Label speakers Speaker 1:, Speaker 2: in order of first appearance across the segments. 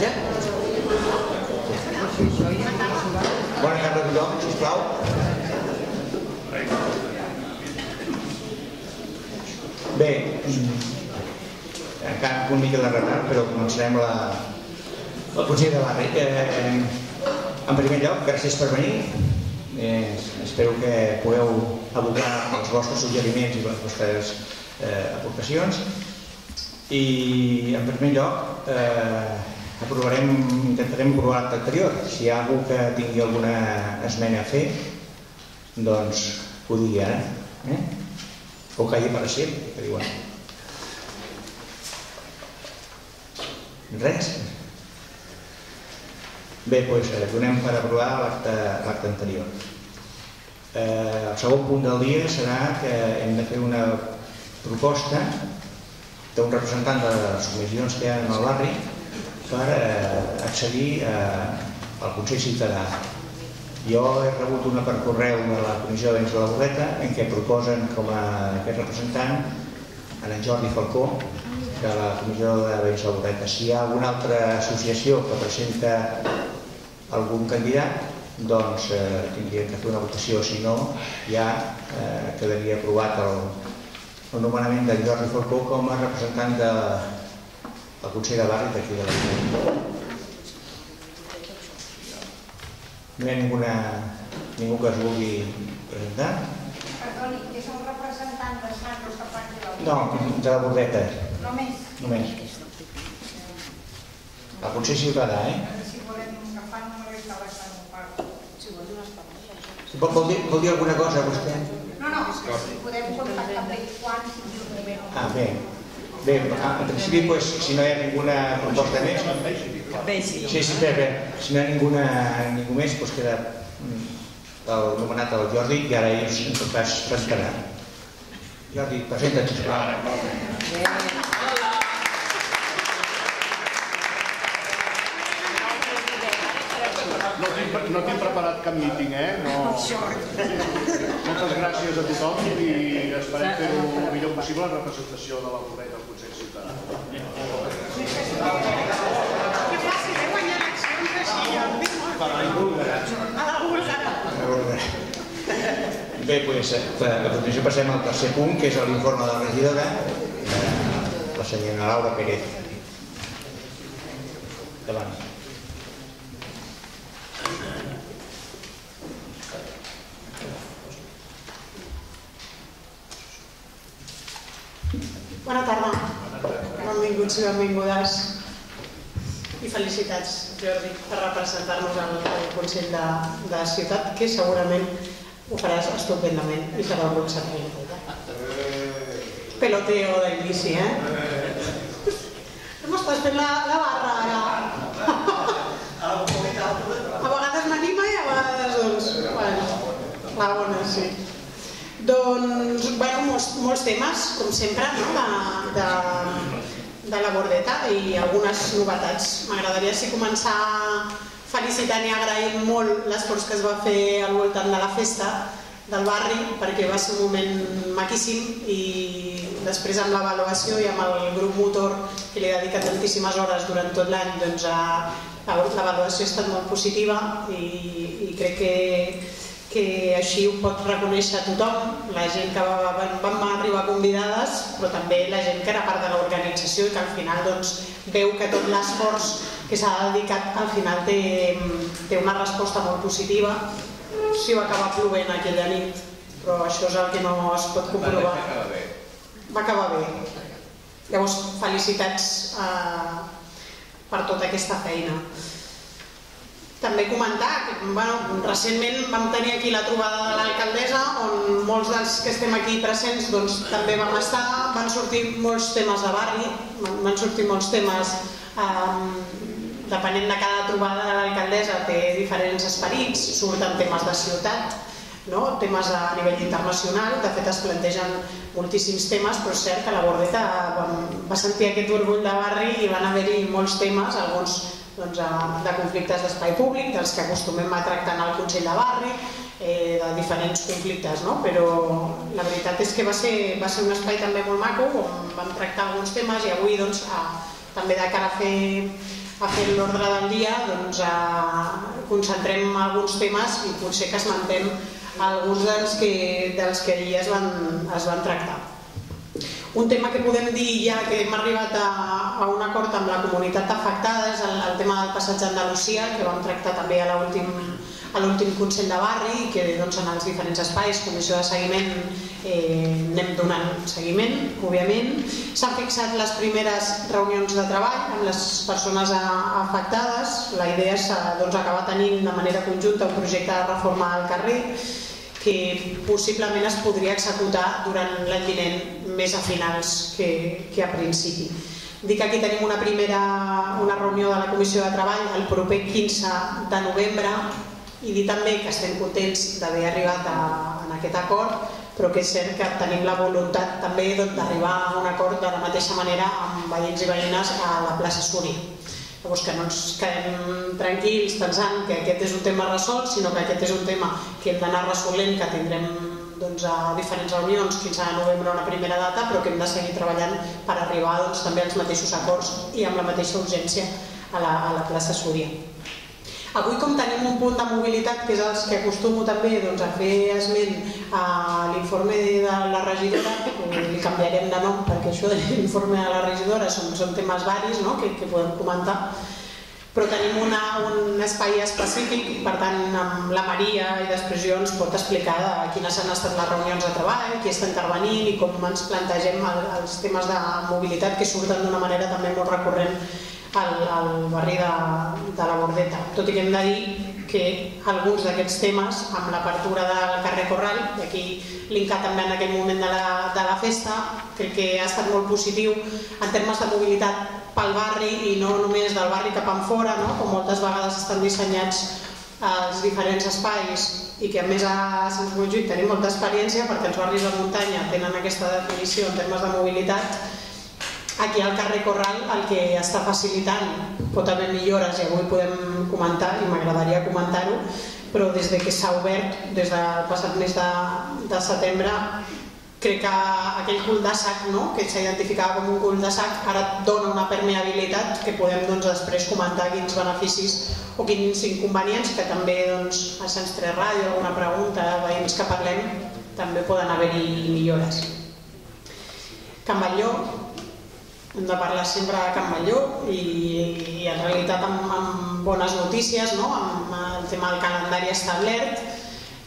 Speaker 1: ja? Bona tarda a tothom, sisplau. Bé, encara un mica de retard, però començarem la, el Consell de Barri. Eh, en primer lloc, gràcies per venir. Eh, espero que pugueu abocar els vostres suggeriments i les vostres eh, aportacions. I en primer lloc, eh, aprovarem, intentarem aprovar l'acte anterior. Si hi ha algú que tingui alguna esmena a fer, doncs ho digui ara. Eh? O calli per sempre, que diuen. Res? Bé, doncs eh, donem per aprovar l'acte anterior. Eh, el segon punt del dia serà que hem de fer una proposta d'un representant de les comissions que hi ha en el barri per eh, accedir eh, al Consell Ciutadà. Jo he rebut una per correu de la Comissió de de la Borreta en què proposen com a aquest representant en en Jordi Falcó de la Comissió de Béns de la Borreta. Si hi ha alguna altra associació que presenta algun candidat, doncs eh, tindríem que fer una votació, si no ja eh, quedaria aprovat el, el nomenament de Jordi Falcó com a representant de, del Consell de Barri d'aquí de la Comunitat. No hi ha ninguna, ningú que es vulgui presentar?
Speaker 2: Perdoni, que és un representant de Sant Rosa Parc de
Speaker 1: No, de la Bordeta,
Speaker 2: Només,
Speaker 1: només. El Consell Ciutadà, eh?
Speaker 2: si volem agafar el número de la Sant Parc.
Speaker 1: Vol, vol, dir, vol dir alguna cosa, vostè?
Speaker 2: No, no, és que si podem contactar amb ell quan si diu un número.
Speaker 1: Ah, bé. Bé, en principi, pues, si no hi ha ninguna proposta més...
Speaker 3: Vegi.
Speaker 1: Sí, sí, bé, bé. Si no hi ha ninguna, ningú més, doncs queda mm, el nomenat el Jordi i ara ells en tot cas presentaran. Jordi, presenta't, sisplau.
Speaker 4: No tinc, no tinc preparat cap míting, eh? No. Moltes gràcies a tothom i esperem fer-ho el millor possible en representació de la Borreta al Consell Ciutadà.
Speaker 2: Que fàcil, eh, guanyar eleccions així, Jordi. A la búlgara.
Speaker 1: Bé, doncs, a continuació passem al tercer punt, que és l'informe de la regidora, eh, la senyora Laura Pérez. Endavant.
Speaker 5: Bona tarda. Benvinguts i benvingudes. I felicitats, Jordi, per representar-nos al, Consell de, de Ciutat, que segurament ho faràs estupendament i serà un bon servei. Peloteo d'inici, eh? Com estàs fent la, la barra ara? A vegades m'anima i a vegades, doncs, bueno, la bona, sí. Doncs, bueno, molts, molts temes, com sempre, no? de, de, de la bordeta i algunes novetats. M'agradaria sí començar felicitant i agraint molt l'esforç que es va fer al voltant de la festa del barri perquè va ser un moment maquíssim i després amb l'avaluació i amb el grup motor que li dedica tantíssimes hores durant tot l'any doncs l'avaluació ha estat molt positiva i, i crec que que així ho pot reconèixer tothom, la gent que va, van, van arribar convidades, però també la gent que era part de l'organització i que al final doncs, veu que tot l'esforç que s'ha dedicat al final té, té una resposta molt positiva. Sí va acabar plovent aquella nit, però això és el que no es pot comprovar. Va acabar bé. Llavors, felicitats eh, per tota aquesta feina. També comentar que bueno, recentment vam tenir aquí la trobada de l'alcaldessa on molts dels que estem aquí presents doncs, també vam estar, van sortir molts temes de barri, van, sortir molts temes eh, depenent de cada trobada de l'alcaldessa té diferents esperits, surten temes de ciutat, no? temes a nivell internacional, de fet es plantegen moltíssims temes, però és cert que la Bordeta va sentir aquest orgull de barri i van haver-hi molts temes, alguns doncs, de conflictes d'espai públic, dels que acostumem a tractar en el Consell de Barri, eh, de diferents conflictes, no? però la veritat és que va ser, va ser un espai també molt maco on vam tractar alguns temes i avui doncs, a, també de cara a fer a fer l'ordre del dia, doncs eh, concentrem alguns temes i potser que esmentem alguns dels que, dels que ahir es van, es van tractar. Un tema que podem dir ja que hem arribat a, a un acord amb la comunitat afectada és el, el tema del passatge Andalusia, que vam tractar també a l'últim a l'últim Consell de Barri que doncs, en els diferents espais, comissió de seguiment, eh, anem donant seguiment, òbviament. S'han fixat les primeres reunions de treball amb les persones afectades. La idea és doncs, acabar tenint de manera conjunta un projecte de reforma al carrer que possiblement es podria executar durant l'any vinent més a finals que, que a principi. Dic que aquí tenim una primera una reunió de la Comissió de Treball el proper 15 de novembre i dir també que estem contents d'haver arribat a, en aquest acord però que és cert que tenim la voluntat també d'arribar a un acord de la mateixa manera amb veïns i veïnes a la plaça Súria. Llavors que no ens quedem tranquils pensant que aquest és un tema resolt, sinó que aquest és un tema que hem d'anar resolent, que tindrem doncs, a diferents reunions, 15 de novembre una primera data, però que hem de seguir treballant per arribar doncs, també als mateixos acords i amb la mateixa urgència a la, a la plaça Súria. Avui, com tenim un punt de mobilitat, que és els que acostumo també doncs, a fer esment a l'informe de la regidora, li canviarem de nom perquè això de l'informe de la regidora són, són temes varis no? que, que podem comentar, però tenim una, un espai específic, per tant amb la Maria i després jo ens pot explicar de quines han estat les reunions de treball, qui està intervenint i com ens plantegem el, els temes de mobilitat que surten d'una manera també molt recurrent al, al barri de, de la Bordeta. Tot i que hem de dir que alguns d'aquests temes, amb l'apertura del carrer Corral, i aquí linkat també en aquell moment de la, de la festa, crec que ha estat molt positiu en termes de mobilitat pel barri i no només del barri cap en fora, no? com moltes vegades estan dissenyats els diferents espais i que a més a Sant Montjuïc tenim molta experiència perquè els barris de muntanya tenen aquesta definició en termes de mobilitat Aquí al carrer Corral el que està facilitant pot haver millores i avui podem comentar i m'agradaria comentar-ho però des de que s'ha obert des del passat mes de, de setembre crec que aquell cul de sac no? que s'identificava com un cul de sac ara dona una permeabilitat que podem doncs, després comentar quins beneficis o quins inconvenients que també doncs, a Sants 3 Ràdio, alguna pregunta, veïns que parlem també poden haver-hi millores. Can Batlló, hem de parlar sempre de Can Malló i, i en realitat amb, amb bones notícies, no? amb el tema del calendari establert.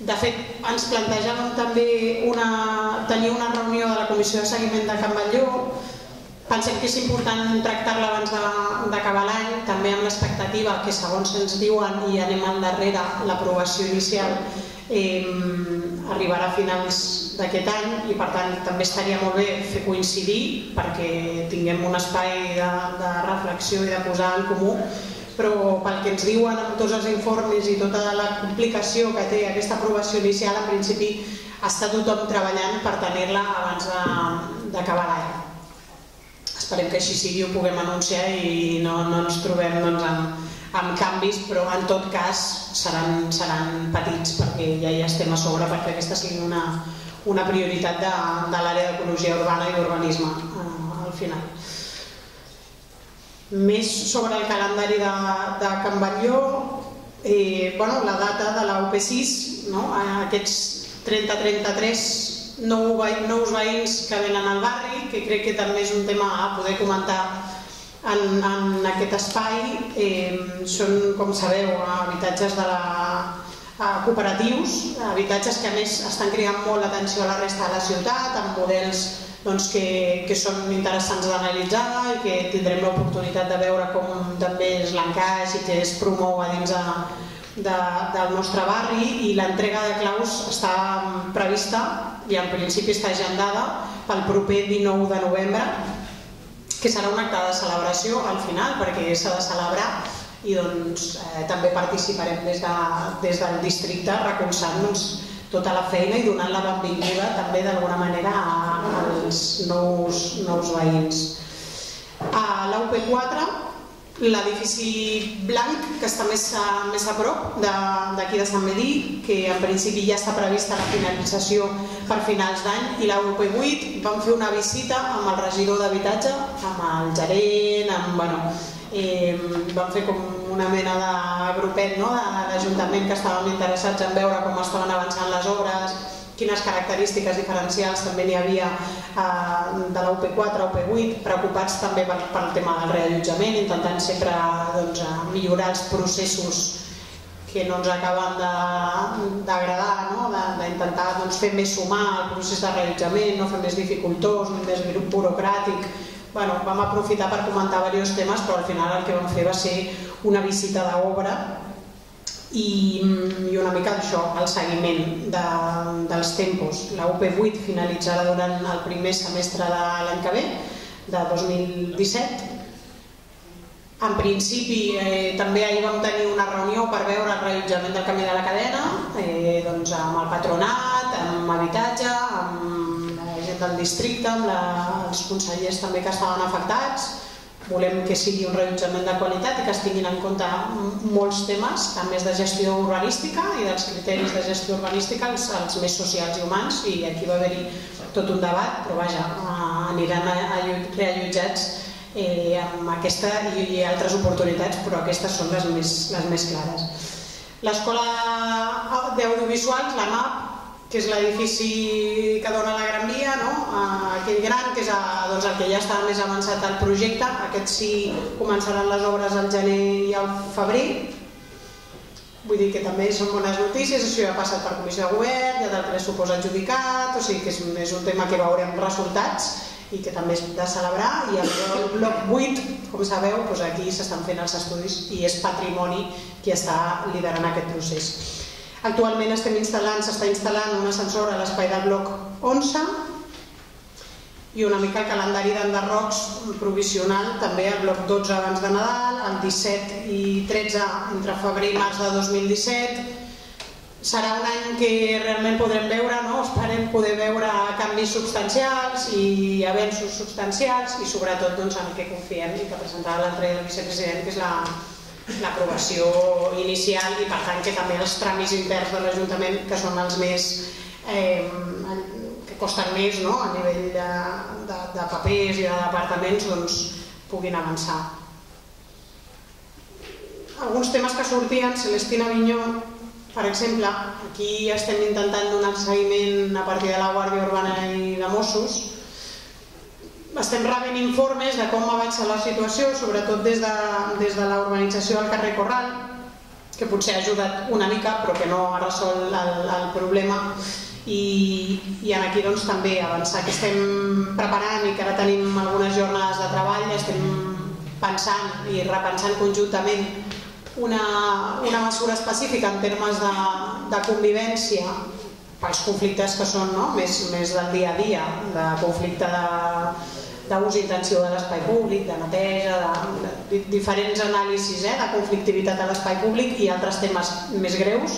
Speaker 5: De fet, ens plantejàvem també una, tenir una reunió de la Comissió de Seguiment de Can Malló. Pensem que és important tractar-la abans d'acabar l'any, també amb l'expectativa que segons ens diuen i anem al darrere l'aprovació inicial eh, arribarà a finals d'aquest any i per tant també estaria molt bé fer coincidir perquè tinguem un espai de, de reflexió i de posar en comú però pel que ens diuen amb tots els informes i tota la complicació que té aquesta aprovació inicial, en principi està tothom treballant per tenir-la abans d'acabar l'any. Esperem que així sigui, ho puguem anunciar i no, no ens trobem doncs, amb, amb canvis, però en tot cas seran, seran petits perquè ja hi estem a sobre perquè aquesta sigui una, una prioritat de, de l'àrea d'ecologia urbana i d'urbanisme eh, al final. Més sobre el calendari de, de Can Batlló, eh, bueno, la data de la UP6, no? aquests 30-33 nous veïns que venen al barri, que crec que també és un tema a poder comentar en, en aquest espai eh, són, com sabeu, habitatges de la, cooperatius, habitatges que a més estan creant molt l'atenció a la resta de la ciutat, amb models doncs, que, que són interessants d'analitzar i que tindrem l'oportunitat de veure com també és l'encaix i que es promou a dins de, de, del nostre barri. I l'entrega de claus està prevista i en principi està agendada pel proper 19 de novembre que serà un acte de celebració al final, perquè s'ha de celebrar i doncs, eh, també participarem des, de, des del districte recolzant doncs, tota la feina i donant la benvinguda també d'alguna manera als nous, nous veïns. A l'UP4 l'edifici blanc, que està més a, més a prop d'aquí de, de Sant Medí, que en principi ja està prevista la finalització per finals d'any, i la UP8 vam fer una visita amb el regidor d'habitatge, amb el gerent, amb, bueno, eh, vam fer com una mena de grupet no? de l'Ajuntament que estàvem interessats en veure com estaven avançant les obres, quines característiques diferencials també n'hi havia eh, de la UP4 a UP8, preocupats també pel, pel tema del reallotjament, intentant sempre doncs, millorar els processos que no ens acaben d'agradar, no? d'intentar doncs, fer més sumar el procés de reallotjament, no fer més dificultós, més burocràtic. Bueno, vam aprofitar per comentar diversos temes, però al final el que vam fer va ser una visita d'obra i, i una mica d'això, el seguiment de, dels tempos. La UP8 finalitzarà durant el primer semestre de l'any que ve, de 2017. En principi, eh, també ahir vam tenir una reunió per veure el reallotjament del camí de la cadena, eh, doncs amb el patronat, amb habitatge, amb la gent del districte, amb la, els consellers també que estaven afectats, volem que sigui un rellotjament de qualitat i que es tinguin en compte molts temes, a més de gestió urbanística i dels criteris de gestió urbanística, els, els més socials i humans, i aquí va haver-hi tot un debat, però vaja, aniran reallotjats eh, amb aquesta i, i altres oportunitats, però aquestes són les més, les més clares. L'escola d'audiovisuals, la MAP, que és l'edifici que dona la Gran Via? Aquell gran, que és a, doncs el que ja està més avançat al projecte. Aquest sí començaran les obres al gener i al febrer. Vull dir que també són bones notícies, això ja ha passat per comissió de govern, ja del pressupost adjudicat, o sigui que és, és un tema que veurem resultats i que també és de celebrar i el bloc 8, com sabeu, doncs aquí s'estan fent els estudis i és patrimoni qui està liderant aquest procés. Actualment estem instal·lant, s'està instal·lant un ascensor a l'espai del bloc 11 i una mica el calendari d'enderrocs provisional també al bloc 12 abans de Nadal, el 17 i 13 entre febrer i març de 2017. Serà un any que realment podrem veure, no? esperem poder veure canvis substancials i avenços substancials i sobretot doncs, en el que confiem i que presentava l'altre dia el vicepresident, que és la, l'aprovació inicial i per tant que també els tràmits interns de l'Ajuntament que són els més eh, costen més no? a nivell de, de, de papers i de departaments doncs, puguin avançar. Alguns temes que sortien, Celestina Vinyó, per exemple, aquí estem intentant donar seguiment a partir de la Guàrdia Urbana i de Mossos, estem rebent informes de com avança la situació, sobretot des de, des de la del carrer Corral, que potser ha ajudat una mica però que no ha resolt el, el problema i, i aquí doncs, també avançar que estem preparant i que ara tenim algunes jornades de treball, estem pensant i repensant conjuntament una, una mesura específica en termes de, de convivència pels conflictes que són no? més, més del dia a dia, de conflicte de, d'ús intensiu de l'espai públic, de neteja, de, de diferents anàlisis eh, de conflictivitat a l'espai públic i altres temes més greus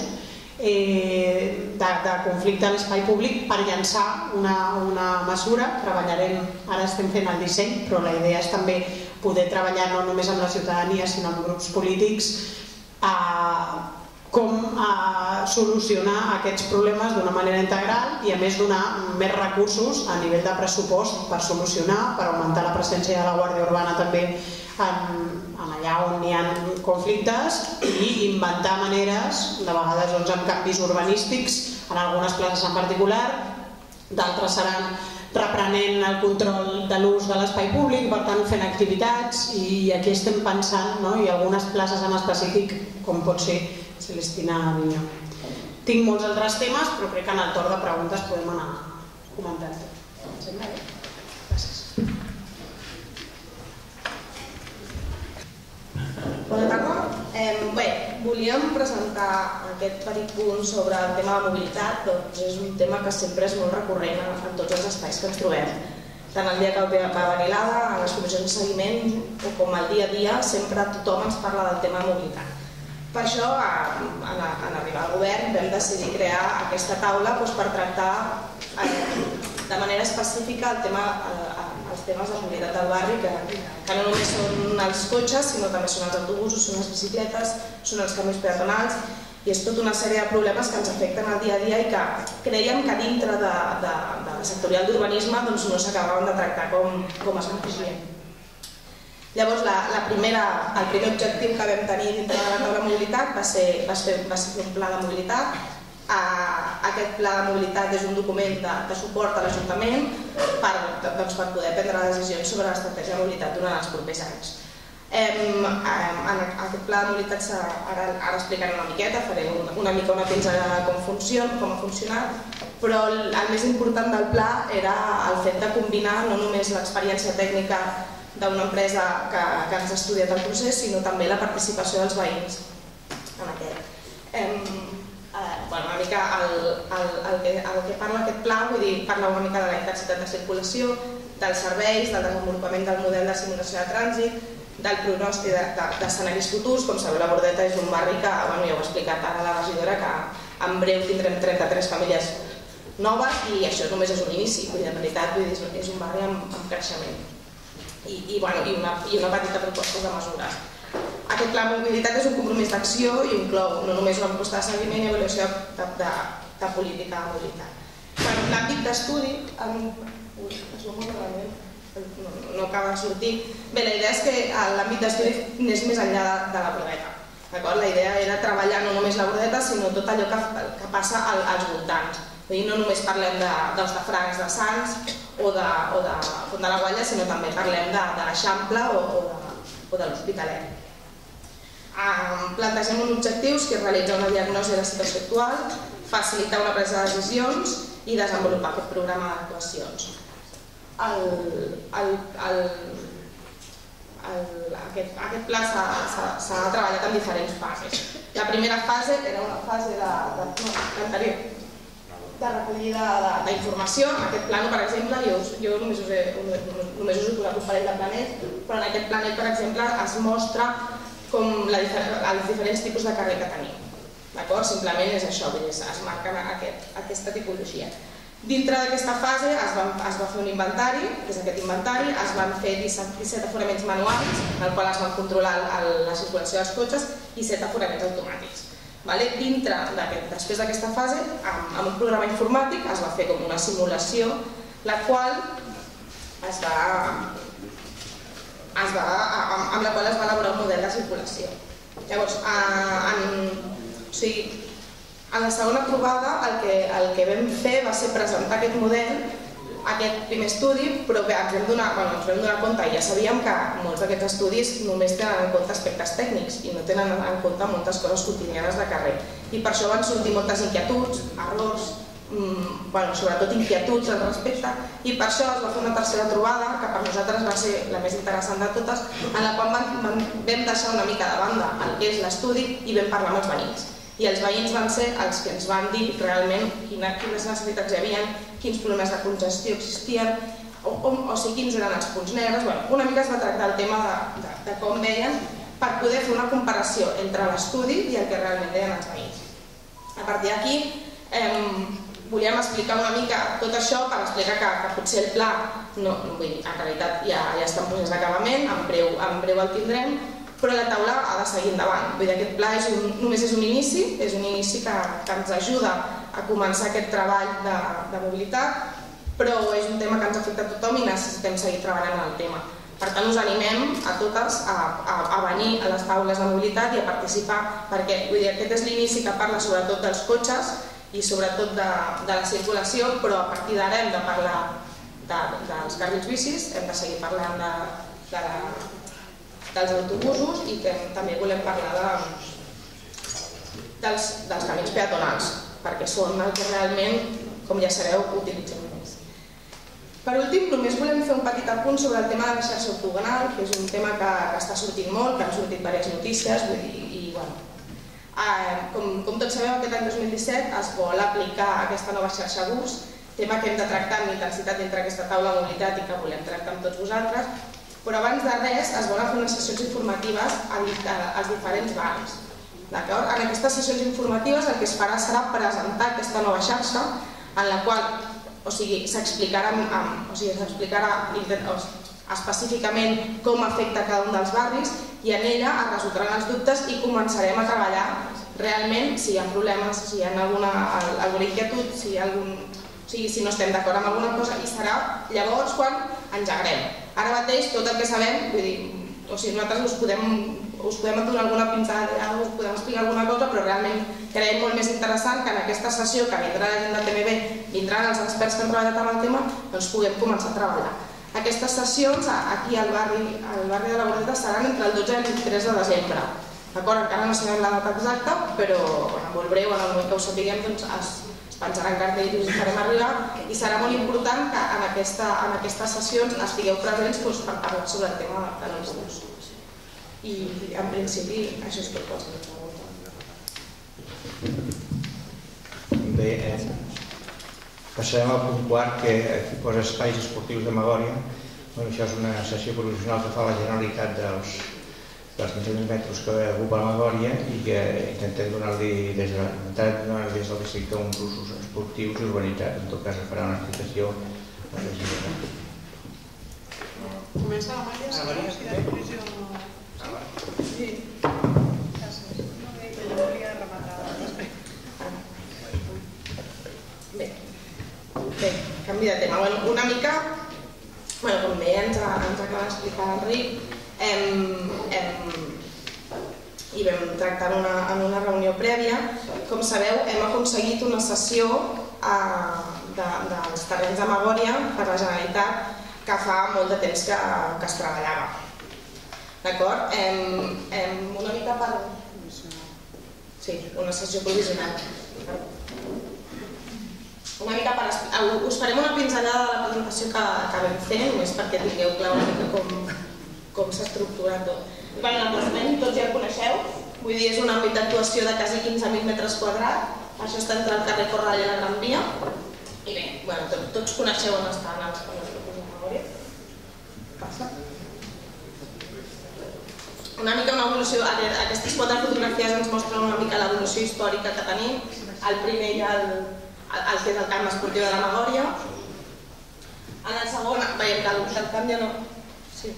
Speaker 5: eh, de, de conflicte a l'espai públic per llançar una, una mesura. Treballarem, ara estem fent el disseny, però la idea és també poder treballar no només amb la ciutadania sinó amb grups polítics a com a solucionar aquests problemes d'una manera integral i a més donar més recursos a nivell de pressupost per solucionar, per augmentar la presència de la Guàrdia Urbana també en, en allà on hi ha conflictes i inventar maneres, de vegades doncs, amb canvis urbanístics en algunes places en particular, d'altres seran reprenent el control de l'ús de l'espai públic, per tant fent activitats i aquí estem pensant, no? i algunes places en específic, com pot ser Celestina Avinyó. Tinc molts altres temes, però crec que en el torn de preguntes podem anar comentant. Em sembla bé? Gràcies.
Speaker 3: Bona tarda. Eh, bé, volíem presentar aquest petit punt sobre el tema de mobilitat, doncs és un tema que sempre és molt recurrent en, en tots els espais que ens trobem. Tant el dia que va venir l'ADA, a les comissions de seguiment, o com el dia a dia, sempre tothom ens parla del tema de mobilitat. Per això, en, en arribar al govern, vam decidir crear aquesta taula doncs, per tractar eh, de manera específica el tema, eh, temes de mobilitat del barri, que, que no només són els cotxes, sinó també són els autobusos, són les bicicletes, són els canvis peatonals, i és tota una sèrie de problemes que ens afecten al dia a dia i que creiem que dintre de, de, de la sectorial d'urbanisme doncs, no s'acabaven de tractar com, com es mereixien. Llavors, la, la primera, el primer objectiu que vam tenir dintre de la taula de mobilitat va ser, va ser, va ser un pla de mobilitat. Aquest pla de mobilitat és un document de, de suport a l'Ajuntament per, doncs, per poder prendre decisions sobre l'estratègia de mobilitat durant els propers anys. Em, em, en aquest pla de mobilitat ara, ara explicaré una miqueta, faré una, una mica una pinzellada de com funciona, com ha funcionat, però el, el més important del pla era el fet de combinar no només l'experiència tècnica d'una empresa que, que ens ha estudiat el procés, sinó també la participació dels veïns en aquest. Eh, bueno, una mica el, el, el, que, el que parla aquest pla, vull dir, parla una mica de la intensitat de circulació, dels serveis, del desenvolupament del model de simulació de trànsit, del pronòstic d'escenaris de, de, futurs, com sabeu la Bordeta és un barri que, bueno, ja ho ha explicat ara la regidora, que en breu tindrem 33 famílies noves i això només és un inici, vull dir, en veritat vull dir, és un barri amb, amb creixement i, i, bueno, i, una, i una petita proposta de mesures. Aquest pla de mobilitat és un compromís d'acció i inclou no només una proposta de seguiment i avaluació de, de, de política de mobilitat. En l'àmbit d'estudi. Ui, es molt realment. No, no acaba de sortir. Bé, la idea és que l'àmbit d'estudi anés més enllà de, de la brodeta. La idea era treballar no només la brodeta, sinó tot allò que, que passa al, als voltants. dir, no només parlem de, dels de Francs, de Sants, o de, o de Font de la Gualla, sinó també parlem de, de l'Eixample o, o de, o de l'Hospitalet. Plantegem uns objectius que realitzar una diagnosi de la situació actual, facilitar una presa de decisions i desenvolupar aquest programa d'actuacions. Aquest, aquest pla s'ha treballat en diferents fases. La primera fase era una fase de, de, de recollida d'informació. En aquest plano, per exemple, jo, jo només, us he, només us he posat un parell de planets, però en aquest planet, per exemple, es mostra com la, els diferents tipus de carrer que tenim. D'acord? Simplement és això, dir, es marca aquest, aquesta tipologia. Dintre d'aquesta fase es va, es va fer un inventari, des d'aquest inventari es van fer 17, 17 aforaments manuals, en el qual es van controlar el, la circulació dels cotxes i 7 aforaments automàtics. Vale? Dintre després d'aquesta fase, amb, amb un programa informàtic es va fer com una simulació, la qual es va, es va, amb, amb la qual es va elaborar un model de circulació. Llavors, a, en, o sigui, en la segona trobada el que, el que vam fer va ser presentar aquest model aquest primer estudi, però bé, ens vam donar, bueno, ens vam donar compte ja sabíem que molts d'aquests estudis només tenen en compte aspectes tècnics i no tenen en compte moltes coses quotidianes de carrer. I per això van sortir moltes inquietuds, errors, bueno, sobretot inquietuds al respecte, i per això es va fer una tercera trobada, que per nosaltres va ser la més interessant de totes, en la qual vam, vam, vam deixar una mica de banda el que és l'estudi i vam parlar amb els veïns i els veïns van ser els que ens van dir realment quina, quines necessitats hi havia, quins problemes de congestió existien, o, o, o sigui, quins eren els punts negres. Bueno, una mica es va tractar el tema de, de, de com veien per poder fer una comparació entre l'estudi i el que realment deien els veïns. A partir d'aquí, eh, volíem explicar una mica tot això per explicar que, que potser el pla no, no vull dir, en realitat ja, ja està en procés d'acabament, en breu, en breu el tindrem, però la taula ha de seguir endavant. Vull dir, aquest pla és un, només és un inici, és un inici que, que ens ajuda a començar aquest treball de, de mobilitat, però és un tema que ens afecta a tothom i necessitem seguir treballant en el tema. Per tant, us animem a totes a, a, a venir a les taules de mobilitat i a participar, perquè vull dir, aquest és l'inici que parla sobretot dels cotxes i sobretot de, de la circulació, però a partir d'ara hem de parlar de, dels carrils bicis, hem de seguir parlant de, de la dels autobusos i que també volem parlar de, dels, dels camins peatonals, perquè són el que realment, com ja sabeu, utilitzem més. Per últim, només volem fer un petit apunt sobre el tema de la xarxa ortogonal, que és un tema que, que està sortint molt, que han sortit diverses notícies, vull dir, i bueno, eh, com, com tots sabeu, aquest any 2017 es vol aplicar aquesta nova xarxa bus, tema que hem de tractar amb intensitat dintre aquesta taula de mobilitat i que volem tractar amb tots vosaltres, però abans de res es volen fer unes sessions informatives als diferents bancs. En aquestes sessions informatives el que es farà serà presentar aquesta nova xarxa en la qual o sigui, s'explicarà o sigui, específicament com afecta cada un dels barris i en ella es resoldran els dubtes i començarem a treballar realment si hi ha problemes, si hi ha alguna, alguna inquietud, si, ha algun, o sigui, si no estem d'acord amb alguna cosa i serà llavors quan engegarem Ara mateix tot el que sabem, vull dir, o sigui, nosaltres us podem, us podem donar alguna pinzada, us podem explicar alguna cosa, però realment creiem molt més interessant que en aquesta sessió que vindrà la gent de TMB, vindran els experts que han treballat amb el tema, doncs puguem començar a treballar. Aquestes sessions aquí al barri, al barri de la Bordeta seran entre el 12 i el 23 de desembre. D'acord, encara no sabem la data exacta, però bueno, molt breu, en el moment que ho sapiguem, doncs es, es penjaran cartells i us farem arribar i serà molt important que en, aquesta, en aquestes sessions estigueu presents doncs, per parlar sobre el tema de dos. I en principi això és tot.
Speaker 1: Bé, eh, passarem al punt quart que aquí posa espais esportius de Magòria. Bueno, això és una sessió provisional que fa la Generalitat dels, dels 15.000 metres que ocupa la Magòria i que intentem donar-li des, de, donar des del districte uns usos esportius i urbanitzats. En tot cas, es farà una explicació a la regidora.
Speaker 5: Comença la Maria,
Speaker 1: Ah, Maria,
Speaker 5: si després jo... Sí. Gràcies. No, bé, que jo volia rematar després.
Speaker 3: Bé, bé, canvi de tema. Bueno, una mica, bueno, com bé ens, ha, ens acaba d'explicar l'Enric, hem, hem, i vam tractar en una, en una reunió prèvia. Com sabeu, hem aconseguit una sessió eh, de, dels terrenys de Magòria per la Generalitat que fa molt de temps que, que es treballava. D'acord? Hem, hem una mica per... Sí, una sessió provisional. Una mica per... Us farem una pinzellada de la presentació que, que fer, només perquè tingueu clar una mica com, com s'estructura tot. Bueno, l'emplaçament tots ja el coneixeu, vull dir, és un àmbit d'actuació de quasi 15.000 metres quadrats, això està entre el carrer Corral i la Gran Via, i bé, bueno, tots, tots coneixeu on estan els, memòria. Passa. Una mica una evolució, aquestes quatre fotografies ens mostren una mica l'evolució històrica que tenim, el primer i el, el, que és el camp esportiu de la Memòria. En el segon veiem que el, camp ja no... Sí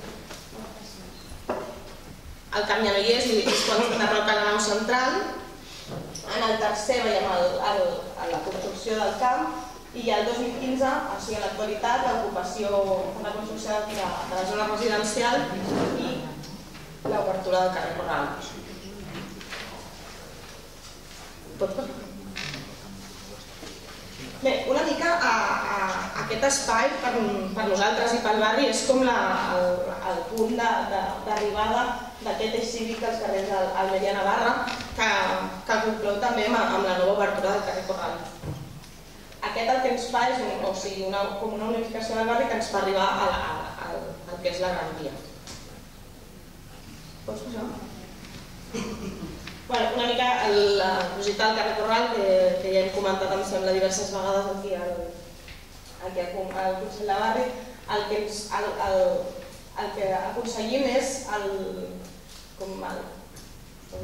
Speaker 3: el camp ja no hi és, és quan s'enderroca la nau central. En el tercer veiem el, el, la construcció del camp i el 2015, o sigui, en l'actualitat, l'ocupació, la construcció de, de la zona residencial i l'obertura del carrer Corral. Pot Bé, una mica a, a, a aquest espai per, per nosaltres i pel barri és com la, el, el punt d'arribada d'aquest eix cívic als carrers Almeria Navarra que, que conclou també amb, amb la nova obertura del carrer Corral. Aquest el que ens fa és un, o sigui, una, com una unificació del barri que ens fa arribar a, al que és la Gran Via. Pots posar? Bueno, una mica el, visita al carrer Corral, que, que ja hem comentat, em sembla, diverses vegades aquí al, aquí al, al Consell de Barri, el que, ens, el, el, el que aconseguim és el, com el, o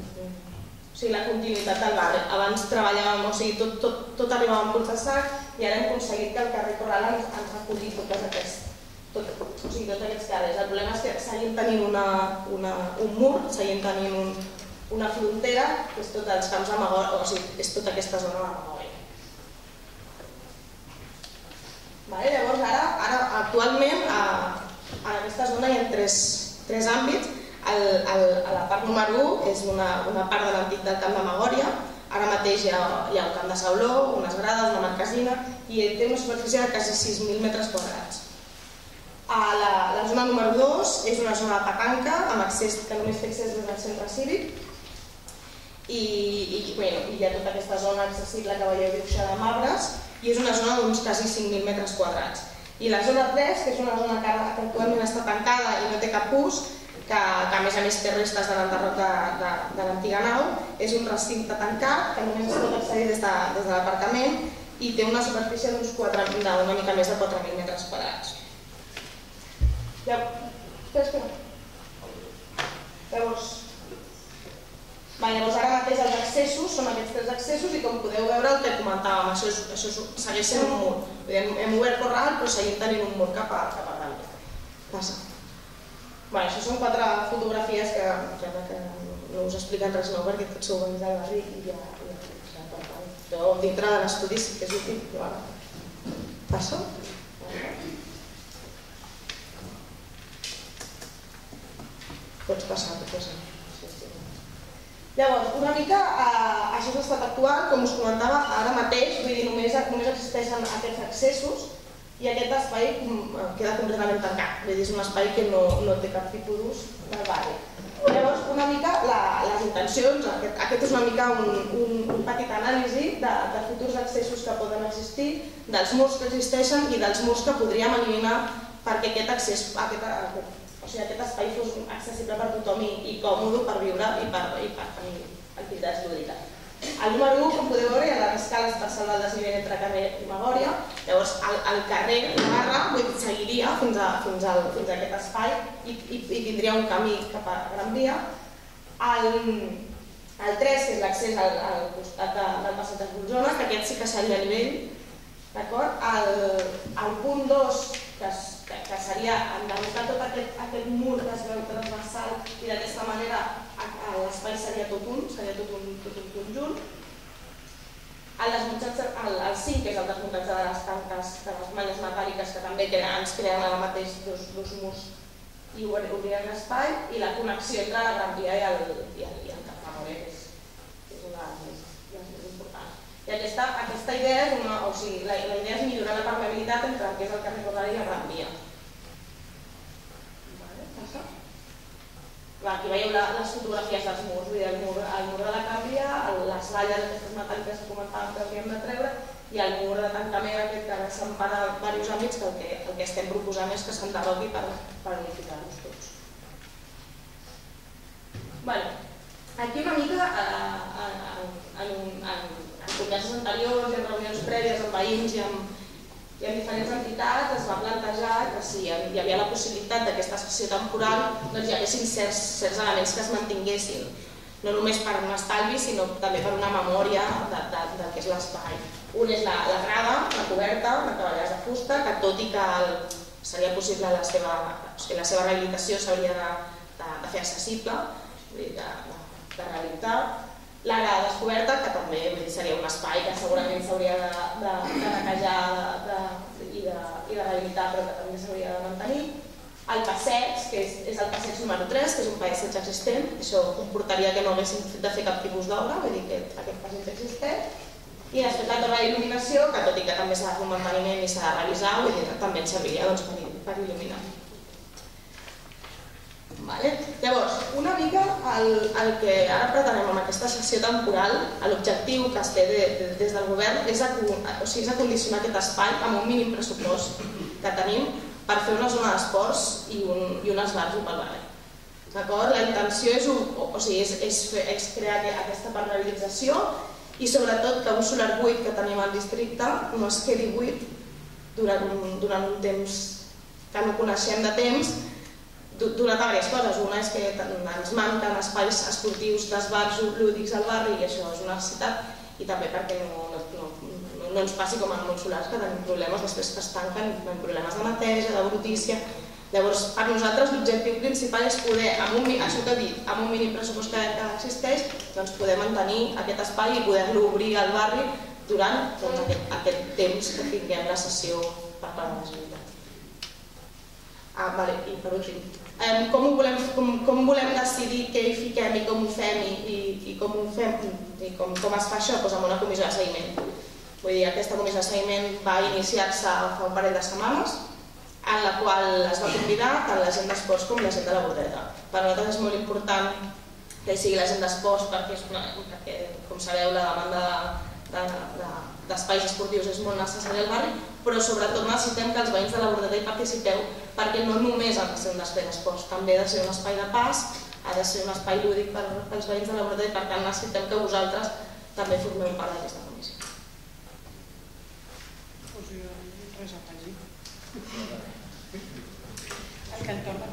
Speaker 3: sigui, la continuïtat del barri. Abans treballàvem, o sigui, tot, tot, tot arribava en cul sac i ara hem aconseguit que el carrer Corral ens, ens recolli totes aquestes, tot, o sigui, tots aquests carrers. El problema és que seguim tenint una, una, un mur, seguim tenint un, una frontera que és tot els camps de Magòria, o sigui, és tota aquesta zona de Magòria. Vale, llavors ara, ara actualment a, a aquesta zona hi ha tres, tres àmbits. El, el, a la part número 1 és una, una part de l'antic del camp de Magòria, ara mateix hi ha, hi ha el camp de Sauló, unes grades, una marquesina i té una superfície de quasi 6.000 metres quadrats. A la, la zona número 2 és una zona de petanca amb accés que només té accés des del centre cívic i, i, bueno, hi ha tota aquesta zona accessible que veieu dibuixada amb arbres i és una zona d'uns quasi 5.000 metres quadrats. I la zona 3, que és una zona que, que actualment està tancada i no té cap ús, que, que a més a més té restes de l'enderroc de, de, de l'antiga nau, és un recinte tancat que només es pot accedir des de, des de l'aparcament i té una superfície d'uns d'una mica més de 4.000 metres quadrats. Llavors, Llavors, Va, llavors ara mateix els accessos són aquests tres accessos i com podeu veure el que comentàvem, això, és, això és, segueix sent un mur. Hem, hem obert corral però seguim tenint un mur cap a, cap a dalt. Passa. Bé, això són quatre fotografies que, que, que no us expliquen res nou perquè tots sou veïns del barri i ja, ja, ja. Però dintre de l'estudi sí que és útil, però ara. Passa?
Speaker 5: 1,
Speaker 3: pots passar, pots passar. Llavors, una mica eh, això s'ha estat actuant, com us comentava, ara mateix, vull dir, només, només existeixen aquests accessos i aquest espai mm, queda completament tancat, vull dir, és un espai que no, no té cap tipus d'ús del barri. Llavors, una mica la, les intencions, aquest, aquest és una mica un, un, un petit anàlisi de, de futurs accessos que poden existir, dels murs que existeixen i dels murs que podríem eliminar perquè aquest accés, aquest, aquest, sigui, aquest espai fos accessible per tothom i, i còmode per viure i per, i per tenir activitats lúdiques. El número 1, com podeu veure, hi ha les escales per salvar el desnivell entre carrer i Magòria. Llavors, el, el carrer, la barra, seguiria fins a, fins, al, fins a aquest espai i, i, i tindria un camí cap a Gran Via. El, el 3, que és l'accés al, al costat de, del passeig de Bolzona, que aquest sí que seria a nivell, d'acord? El, el punt 2, que, que, que seria enderrocar tot aquest, aquest mur transversal i d'aquesta manera l'espai seria tot un, seria tot un, tot un conjunt. El, el, el 5, que és el desmuntatge de les tanques de les malles metàl·liques, que també creen, ens creen ara mateix dos, dos murs i obriren l'espai, i la connexió entre la Gran Via i el, i el, i el és, és una de les. I aquesta, aquesta idea és una, o sigui, la, la idea és millorar la permeabilitat entre el que és el carrer Rodari i la Gran Via. Aquí veieu la, les fotografies dels murs, vull dir, el mur, el mur de la Càmbia, les valles aquestes metàl·liques que comentàvem que hauríem de treure i el mur de tancament aquest que s'empara diversos àmbits que el, que el que estem proposant és que s'enderrogui per, per unificar-los tots. Bueno, aquí una mica eh, en, en, en, en converses anteriors i en reunions prèvies amb veïns i amb, i en diferents entitats es va plantejar que si hi havia la possibilitat d'aquesta sessió temporal doncs hi haguessin certs, certs elements que es mantinguessin, no només per un estalvi sinó també per una memòria de, de, de què és l'espai. Un és la, la grada, la coberta, la cavallers de fusta, que tot i que el, seria possible la seva, o sigui, la seva rehabilitació s'hauria de, de, de fer accessible, de, de, de realitzar, la grada descoberta, que també seria un espai que segurament s'hauria de, de, de netejar de, de, i, de, i de rehabilitar, però que també s'hauria de mantenir. El passeig, que és, és el passeig número 3, que és un passeig existent, això comportaria que no haguéssim de fer cap tipus d'obra, vull dir que aquest passeig existeix. I després la torre d'il·luminació, que tot i que també s'ha de fer un manteniment i s'ha de revisar, vull dir que també ens serviria doncs, per, per il·luminar. Vale? Llavors, una mica el, el que ara pretenem amb aquesta sessió temporal, l'objectiu que es té de, de, des del govern és, a, o sigui, és acondicionar aquest espai amb un mínim pressupost que tenim per fer una zona d'esports i, un, i un esbarjo pel barri. D'acord? La intenció és, o, o sigui, és, és, fer, és crear aquesta permeabilització i sobretot que un solar buit que tenim al districte no es quedi buit durant un, durant un temps que no coneixem de temps donat a diverses coses. Una és que ens manquen espais esportius d'esbars lúdics al barri i això és una necessitat i també perquè no, no, no, no ens passi com en molts solars que tenim problemes després que es tanquen, tenim problemes de neteja, de brutícia. Llavors, per nosaltres l'objectiu principal és poder, amb un, això que he dit, amb un mínim pressupost que, que existeix, doncs poder mantenir aquest espai i poder-lo obrir al barri durant doncs, aquest, aquest temps que tinguem la sessió per part de la Generalitat. Ah, vale, i per últim, um, com, volem, com, com volem decidir què hi fiquem i com ho fem i, i, i com ho fem i com, com es fa això? Doncs amb una comissió de seguiment. Vull dir, aquesta comissió de seguiment va iniciar-se fa un parell de setmanes en la qual es va convidar tant la gent d'esports com la gent de la bordeta. Per nosaltres és molt important que hi sigui la gent d'esports perquè, és una, perquè, com sabeu, la demanda d'espais de, de, esportius és molt necessària al barri, però sobretot necessitem que els veïns de la bordeta hi participeu perquè no només ha de ser un espai d'esports, també ha de ser un espai de pas, ha de ser un espai lúdic per, pels veïns de la bordeta i per tant necessitem que vosaltres també formeu part d'aquesta comissió.
Speaker 5: Pues jo res a afegir. El que el torn de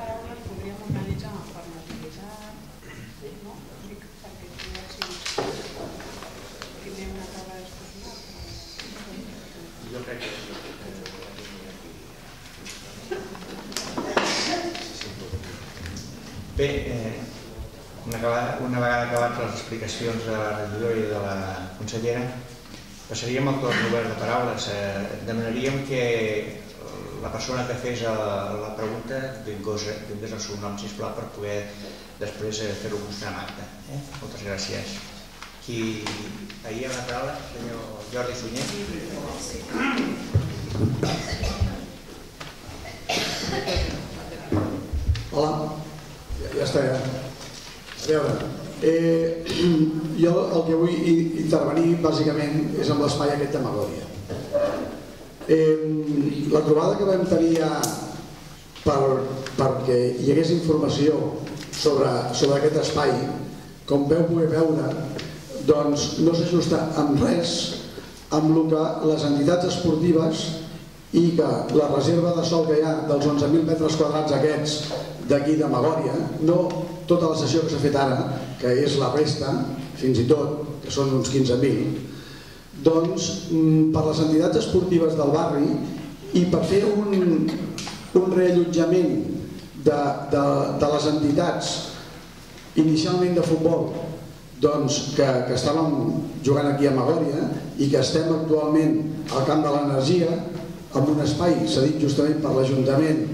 Speaker 1: Bé, eh, una, acabada, una vegada acabats les explicacions de la regidora i de la consellera, passaríem al torn obert de paraules. Eh, demanaríem que la persona que fes la, pregunta vingués, vingués el seu nom, sisplau, per poder després eh, fer-ho mostrar amb acte. Eh? Moltes gràcies. Qui... Ahir a la paraula, senyor Jordi Sunyer.
Speaker 6: Hola, ja, està, ja. A veure, eh, jo el que vull intervenir bàsicament és amb l'espai aquest de Magòria. Eh, la trobada que vam tenir ja per, perquè hi hagués informació sobre, sobre aquest espai, com veu poder veure, doncs no s'ajusta amb res amb el que les entitats esportives i que la reserva de sol que hi ha dels 11.000 metres quadrats aquests d'aquí de Magòria, no tota la sessió que s'ha fet ara, que és la resta, fins i tot, que són uns 15.000, doncs mm, per les entitats esportives del barri i per fer un, un reallotjament de, de, de les entitats inicialment de futbol doncs, que, que estàvem jugant aquí a Magòria i que estem actualment al camp de l'energia amb un espai cedit justament per l'Ajuntament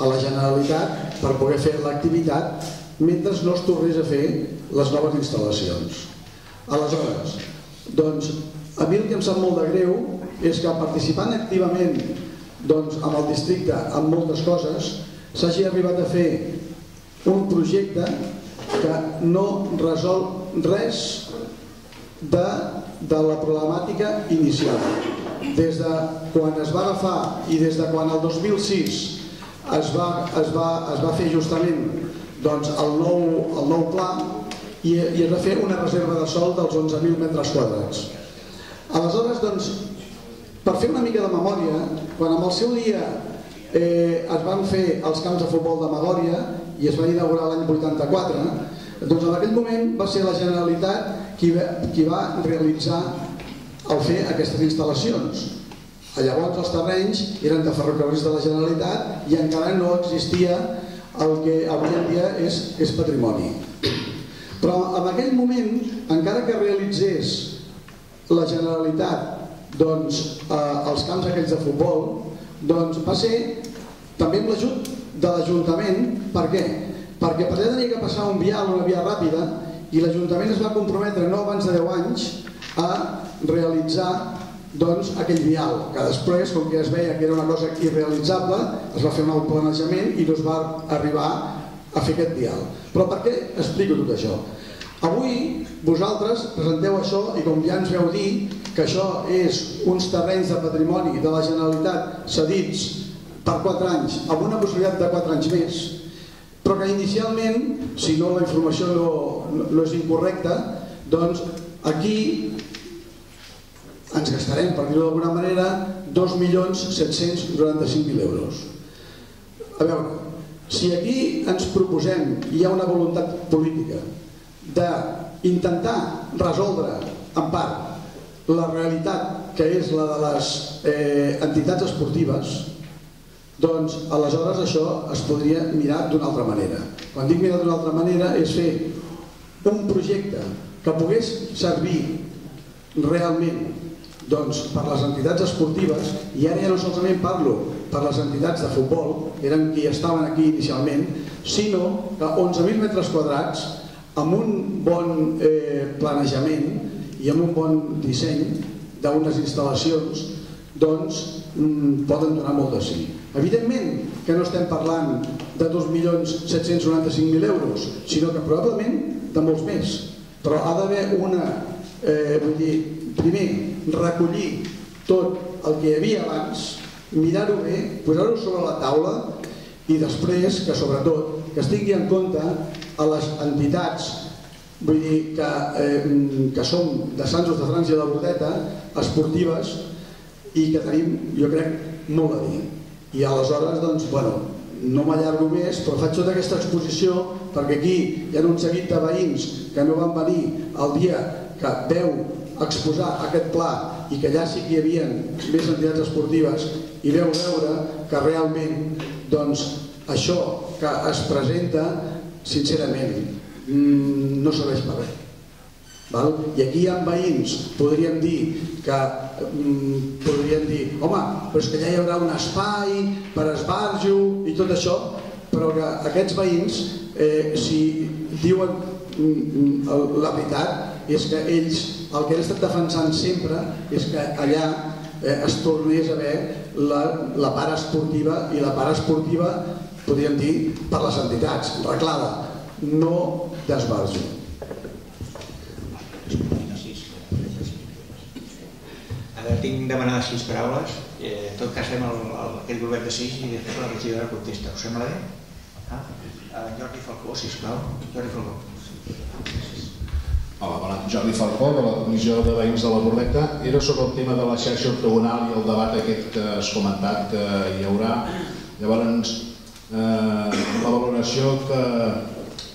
Speaker 6: a la Generalitat per poder fer l'activitat mentre no es tornés a fer les noves instal·lacions. Aleshores, doncs, a mi el que em sap molt de greu és que participant activament doncs, amb el districte en moltes coses s'hagi arribat a fer un projecte que no resol res de, de la problemàtica inicial. Des de quan es va agafar i des de quan el 2006 es va, es va, es va fer justament doncs, el, nou, el nou pla i, i es va fer una reserva de sol dels 11.000 metres quadrats. Aleshores, doncs, per fer una mica de memòria, quan amb el seu dia eh, es van fer els camps de futbol de Magòria i es va inaugurar l'any 84, doncs en aquell moment va ser la Generalitat qui va, qui va realitzar el fer aquestes instal·lacions. Llavors els terrenys eren de ferrocarrils de la Generalitat i encara no existia el que avui en dia és, és patrimoni. Però en aquell moment, encara que realitzés la Generalitat doncs, eh, els camps aquells de futbol, doncs va ser també amb l'ajut de l'Ajuntament. Per què? Perquè per allà tenia que passar un vial, una via ràpida, i l'Ajuntament es va comprometre no abans de 10 anys a realitzar doncs, aquell vial, que després, com que es veia que era una cosa irrealitzable, es va fer un nou planejament i no es va arribar a fer aquest vial. Però per què explico tot això? Avui vosaltres presenteu això i com ja ens veu dir que això és uns terrenys de patrimoni de la Generalitat cedits per 4 anys amb una possibilitat de 4 anys més però que inicialment, si no la informació no, no, és incorrecta, doncs aquí ens gastarem, per dir-ho d'alguna manera, 2.795.000 euros. A veure, si aquí ens proposem, hi ha una voluntat política, d'intentar resoldre en part la realitat que és la de les eh, entitats esportives, doncs aleshores això es podria mirar d'una altra manera. Quan dic mirar d'una altra manera és fer un projecte que pogués servir realment doncs, per les entitats esportives, i ara ja no solament parlo per les entitats de futbol, eren qui estaven aquí inicialment, sinó que 11.000 metres quadrats amb un bon eh, planejament i amb un bon disseny d'unes instal·lacions doncs mm, poden donar molt de sí. Evidentment que no estem parlant de 2.795.000 euros, sinó que probablement de molts més. Però ha d'haver una, eh, vull dir, primer, recollir tot el que hi havia abans, mirar-ho bé, posar-ho sobre la taula i després que sobretot que es tingui en compte a les entitats vull dir que, eh, que som de Sants de França i de Bordeta esportives i que tenim, jo crec, molt a dir. I aleshores, doncs, bueno, no m'allargo més, però faig tota aquesta exposició perquè aquí hi ha un seguit de veïns que no van venir el dia que veu exposar aquest pla i que allà sí que hi havia més entitats esportives i veu veure que realment doncs, això que es presenta sincerament mm, no serveix per res Val? I aquí hi ha veïns, podríem dir que mm, podríem dir, home, però és que allà hi haurà un espai per esbarjo i tot això, però que aquests veïns, eh, si diuen mm, la veritat, és que ells, el que han estat defensant sempre és que allà eh, es tornés a veure la, la part esportiva i la part esportiva, podríem dir, per les entitats, reglada, no d'esbarjo.
Speaker 1: Ara tinc demanades sis paraules, eh, en tot cas fem aquest grup de sis i després la regidora contesta. Us sembla bé? Ah? Uh, Jordi Falcó, sisplau. Jordi Falcó.
Speaker 7: Bona. Jordi Falcó, de la Comissió de Veïns de la Bordeta. Era sobre el tema de la xarxa ortogonal i el debat aquest que has comentat que hi haurà. Llavors, eh, la valoració que,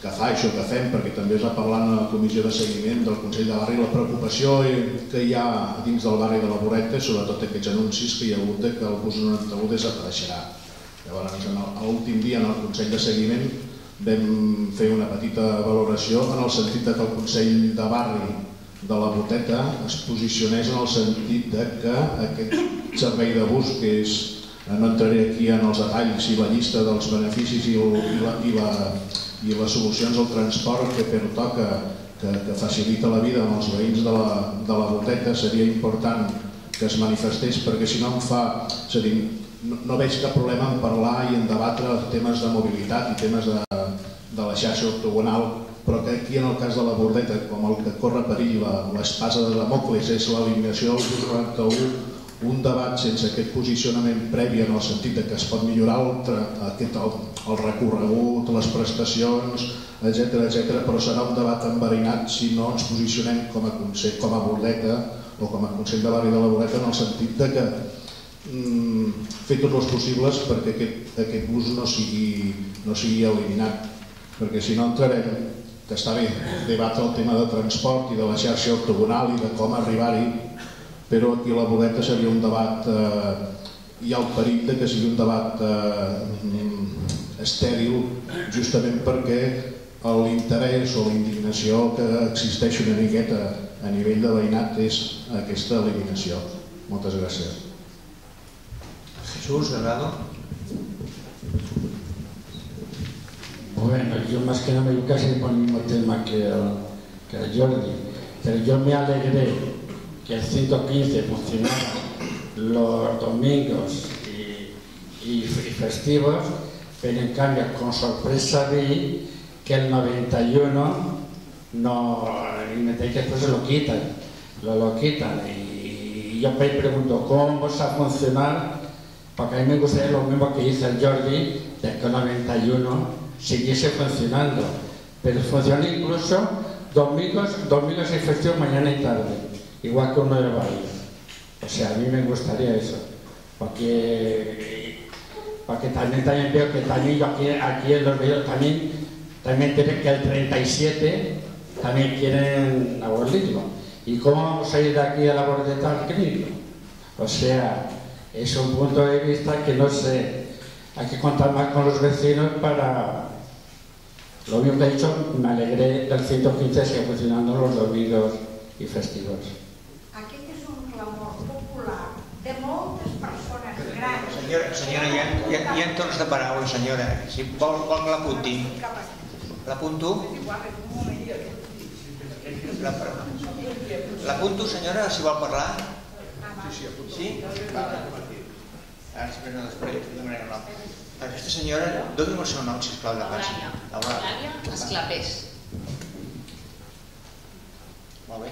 Speaker 7: que fa això que fem, perquè també es va parlar en la comissió de seguiment del Consell de Barri, la preocupació que hi ha dins del barri de la Borreta, sobretot aquests anuncis que hi ha hagut que el bus 91 desapareixerà. Llavors, l'últim dia en el Consell de Seguiment vam fer una petita valoració en el sentit que el Consell de Barri de la Boteta es posicionés en el sentit de que aquest servei de bus, que és, no entraré aquí en els detalls i la llista dels beneficis i, la, i, la, i les solucions al transport que pertoca, que, que facilita la vida als veïns de la, de la boteta, seria important que es manifestés perquè si no em fa, és a dir, no, veig cap problema en parlar i en debatre temes de mobilitat i temes de, de la xarxa ortogonal, però que aquí en el cas de la bordeta, com el que corre perill l'espasa de Damocles és l'eliminació del 91 un debat sense aquest posicionament previ en el sentit de que es pot millorar el, aquest, el, el recorregut, les prestacions, etc etc, però serà un debat enverinat si no ens posicionem com a Consell, com a Bordeta o com a Consell de Barri de la Bordeta en el sentit de que fer tots els possibles perquè aquest, aquest bus no sigui, no sigui eliminat perquè si no entrarem que està bé debatre el tema de transport i de la xarxa ortogonal i de com arribar-hi però aquí la boleta seria un debat, eh, hi ha el perill que sigui un debat eh, estèril justament perquè l'interès o la indignació que existeix una miqueta a nivell de veïnat és aquesta eliminació. Moltes gràcies.
Speaker 1: Jesús Delgado.
Speaker 8: Bueno, yo más que nada me casi por el mismo tema que el, que Jordi, pero yo me alegré que el 115 funcionara los domingos y, y, festivos, pero en cambio con sorpresa vi que el 91 no, y me que después lo quitan, lo, lo quitan y, y yo me pregunto cómo va a funcionar, porque a mí me gustaría lo mismo que dice el Jordi, de que el 91 siguiese funcionando, pero funciona incluso domingos, domingos y festivos mañana y tarde igual que uno del barrio. O sea, a mí me gustaría eso, porque, porque también, también veo que también yo aquí, aquí en los medios también, también tienen que el 37 también quieren abolirlo. ¿Y cómo vamos a ir de aquí a la bordeta al clínico? O sea, es un punto de vista que no sé, hay que contar más con los vecinos para... Lo mismo que he dicho, me alegré del 115 sigue funcionando los domingos y festivos.
Speaker 2: de moltes persones grans.
Speaker 1: Senyora, senyora hi, ha, hi, ha, hi ha torns de paraula, senyora. Si vol, vol que l'apunti. L'apunto? L'apunto, senyora, si vol parlar? Sí? Ara després no després, de manera no. Aquesta senyora, doni'm el seu nom, sisplau, de pàgina.
Speaker 9: Eulàlia Esclapés.
Speaker 1: Molt bé.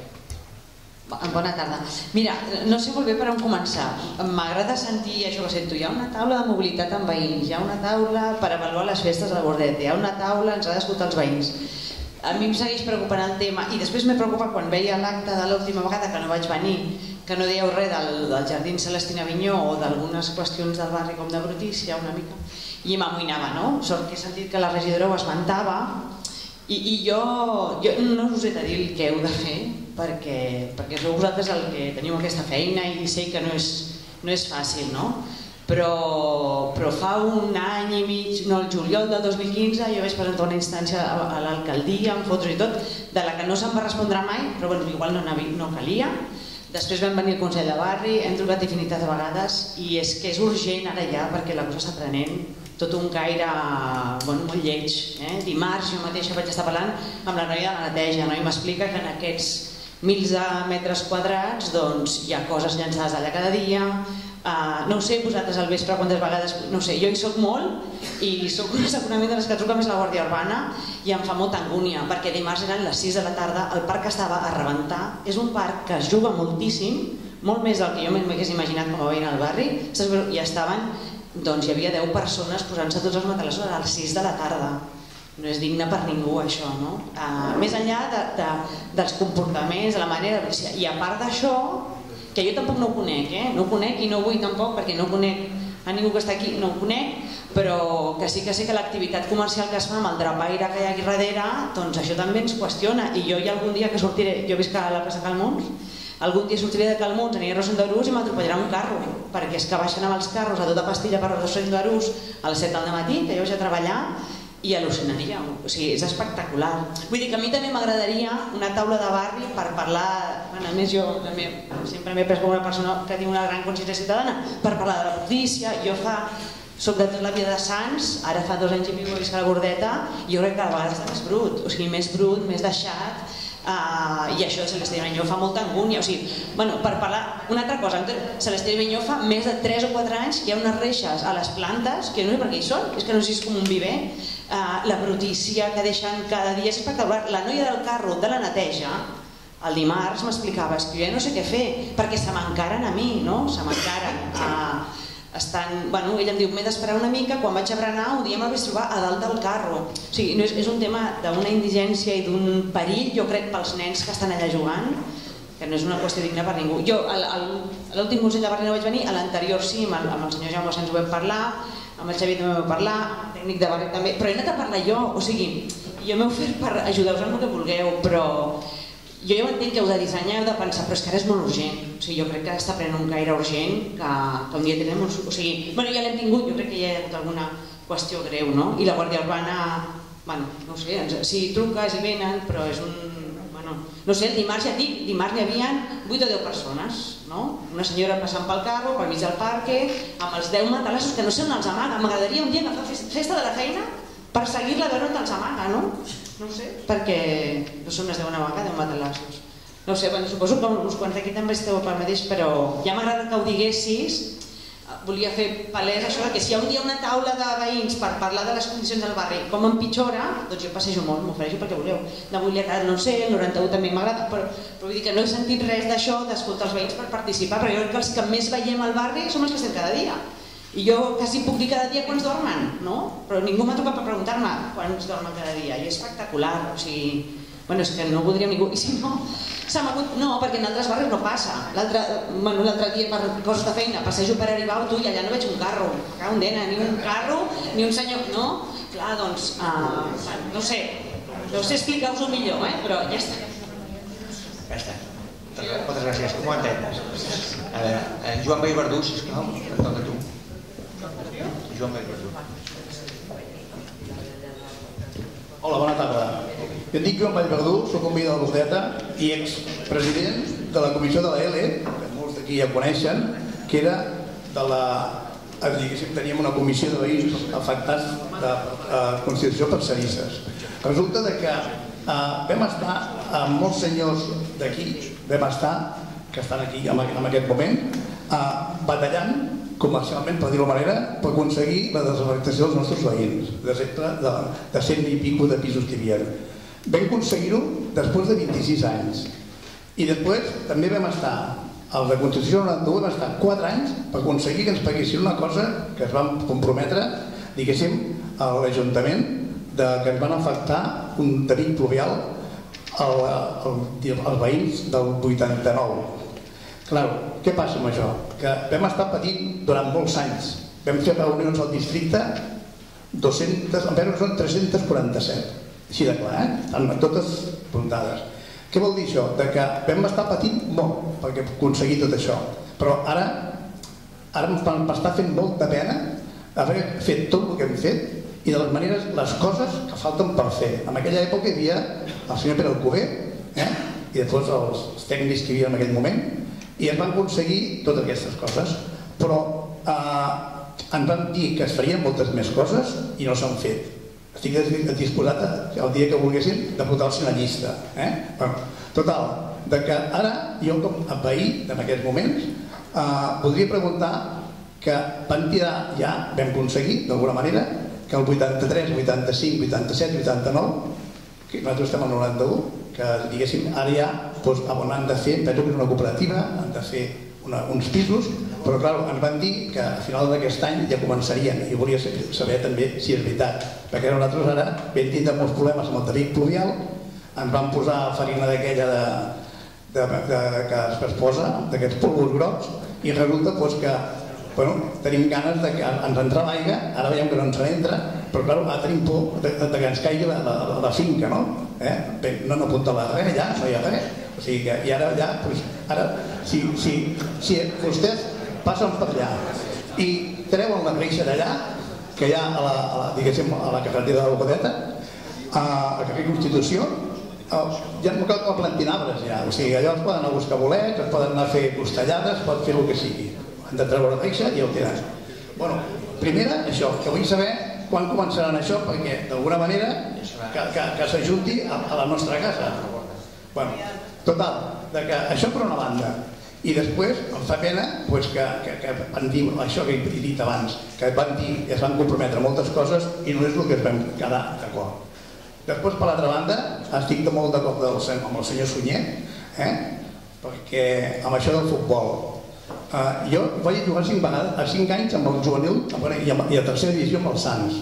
Speaker 9: Bona tarda. Mira, no sé molt bé per on començar. M'agrada sentir això que sento. Hi ha una taula de mobilitat amb veïns, hi ha una taula per avaluar les festes de Bordet, hi ha una taula, ens ha d'escoltar els veïns. A mi em segueix preocupant el tema i després me preocupa quan veia l'acte de l'última vegada que no vaig venir, que no dieu res del, del Jardí Celestina Vinyó o d'algunes qüestions del barri com de brutícia una mica i m'amoïnava, no? Sort que he sentit que la regidora ho esmentava i, i jo, jo no us he de dir el que heu de fer perquè, perquè sou vosaltres el que teniu aquesta feina i sé que no és, no és fàcil, no? però, però fa un any i mig, no, el juliol del 2015, jo vaig presentar una instància a, a l'alcaldia, amb fotos i tot, de la que no se'm va respondre mai, però bueno, igual no, no calia. Després vam venir al Consell de Barri, hem trucat infinitat de vegades i és que és urgent ara ja perquè la cosa està prenent tot un caire bueno, molt lleig. Eh? Dimarts jo mateixa vaig estar parlant amb la noia de la neteja no? i m'explica que en aquests mils de metres quadrats doncs, hi ha coses llançades allà cada dia, Uh, no ho sé, vosaltres al vespre quantes vegades, no sé, jo hi sóc molt i sóc una segurament de les que truca més la Guàrdia Urbana i em fa molta angúnia perquè dimarts eren les 6 de la tarda, el parc estava a rebentar, és un parc que es juga moltíssim, molt més del que jo m'hagués imaginat com a veïna al barri, i estaven, doncs hi havia 10 persones posant-se tots els matalasos a les 6 de la tarda. No és digne per ningú això, no? Uh, més enllà de, de, dels comportaments, de la manera... I a part d'això, que jo tampoc no ho conec, eh? no ho conec i no vull tampoc perquè no conec a ningú que està aquí, no ho conec, però que sí que sé que l'activitat comercial que es fa amb el drapaire que hi ha aquí darrere, doncs això també ens qüestiona. I jo ja algun dia que sortiré, jo visc a la plaça Calmons, algun dia sortiré de Calmons, aniré a Rosendorús i m'atropellarà un carro, perquè és que baixen amb els carros a tota pastilla per Rosendorús a les 7 del matí, que jo vaig a treballar, i al·lucinaria, o sigui, és espectacular. Vull dir que a mi també m'agradaria una taula de barri per parlar, bueno, a més jo també sempre m'he pres com una persona que tinc una gran consciència ciutadana, per parlar de la brutícia, jo fa soc de tota la vida de Sants, ara fa dos anys i mig visc a la Bordeta, i jo crec que a vegades està més brut, o sigui, més brut, més deixat, Uh, i això de Celestí Benyó fa molta angúnia. O sigui, bueno, per parlar, una altra cosa Celestí Benyó fa més de 3 o 4 anys que hi ha unes reixes a les plantes que no sé per què hi són, és que no sé si és com un viver la brutícia que deixen cada dia és espectacular, la noia del carro de la neteja el dimarts m'explicava, és que jo ja no sé què fer perquè se m'encaren a mi, no? se m'encaren uh, estan, bueno, ell em diu, m'he d'esperar una mica, quan vaig a berenar un dia me'l vaig trobar a dalt del carro. O sigui, no és, és un tema d'una indigència i d'un perill, jo crec, pels nens que estan allà jugant, que no és una qüestió digna per ningú. Jo, l'últim Consell de Barri no vaig venir, a l'anterior sí, amb el, amb el senyor Jaume Sens ho vam parlar, amb el Xavier també vam parlar, tècnic de barri també, però he anat a parlar jo, o sigui, jo m'he ofert per ajudar-vos en el que vulgueu, però jo ja ho entenc que heu de dissenyar, heu de pensar, però és que ara és molt urgent. O sigui, jo crec que està prenent un gaire urgent que, que un dia tenem un... O sigui, bueno, ja l'hem tingut, jo crec que hi ha hagut alguna qüestió greu, no? I la Guàrdia Urbana, bueno, no sé, ens, si truques i venen, però és un... Bueno, no sé, el dimarts ja dic, dimarts hi havia 8 o 10 persones, no? Una senyora passant pel carro, pel mig del parque, amb els 10 matalassos que no sé on els amaga. M'agradaria un dia agafar festa de la feina per seguir-la a veure on els amaga, no? No sé, perquè no són més d'una vegada, un matalassos. No sé, bueno, suposo que uns quants d'aquí també esteu pel mateix, però ja m'agrada que ho diguessis. Volia fer palès això que si hi ha un dia una taula de veïns per parlar de les condicions del barri, com empitjora, doncs jo passejo molt, m'ofereixo perquè voleu. De Volia quedar, no sé, el 91 també m'agrada, però, però vull dir que no he sentit res d'això, d'escoltar els veïns per participar, però jo crec que els que més veiem al barri som els que estem cada dia. I jo quasi puc dir cada dia quants dormen, no? Però ningú m'ha trucat per preguntar-me quants dormen cada dia. I és espectacular, o sigui... Bueno, és que no voldríem ningú... I si no, s'ha hagut... No, perquè en altres barris no passa. L'altre bueno, dia per coses de feina, passejo per arribar tu i allà no veig un carro. Cau un dena, ni un carro, ni un senyor... No? Clar, doncs, uh, no sé, no sé explicar-vos-ho millor, eh? però ja està.
Speaker 1: Ja està. Moltes gràcies. Ho entens? A veure, en Joan Vallverdú, sisplau, et toca tu. Joan Vallverdú.
Speaker 10: Hola, bona tarda. Jo em dic Joan Vallverdú, soc un veí de Bordeta i expresident de la comissió de la L, que molts d'aquí ja coneixen, que era de la... Diguéssim, teníem una comissió de veïns afectats de uh, Constitució per cerisses. Resulta de que uh, vam estar amb molts senyors d'aquí, vam estar, que estan aquí en, en aquest moment, uh, batallant comercialment, per dir-ho manera, per aconseguir la desafectació dels nostres veïns, de, de 100 i pico de pisos que hi havia. Vam aconseguir-ho després de 26 anys. I després també vam estar, al de Constitució 91 vam estar 4 anys per aconseguir que ens paguessin una cosa que es van comprometre, diguéssim, a l'Ajuntament, de, que ens van afectar un delit pluvial al, al, als veïns del 89 Clar, què passa amb això? Que vam estar patint durant molts anys. Vam fer reunions al districte, 200, en veure són 347. Així de clar, eh? Estan totes apuntades. Què vol dir això? De que vam estar patint molt perquè aconseguir tot això. Però ara ara m'està fent molta pena haver fet tot el que hem fet i de les maneres, les coses que falten per fer. En aquella època hi havia el senyor Pere Alcover eh? i després els, els tècnics que hi havia en aquell moment i es van aconseguir totes aquestes coses però eh, ens van dir que es farien moltes més coses i no s'han fet estic disposat el dia que volguessin de portar-los una llista eh? total, de que ara jo com a veí en aquests moments eh, voldria preguntar que van tirar ja, vam aconseguir d'alguna manera que el 83, 85, 87, 89 que nosaltres estem al 91 que diguéssim ara ja doncs, on han de fer, penso que és una cooperativa han de fer una, uns pisos però clar, ens van dir que a final d'aquest any ja començarien i volia saber també si és veritat perquè nosaltres ara vam tindre molts problemes amb el tabic pluvial ens van posar farina d'aquella de, de, de, que es posa d'aquests polvos grocs i resulta doncs, que bueno, tenim ganes de que ens entra l'aigua, ara veiem que no ens entra, però clar, ara tenim por de, de que ens caigui la, la, la finca, no? Eh? Bé, no n'apuntava res, ja, no hi ha res. O sigui que, i ara ja, doncs, ara, si, si, si vostès passen per allà i treuen la reixa d'allà, que hi ha a la, a la, diguéssim, a la carretera de la Bodeta, a, a carrer Constitució, ja no cal que plantin arbres ja, o sigui, allò es poden anar a buscar bolets, es poden anar a fer costellades, pot fer el que sigui han de treure la reixa i el tenen bueno, primera, això, que vull saber quan començaran això, perquè d'alguna manera que, que, que s'ajunti a, a la nostra casa. Bueno, total, de que això per una banda. I després em fa pena pues, que, que, que van dir això que he dit abans que van dir, es van comprometre moltes coses i no és el que es vam quedar d'acord. Després per l'altra banda estic de molt d'acord amb el senyor Sunyer eh? perquè amb això del futbol Uh, jo vaig jugar cinc vegades, a 5 anys amb el juvenil i a, i a tercera divisió amb els Sants.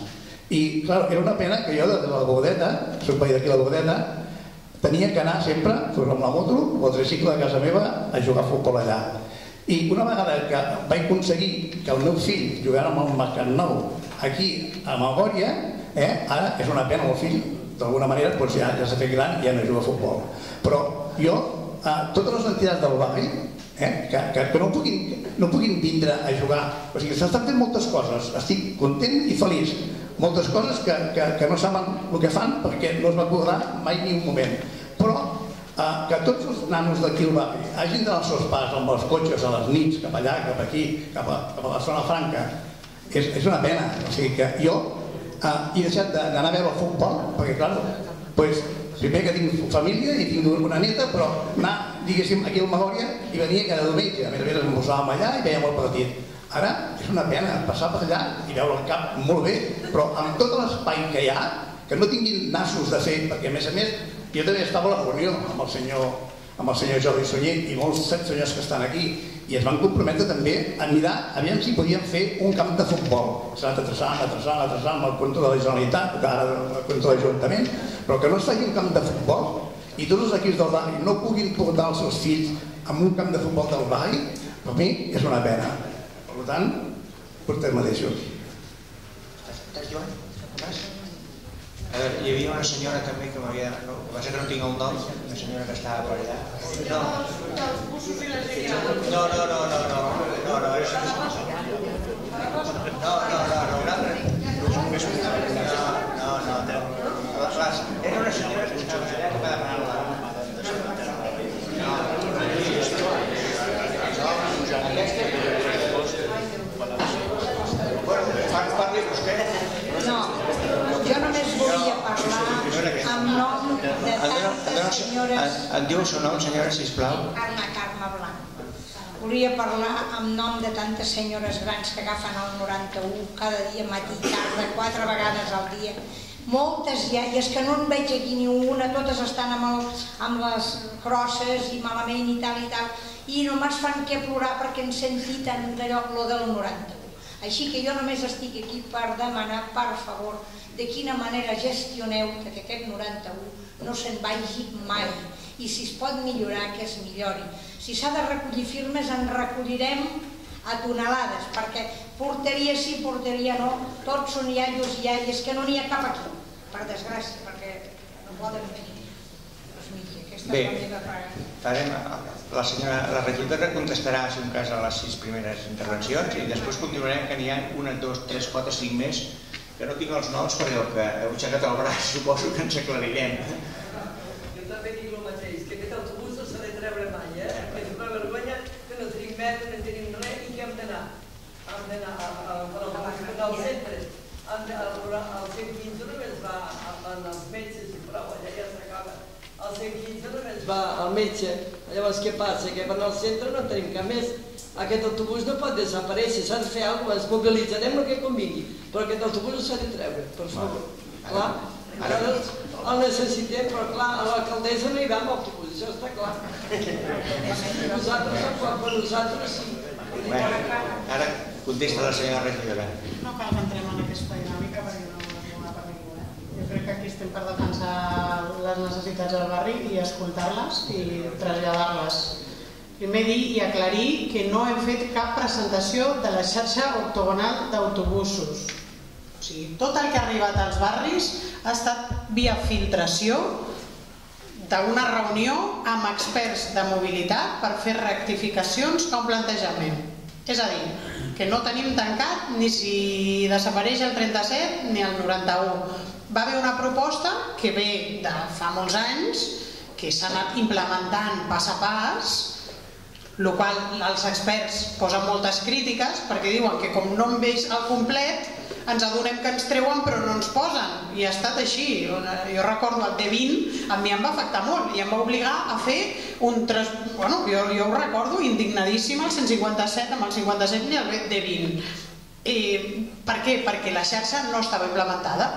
Speaker 10: I, clar, era una pena que jo de, la Bodeta, soc veí d'aquí la Bodeta, tenia que anar sempre doncs, amb la moto o el tricicle de casa meva a jugar a futbol allà. I una vegada que vaig aconseguir que el meu fill jugara amb el Mercat Nou aquí a Magòria, eh, ara és una pena el fill, d'alguna manera doncs ja, ja s'ha fet gran i ja no juga a futbol. Però jo, a totes les entitats del barri, eh? que, que, que no, puguin, no puguin vindre a jugar. O sigui, s'estan fent moltes coses, estic content i feliç. Moltes coses que, que, que no saben el que fan perquè no es va acordar mai ni un moment. Però eh, que tots els nanos d'aquí al barri hagin d'anar als seus pares amb els cotxes a les nits, cap allà, cap aquí, cap a, cap a la zona franca, és, és una pena. O sigui que jo eh, he deixat d'anar a veure el futbol, perquè clar, pues, primer que tinc família i tinc una neta, però anar diguéssim, aquí al Magòria i venia cada diumenge. A més a més ens posàvem allà i veiem el partit. Ara és una pena passar per allà i veure el cap molt bé, però amb tot l'espai que hi ha, que no tinguin nassos de fer, perquè a més a més jo també estava a la reunió amb el senyor, amb el senyor Jordi Sunyer i molts senyors que estan aquí i es van comprometre també a mirar aviam si podien fer un camp de futbol s'ha anat atrasant, atrasant, atrasant amb el compte de la Generalitat, ara el compte de l'Ajuntament però que no es faci un camp de futbol i tots els equips del barri no puguin portar els seus fills a un camp de futbol del barri, per mi és una pena. Per tant, vostès mateixos.
Speaker 1: Estàs, Joan? A hi havia una senyora també que m'havia... No, va ser que no tinc el nom, una senyora que estava per allà. No. No, no, no, no, no, no, no, és... No, no, no, no, una altra... No, no, no, era una senyora que estava allà que va demanar la... Parli vostè.
Speaker 11: No, jo només volia parlar en nom de tantes senyores...
Speaker 1: Em diu el seu nom, senyora, sisplau?
Speaker 11: Anna Carme Blanc. Volia parlar en nom de tantes senyores grans que agafen el 91 cada dia, matí, tarda, quatre vegades al dia moltes iaies que no en veig aquí ni una, totes estan amb, amb les crosses i malament i tal i tal, i només fan que plorar perquè han sentit tant d'allò, lo del 91. Així que jo només estic aquí per demanar, per favor, de quina manera gestioneu que aquest 91 no se'n vagi mai i si es pot millorar, que es millori. Si s'ha de recollir firmes, en recollirem a tonelades, perquè porteria sí, porteria no, tots són iaios i iaies que no n'hi ha cap aquí per desgràcia, perquè no poden fer. Doncs aquesta
Speaker 1: Bé,
Speaker 11: és la meva
Speaker 1: farem, la senyora, la regidora contestarà, si un cas, a les sis primeres intervencions i després continuarem que n'hi ha una, dos, tres, quatre, cinc més que no tinc els noms perquè el que heu aixecat el braç suposo que ens aclarirem.
Speaker 12: Jo també dic el mateix, que aquest autobús no s'ha de treure mai, eh? Que és una vergonya que no tenim metro, no tenim res i que hem d'anar. Hem d'anar al centre. Hem d'anar al 115 només va amb els metges i prou, allà ja s'acaba. Al 115 només va al metge. Llavors què passa? Que per al centre no tenim cap més. Aquest autobús no pot desaparèixer, s'ha de fer alguna cosa, ens mobilitzarem el que convingui, però aquest autobús no s'ha de treure, per favor. Clar, ara el necessitem, però clar, a l'alcaldessa no hi va amb autobús, això està clar. Nosaltres tampoc, però nosaltres sí.
Speaker 1: Bé, ara contesta la senyora regidora.
Speaker 5: No cal que entrem en aquesta dinàmica perquè no és bona per ningú. Eh? Jo crec que aquí estem per defensar les necessitats del barri i escoltar-les i traslladar-les. Primer dir i aclarir que no hem fet cap presentació de la xarxa octogonal d'autobusos. O sigui, tot el que ha arribat als barris ha estat via filtració d'una reunió amb experts de mobilitat per fer rectificacions un plantejament. És a dir, que no tenim tancat ni si desapareix el 37 ni el 91. Va haver una proposta que ve de fa molts anys, que s'ha anat implementant pas a pas, el qual els experts posen moltes crítiques perquè diuen que com no en veig al complet ens adonem que ens treuen però no ens posen. I ha estat així. Jo recordo el D20 a mi em va afectar molt i em va obligar a fer un tres... bueno, jo, jo ho recordo indignadíssim el 157 amb el 57 i el D20 I, per què? perquè la xarxa no estava implementada.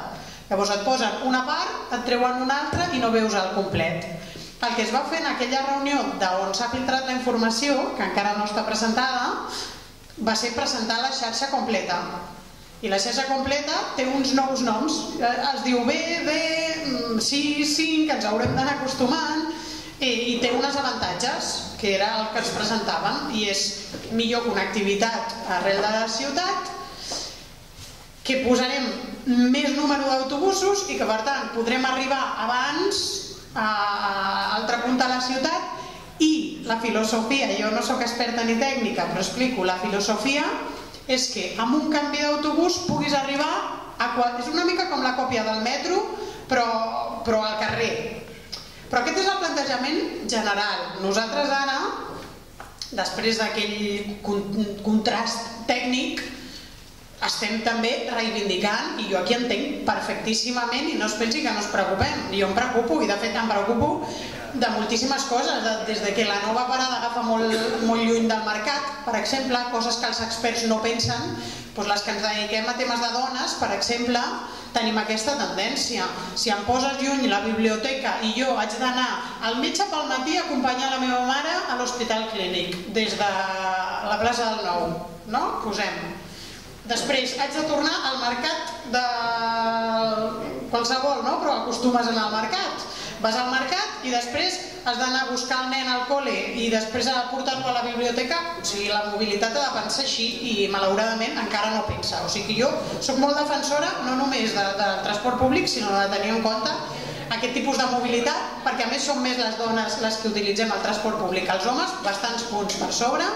Speaker 5: Llavors et posen una part et treuen una altra i no veus el complet el que es va fer en aquella reunió d'on s'ha filtrat la informació, que encara no està presentada, va ser presentar la xarxa completa. I la xarxa completa té uns nous noms. Eh, es diu B, D, 6, 5, que ens haurem d'anar acostumant, i, té uns avantatges, que era el que ens presentaven, i és millor connectivitat arrel de la ciutat, que posarem més número d'autobusos i que per tant podrem arribar abans a altre punt de la ciutat i la filosofia, jo no sóc experta ni tècnica però explico, la filosofia és que amb un canvi d'autobús puguis arribar a qual... és una mica com la còpia del metro però, però al carrer. Però aquest és el plantejament general. Nosaltres ara després d'aquell contrast tècnic estem també reivindicant i jo aquí entenc perfectíssimament i no es pensi que no es preocupem. Jo em preocupo i de fet em preocupo de moltíssimes coses des de que la nova parada agafa molt, molt lluny del mercat per exemple, coses que els experts no pensen doncs les que ens dediquem a temes de dones per exemple, tenim aquesta tendència. Si em poses lluny la biblioteca i jo haig d'anar al metge pel matí a acompanyar la meva mare a l'hospital clínic des de la plaça del Nou no? posem Després haig de tornar al mercat de qualsevol, no? però acostumes anar al mercat. Vas al mercat i després has d'anar a buscar el nen al col·le i després a portar-lo a la biblioteca. O sigui, la mobilitat ha de pensar així i malauradament encara no pensa. O sigui que jo sóc molt defensora no només de, del transport públic, sinó de tenir en compte aquest tipus de mobilitat, perquè a més som més les dones les que utilitzem el transport públic. Els homes, bastants punts per sobre,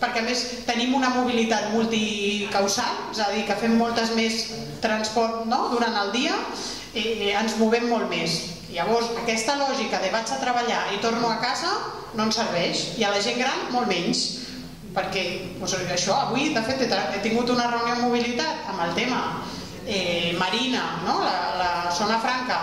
Speaker 5: perquè a més tenim una mobilitat multicausal, és a dir, que fem moltes més transport no? durant el dia i ens movem molt més. Llavors, aquesta lògica de vaig a treballar i torno a casa no ens serveix, i a la gent gran molt menys, perquè doncs, això avui, de fet, he tingut una reunió de mobilitat amb el tema eh, Marina, no? la, la zona franca,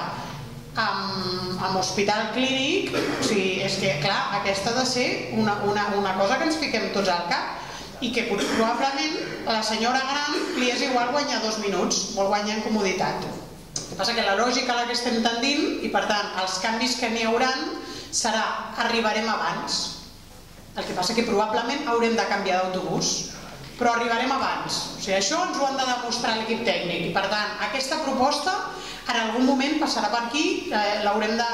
Speaker 5: amb, amb hospital clínic, o sigui, és que, clar, aquesta ha de ser una, una, una cosa que ens fiquem tots al cap i que probablement a la senyora gran li és igual guanyar dos minuts, vol guanyar en comoditat. El que passa que la lògica a la que estem tendint, i per tant els canvis que n'hi hauran, serà arribarem abans. El que passa que probablement haurem de canviar d'autobús, però arribarem abans. O sigui, això ens ho han de demostrar l'equip tècnic i per tant aquesta proposta en algun moment passarà per aquí, eh, l'haurem de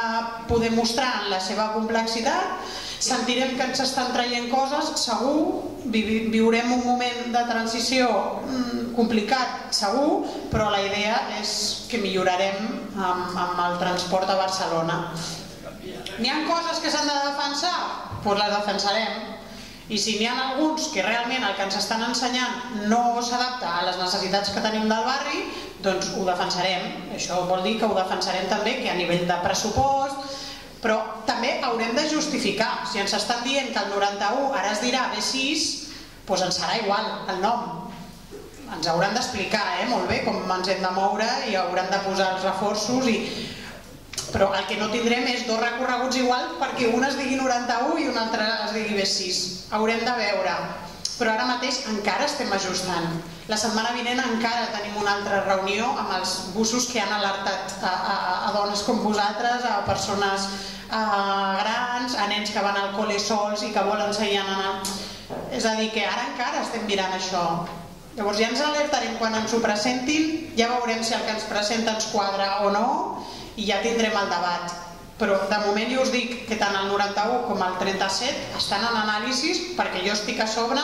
Speaker 5: poder mostrar en la seva complexitat, sentirem que ens estan traient coses, segur, vi viurem un moment de transició mm, complicat, segur, però la idea és que millorarem amb, amb el transport a Barcelona. N'hi ha coses que s'han de defensar? Doncs doncs les defensarem. I si n'hi ha alguns que realment el que ens estan ensenyant no s'adapta a les necessitats que tenim del barri, doncs ho defensarem. Això vol dir que ho defensarem també que a nivell de pressupost, però també haurem de justificar. Si ens estan dient que el 91 ara es dirà B6, doncs ens serà igual el nom. Ens hauran d'explicar eh, molt bé com ens hem de moure i hauran de posar els reforços i però el que no tindrem és dos recorreguts igual perquè un es digui 91 i un altre es digui B6. Haurem de veure. Però ara mateix encara estem ajustant. La setmana vinent encara tenim una altra reunió amb els busos que han alertat a, a, a dones com vosaltres, a persones a grans, a nens que van al col·le sols i que volen seguir anant. És a dir, que ara encara estem mirant això. Llavors ja ens alertarem quan ens ho presentin, ja veurem si el que ens presenta ens quadra o no i ja tindrem el debat. Però de moment jo us dic que tant el 91 com el 37 estan en anàlisis perquè jo estic a sobre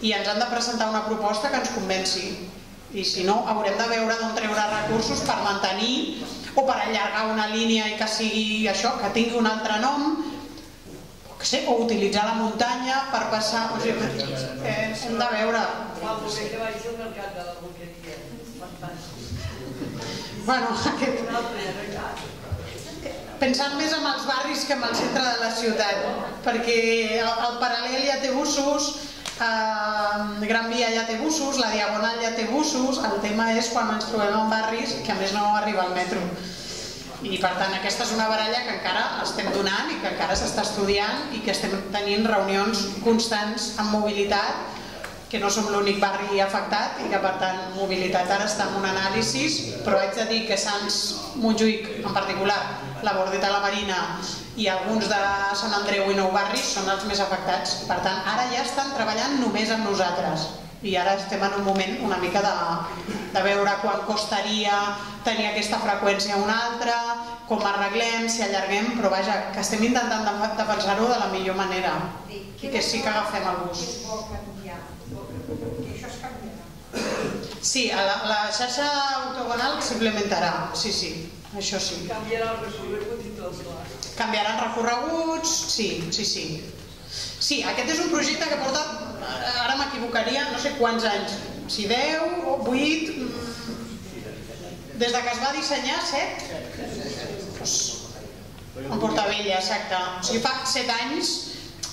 Speaker 5: i ens han de presentar una proposta que ens convenci. I si no, haurem de veure d'on treure recursos per mantenir o per allargar una línia i que sigui això, que tingui un altre nom, que sé, o utilitzar la muntanya per passar... O sigui, eh, hem de veure...
Speaker 12: que vaig al mercat de la boqueria.
Speaker 5: Bueno, aquest... Pensant més en els barris que en el centre de la ciutat, perquè el, el paral·lel ja té busos, eh, Gran Via ja té busos, la Diagonal ja té busos, el tema és quan ens trobem en barris que a més no arriba al metro. I per tant aquesta és una baralla que encara estem donant i que encara s'està estudiant i que estem tenint reunions constants amb mobilitat que no som l'únic barri afectat i que per tant mobilitat ara està en un anàlisi però haig de dir que Sants Montjuïc en particular, la Bordeta la Marina i alguns de Sant Andreu i Nou Barris són els més afectats. Per tant ara ja estan treballant només amb nosaltres. I ara estem en un moment una mica de, de veure quan costaria tenir aquesta freqüència a una altra, com arreglem, si allarguem, però vaja, que estem intentant de, de la millor manera. I que sí que agafem el bus. Sí, a la, la xarxa ortogonal s'implementarà, sí, sí, això sí.
Speaker 12: Canviarà el recorregut i tot, clar.
Speaker 5: Canviaran recorreguts, sí, sí, sí. Sí, aquest és un projecte que porta, ara m'equivocaria, no sé quants anys, si 10 o 8, des de que es va dissenyar, 7? Pues, en Portavella, exacte. O sigui, fa 7 anys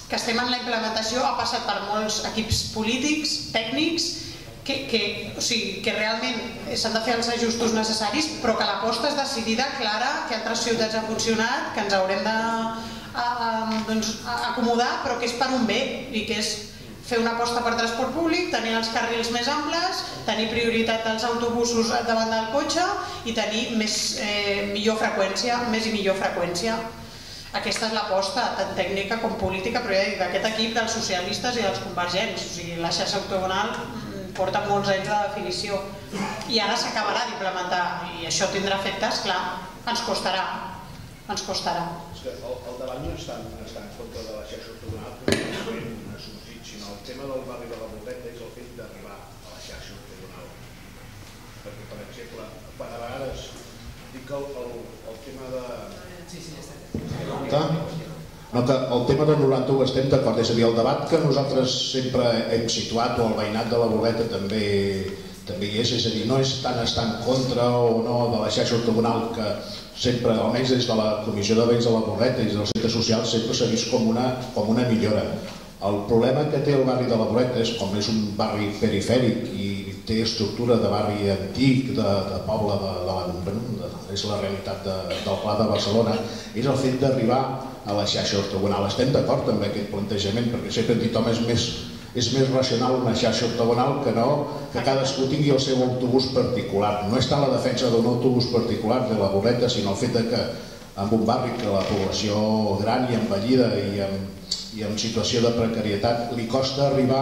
Speaker 5: que estem en la implementació, ha passat per molts equips polítics, tècnics, que, que, o sigui, que realment s'han de fer els ajustos necessaris, però que l'aposta és decidida, clara, que altres ciutats ha funcionat, que ens haurem de a, a, doncs, a acomodar, però que és per un bé i que és fer una aposta per transport públic, tenir els carrils més amples, tenir prioritat dels autobusos davant del cotxe i tenir més, eh, millor freqüència, més i millor freqüència. Aquesta és l'aposta, tant tècnica com política, però ja dic, d'aquest equip dels socialistes i dels convergents. O sigui, la xarxa octogonal porta molts anys de definició. I ara s'acabarà d'implementar. I això tindrà efectes, clar, ens costarà. Ens costarà.
Speaker 7: És que el, el debat no està, està en contra de la xarxa ortogonal però no és un sinó el tema del barri de la Bordeta és el fet d'arribar a la xarxa ortogonal perquè per exemple quan a vegades dic el, el, el tema de sí, sí, està. No, que el tema del 91 estem d'acord, és a dir, el debat que nosaltres sempre hem situat o el veïnat de la Boleta també també hi és, és a dir, no és tant estar en contra o no de la xarxa ortogonal que sempre, almenys des de la Comissió de Veïns de la Borreta i dels centres socials, sempre s'ha vist com una, com una millora. El problema que té el barri de la Borreta és, com és un barri perifèric i té estructura de barri antic, de, de poble, de, de, de, és la realitat de, del Pla de Barcelona, és el fet d'arribar a la xarxa ortogonal. Estem d'acord amb aquest plantejament, perquè sempre hem dit, home, és més, és més racional una xarxa ortogonal que no que cadascú tingui el seu autobús particular. No tant la defensa d'un autobús particular de la boleta, sinó el fet de que en un barri que la població gran i envellida i amb, i en situació de precarietat li costa arribar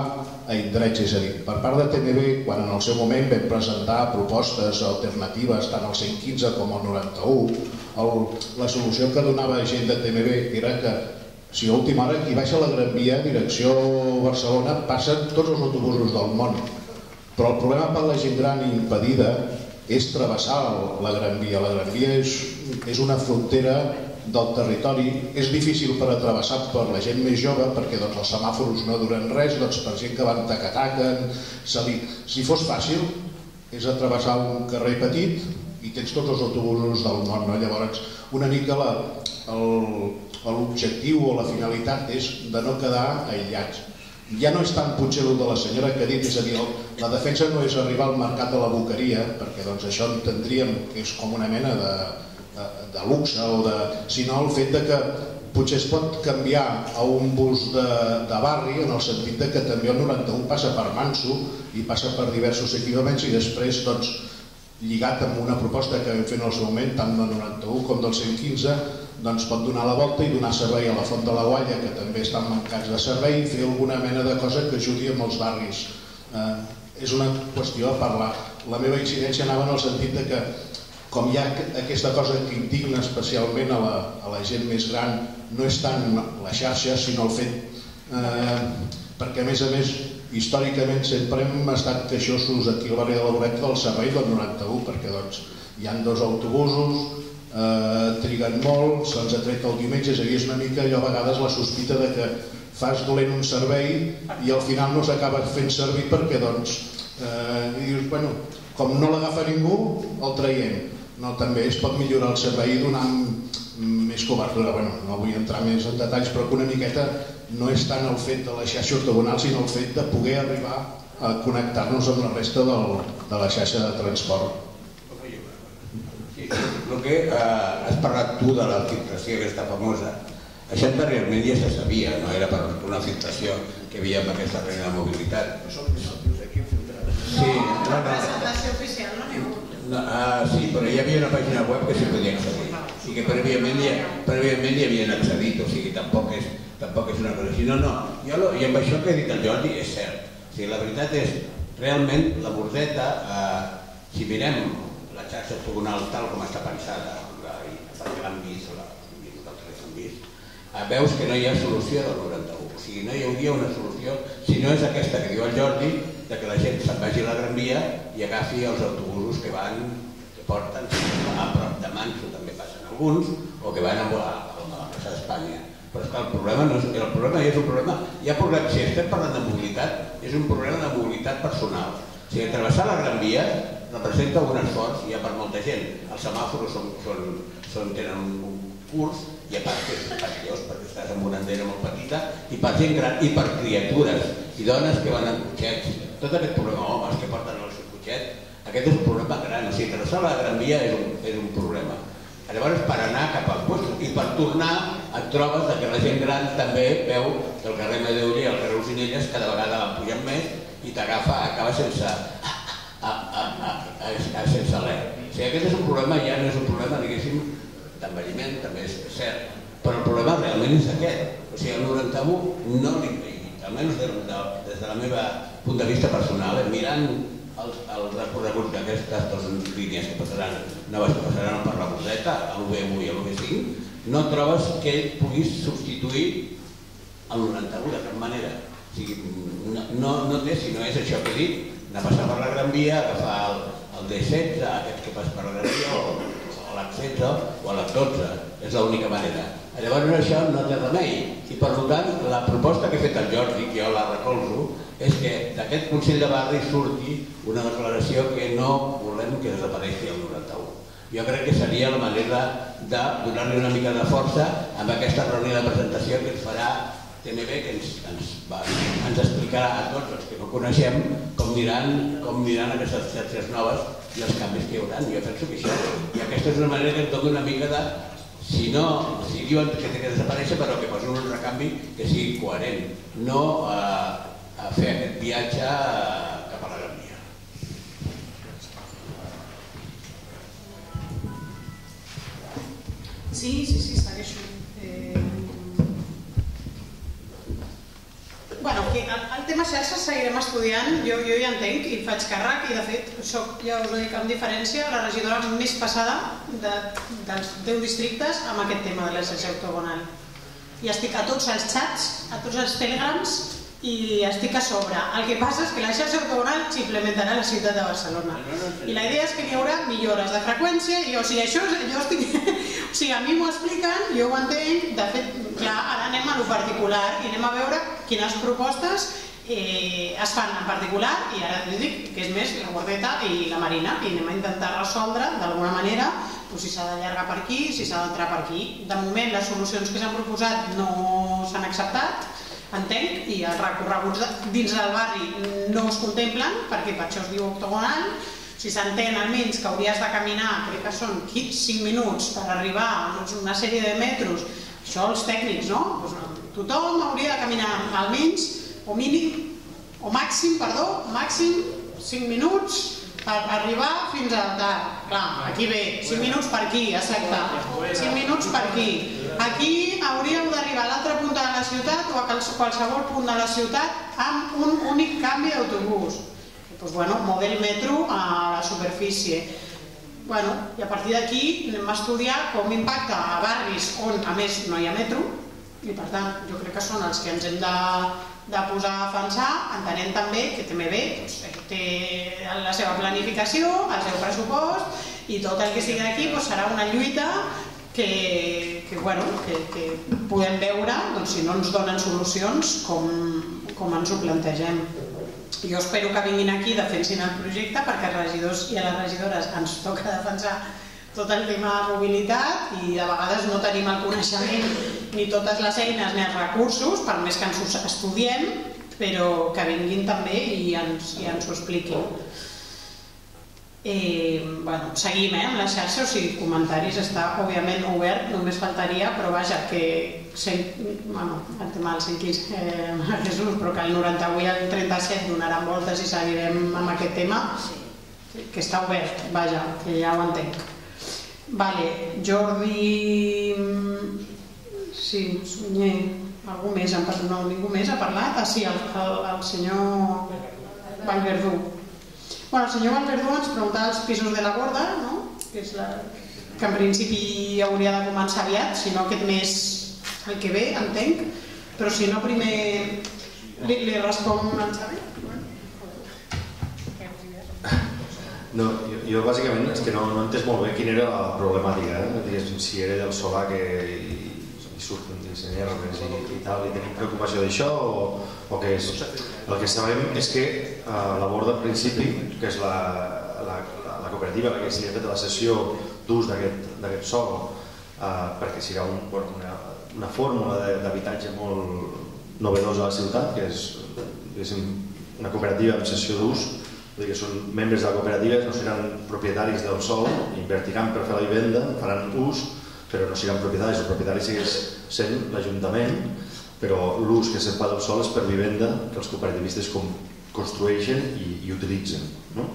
Speaker 7: a indrets, és a dir, per part de TNB, quan en el seu moment vam presentar propostes alternatives tant al 115 com al 91, la solució que donava gent de TNB era que si a última hora qui baixa la Gran Via, direcció Barcelona, passen tots els autobusos del món. Però el problema per la gent gran impedida és travessar la Gran Via. La Gran Via és, és una frontera del territori és difícil per atravessar per la gent més jove perquè doncs, els semàfors no duren res, doncs, per gent que van tacataquen, si fos fàcil és atravessar un carrer petit i tens tots els autobusos del món, no? llavors una mica l'objectiu o la finalitat és de no quedar aïllats. Ja no és tant potser el de la senyora que ha dit, és a dir, la defensa no és arribar al mercat de la boqueria, perquè doncs això entendríem que és com una mena de, de, de luxe, o de, sinó el fet de que potser es pot canviar a un bus de, de barri en el sentit de que també el 91 passa per Manso i passa per diversos equipaments i després doncs, lligat amb una proposta que vam fer en el seu moment, tant del 91 com del 115, doncs pot donar la volta i donar servei a la Font de la Gualla, que també estan mancats de servei, i fer alguna mena de cosa que ajudi amb els barris. Eh, és una qüestió a parlar. La meva incidència anava en el sentit de que com hi ha aquesta cosa que indigna especialment a la, a la gent més gran, no és tant la xarxa, sinó el fet, eh, perquè a més a més històricament sempre hem estat queixosos aquí al barri de la Boreta del servei del 91, perquè doncs, hi han dos autobusos, eh, triguen molt, se'ns ha tret el diumenge, és a dir, és una mica allò a vegades la sospita de que fas dolent un servei i al final no s'acaba fent servir perquè doncs eh, dius, bueno, com no l'agafa ningú, el traiem. No, també es pot millorar el servei donant més cobertura. Bueno, no vull entrar més en detalls, però que una miqueta no és tant el fet de la xarxa ortogonal, sinó el fet de poder arribar a connectar-nos amb la resta del, de la xarxa de transport.
Speaker 13: El que eh, has parlat tu de la filtració aquesta famosa, això anteriorment ja se sabia, no era per una filtració que hi havia amb aquesta reina de mobilitat. Sí, no, no.
Speaker 2: Presentació oficial, no n'hi ha hagut.
Speaker 13: No, uh, sí, però hi havia una pàgina web que s'hi podia accedir i que prèviament hi, prèviament hi havien accedit, o sigui, tampoc és, tampoc és una cosa així. No, no, jo lo, i amb això que ha dit el Jordi és cert. O sigui, la veritat és, realment, la bordeta, eh, si mirem la xarxa octogonal tal com està pensada, perquè l'han vist, la, nosaltres l'hem vist, eh, veus que no hi ha solució del 91. O sigui, no hi hauria una solució, si no és aquesta que diu el Jordi, de que la gent se'n vagi a la Gran Via i agafi els autobusos que van, que porten a prop de Manso, alguns, o que van a, a, a la plaça d'Espanya. Però és que el problema, no és, el problema és un problema, hi ha problema, si estem parlant de mobilitat, és un problema de mobilitat personal. O sigui, travessar la Gran Via representa un esforç ja per molta gent. Els semàfors són, són, són, tenen un, un curs i a part que és perillós perquè estàs en una andera molt petita i per gent gran i per criatures i dones que van en cotxets. Tot aquest problema, homes que porten el seu cotxet, aquest és un problema gran. O sigui, travessar la Gran Via és un, és un problema. Llavors, per anar cap al puesto i per tornar et trobes que la gent gran també veu que el carrer Medeuller i el carrer Usinelles cada vegada van pujant més i t'agafa, acaba sense, a, a, a, a, sense alè. O sigui, aquest és un problema, ja no és un problema, diguéssim, d'envelliment, també és cert, però el problema realment és aquest. O sigui, el 91 no li, almenys de, de, des de la meva punt de vista personal, eh, mirant el, el recorregut d'aquestes línies que passaran, noves que passaran per la Bordeta, a l'UB1 i a l'UB5, no trobes que puguis substituir el 91 de cap manera. O sigui, no, no, no té, si no és això que he dit, anar a passar per la Gran Via, agafar el, el D16, aquest que passa per la Gran Via, o, o l'H16 o l'H12, és l'única manera. Llavors això no té remei i per tant la proposta que ha fet el Jordi, que jo la recolzo, és que d'aquest Consell de Barri surti una declaració que no volem que desapareixi el 91. Jo crec que seria la manera de donar-li una mica de força amb aquesta reunió de presentació que ens farà TMB, que ens, ens, va, ens explicarà a tots els que no coneixem com aniran, com aniran aquestes xarxes noves i els canvis que hi haurà. Jo penso que això, i aquesta és una manera que et doni una mica de si no, si diuen que té que desaparèixer, però que posin un recanvi que sigui coherent, no eh, a fer aquest viatge cap a la Gran Via.
Speaker 5: Sí, sí, sí, segueixo. Eh... Bueno, el, tema xarxes seguirem estudiant, jo, jo ja entenc i faig càrrec i de fet soc, ja us ho dic amb diferència, la regidora més passada de, dels 10 districtes amb aquest tema de la octogonal. I estic a tots els xats, a tots els telegrams i estic a sobre. El que passa és que la xarxa ortogonal s'implementarà a la ciutat de Barcelona. I la idea és que hi haurà millores de freqüència i o sigui, això, jo estic sigui, a mi m'ho expliquen, jo ho entenc, de fet, clar, ara anem a lo particular i anem a veure quines propostes eh, es fan en particular i ara us dic que és més la guardeta i la marina i anem a intentar resoldre d'alguna manera doncs, si s'ha d'allargar per aquí, si s'ha d'entrar per aquí. De moment les solucions que s'han proposat no s'han acceptat, entenc, i els recorreguts dins del barri no es contemplen perquè per això es diu octogonal, si s'entén almenys que hauries de caminar, crec que són 5 minuts per arribar a una sèrie de metros, això els tècnics, no? Doncs tothom hauria de caminar almenys, o mínim, o màxim, perdó, màxim 5 minuts per arribar fins al tard. Clar, aquí ve, 5 minuts per aquí, exacte. 5 minuts per aquí. Aquí hauríeu d'arribar a l'altra punta de la ciutat o a qualsevol punt de la ciutat amb un únic canvi d'autobús pues bueno, model metro a la superfície. Bueno, I a partir d'aquí anem a estudiar com impacta a barris on a més no hi ha metro i per tant jo crec que són els que ens hem de, de posar a defensar, entenent també que TMB doncs, té la seva planificació, el seu pressupost i tot el que sigui d'aquí doncs, serà una lluita que, que, bueno, que, que podem veure doncs, si no ens donen solucions com, com ens ho plantegem. Jo espero que vinguin aquí defensin el projecte perquè als regidors i les regidores ens toca defensar tot el tema de mobilitat i de vegades no tenim el coneixement ni totes les eines ni els recursos, per més que ens estudiem, però que vinguin també i ens, i ens ho expliquin. Eh, bueno, seguim eh, amb la xarxa, o sigui, comentaris està òbviament obert, només faltaria, però vaja, que bueno, el tema del 115 eh, Jesús, però que el 98 i el 37 donaran voltes i seguirem amb aquest tema, que està obert, vaja, que ja ho entenc. Vale, Jordi... Sí, Sunyer, algú més, no, ningú més ha parlat? Ah, sí, el, el, el senyor Vallverdú. Bueno, el senyor Valverdú ens preguntava els pisos de la Gorda, no? que, és la, que en principi hauria de començar aviat, si no aquest mes el que ve, entenc, però si no primer li, li respon en Xavi.
Speaker 14: No, jo, jo bàsicament és que no, no he entès molt bé quina era la problemàtica, eh? si era del solar que surten sense herbes i, i tal, i tenim preocupació d'això o, o què és? El que sabem és que eh, la borda al principi, que és la, la, la cooperativa la que s'hi ha fet la sessió d'ús d'aquest sol, eh, perquè serà un, una, una fórmula d'habitatge molt novedosa a la ciutat, que és una cooperativa amb sessió d'ús, vull dir que són membres de la cooperativa, no seran propietaris del sol, invertiran per fer la vivenda, faran ús, però no seran propietaris, el propietari segueix sent l'Ajuntament, però l'ús que se'n fa del sol és per vivenda que els cooperativistes construeixen i, i utilitzen. No?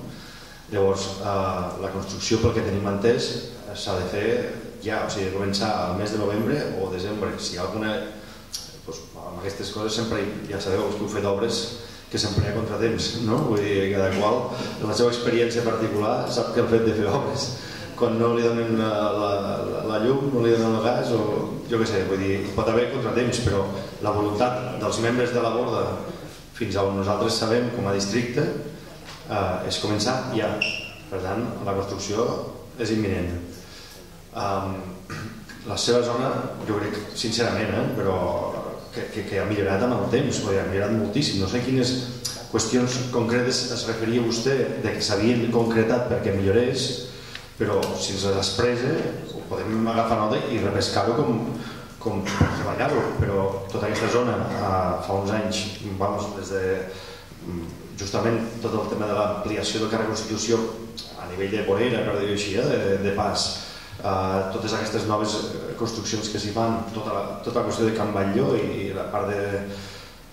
Speaker 14: Llavors, eh, la construcció, pel que tenim entès, s'ha de fer ja, o sigui, començar al mes de novembre o desembre. Si hi ha alguna... Doncs, amb aquestes coses sempre, ja sabeu, que heu fet obres, que sempre hi ha contratemps, no? Vull dir, cada qual, la seva experiència particular, sap que el fet de fer obres quan no li donen la, la, la, llum, no li donen el gas o jo què sé, vull dir, pot haver contratemps però la voluntat dels membres de la borda fins a on nosaltres sabem com a districte eh, és començar ja. Per tant la construcció és imminent. Um, la seva zona jo crec sincerament eh, però que, que, que ha millorat amb el temps dir, ha millorat moltíssim. No sé quines qüestions concretes es referia vostè de que s'havien concretat perquè millorés però si ens les presa ho podem agafar nota i repescar-ho com, com treballar-ho però tota aquesta zona eh, fa uns anys vamos, des de justament tot el tema de l'ampliació del carrer Constitució a nivell de vorera, per dir-ho així, eh, de, de pas eh, totes aquestes noves construccions que s'hi fan tota la, tota la qüestió de Can Batlló i, i la part de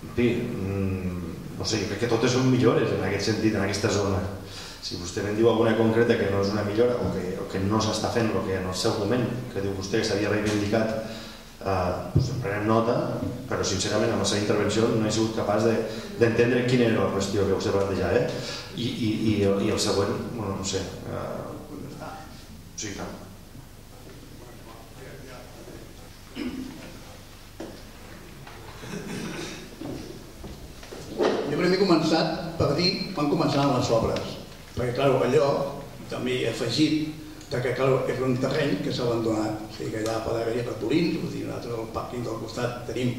Speaker 14: en fi, mm, no sé, crec que totes són millores en aquest sentit, en aquesta zona si vostè me'n diu alguna concreta que no és una millora o que, o que no s'està fent el que en el seu moment, que diu vostè que s'havia reivindicat, eh, doncs en prenem nota, però sincerament amb la seva intervenció no he sigut capaç d'entendre de, quina era la qüestió que vostè plantejava. Eh? I, i, i, I el següent, bueno, no sé, eh, sí, clar.
Speaker 10: Jo primer he començat per dir quan començaran les obres perquè clar, allò també he afegit perquè clar, és un terreny que s'ha abandonat, o sigui que allà pot haver-hi ratolins, vull dir, nosaltres al pàrquing del costat tenim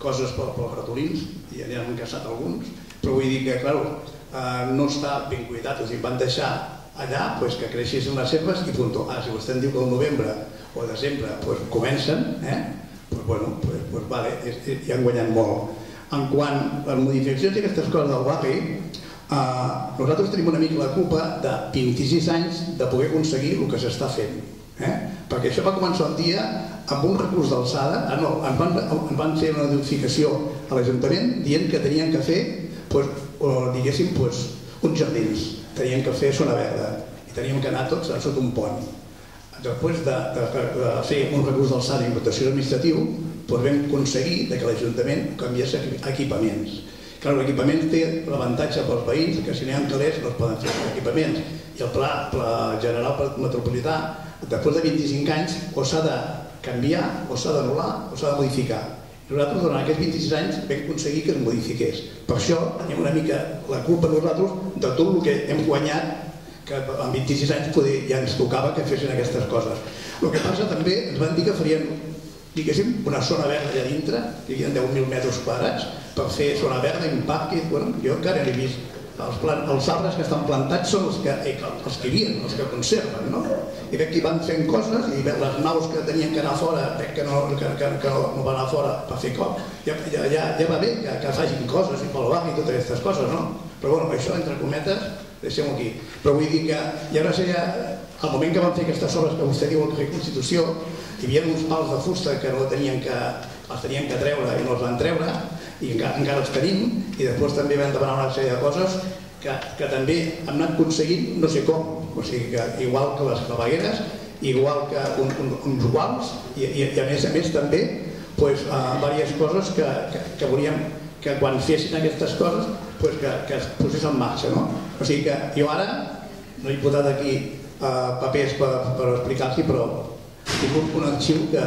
Speaker 10: coses per, per ratolins i ja n'han caçat alguns, però vull dir que, clar, eh, no està ben cuidat, o sigui, van deixar allà pues, que creixessin les herbes i punt. Ah, si vostè em diu que al novembre o desembre pues, comencen, eh? pues, bueno, pues, pues, vale, és, és, ja han guanyat molt. En quant a les modificacions i aquestes coses del barri, eh, nosaltres tenim una mica la culpa de 26 anys de poder aconseguir el que s'està fent. Eh? Perquè això va començar un dia amb un recurs d'alçada, ah, no, ens van, ens van fer una notificació a l'Ajuntament dient que tenien que fer, pues, o, diguéssim, pues, uns jardins, tenien que fer zona verda i teníem que anar tots a sota un pont. Després de, de, de fer un recurs d'alçada i votació administratiu, doncs vam aconseguir que l'Ajuntament canviés equipaments. Clar, l'equipament té l'avantatge pels veïns que si no hi ha calés no es poden fer equipaments. I el pla, pla general metropolità, després de 25 anys, o s'ha de canviar, o s'ha d'anul·lar, o s'ha de modificar. Nosaltres, durant aquests 26 anys, vam aconseguir que es modifiqués. Per això tenim una mica la culpa nosaltres de tot el que hem guanyat que en 26 anys poder, ja ens tocava que fessin aquestes coses. El que passa també, ens van dir que farien diguéssim, una zona verda allà dintre, hi havia 10.000 metres quadrats, per fer zona verda, impacte, bueno, jo encara n'he vist. Els, plan, els arbres que estan plantats són els que, eh, els que hi havia, els que conserven, no? I veig que van fent coses, i les naus que tenien que anar fora, veig que no, que, que, que no van anar fora per fer cop, ja, ja, ja, ja va bé que, que facin coses i pel i totes aquestes coses, no? Però bueno, això, entre cometes, deixem-ho aquí. Però vull dir que ja ara seria el moment que van fer aquestes obres que vostè diu al Constitució, hi havia uns pals de fusta que no tenien que, els tenien que treure i no els van treure, i encara, encara els tenim, i després també vam demanar una sèrie de coses que, que també hem anat aconseguint no sé com, o sigui que igual que les clavegueres, igual que un, un, uns guals, i, i, i a més a més també pues, uh, diverses coses que, que, que volíem que quan fessin aquestes coses pues, que, que es posés en marxa. No? O sigui que jo ara no he posat aquí uh, papers per, per explicar-los, però tinc un, arxiu que,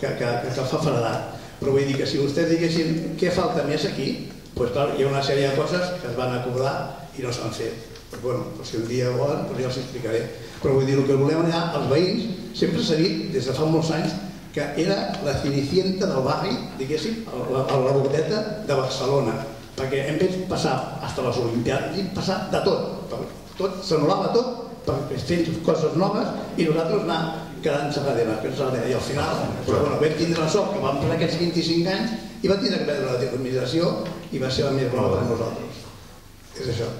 Speaker 10: que, que, que, fa faradat. Però vull dir que si vostès diguessin què falta més aquí, doncs clar, hi ha una sèrie de coses que es van acordar i no s'han fet. Però, bueno, però si un dia volen, doncs ja els explicaré. Però vull dir, el que volem allà, els veïns, sempre s'ha dit, des de fa molts anys, que era la cinicienta del barri, diguéssim, la, la bordeta de Barcelona, perquè hem fet passar fins a les Olimpiades, hem passat de tot, tot s'anul·lava tot, per fent coses noves i nosaltres anar quedant-se darrere, darrere. I al final, però, bueno, vam tindre la sort que vam passar aquests 25 anys i va tindre que prendre la administració i va ser la més bona per nosaltres. És això.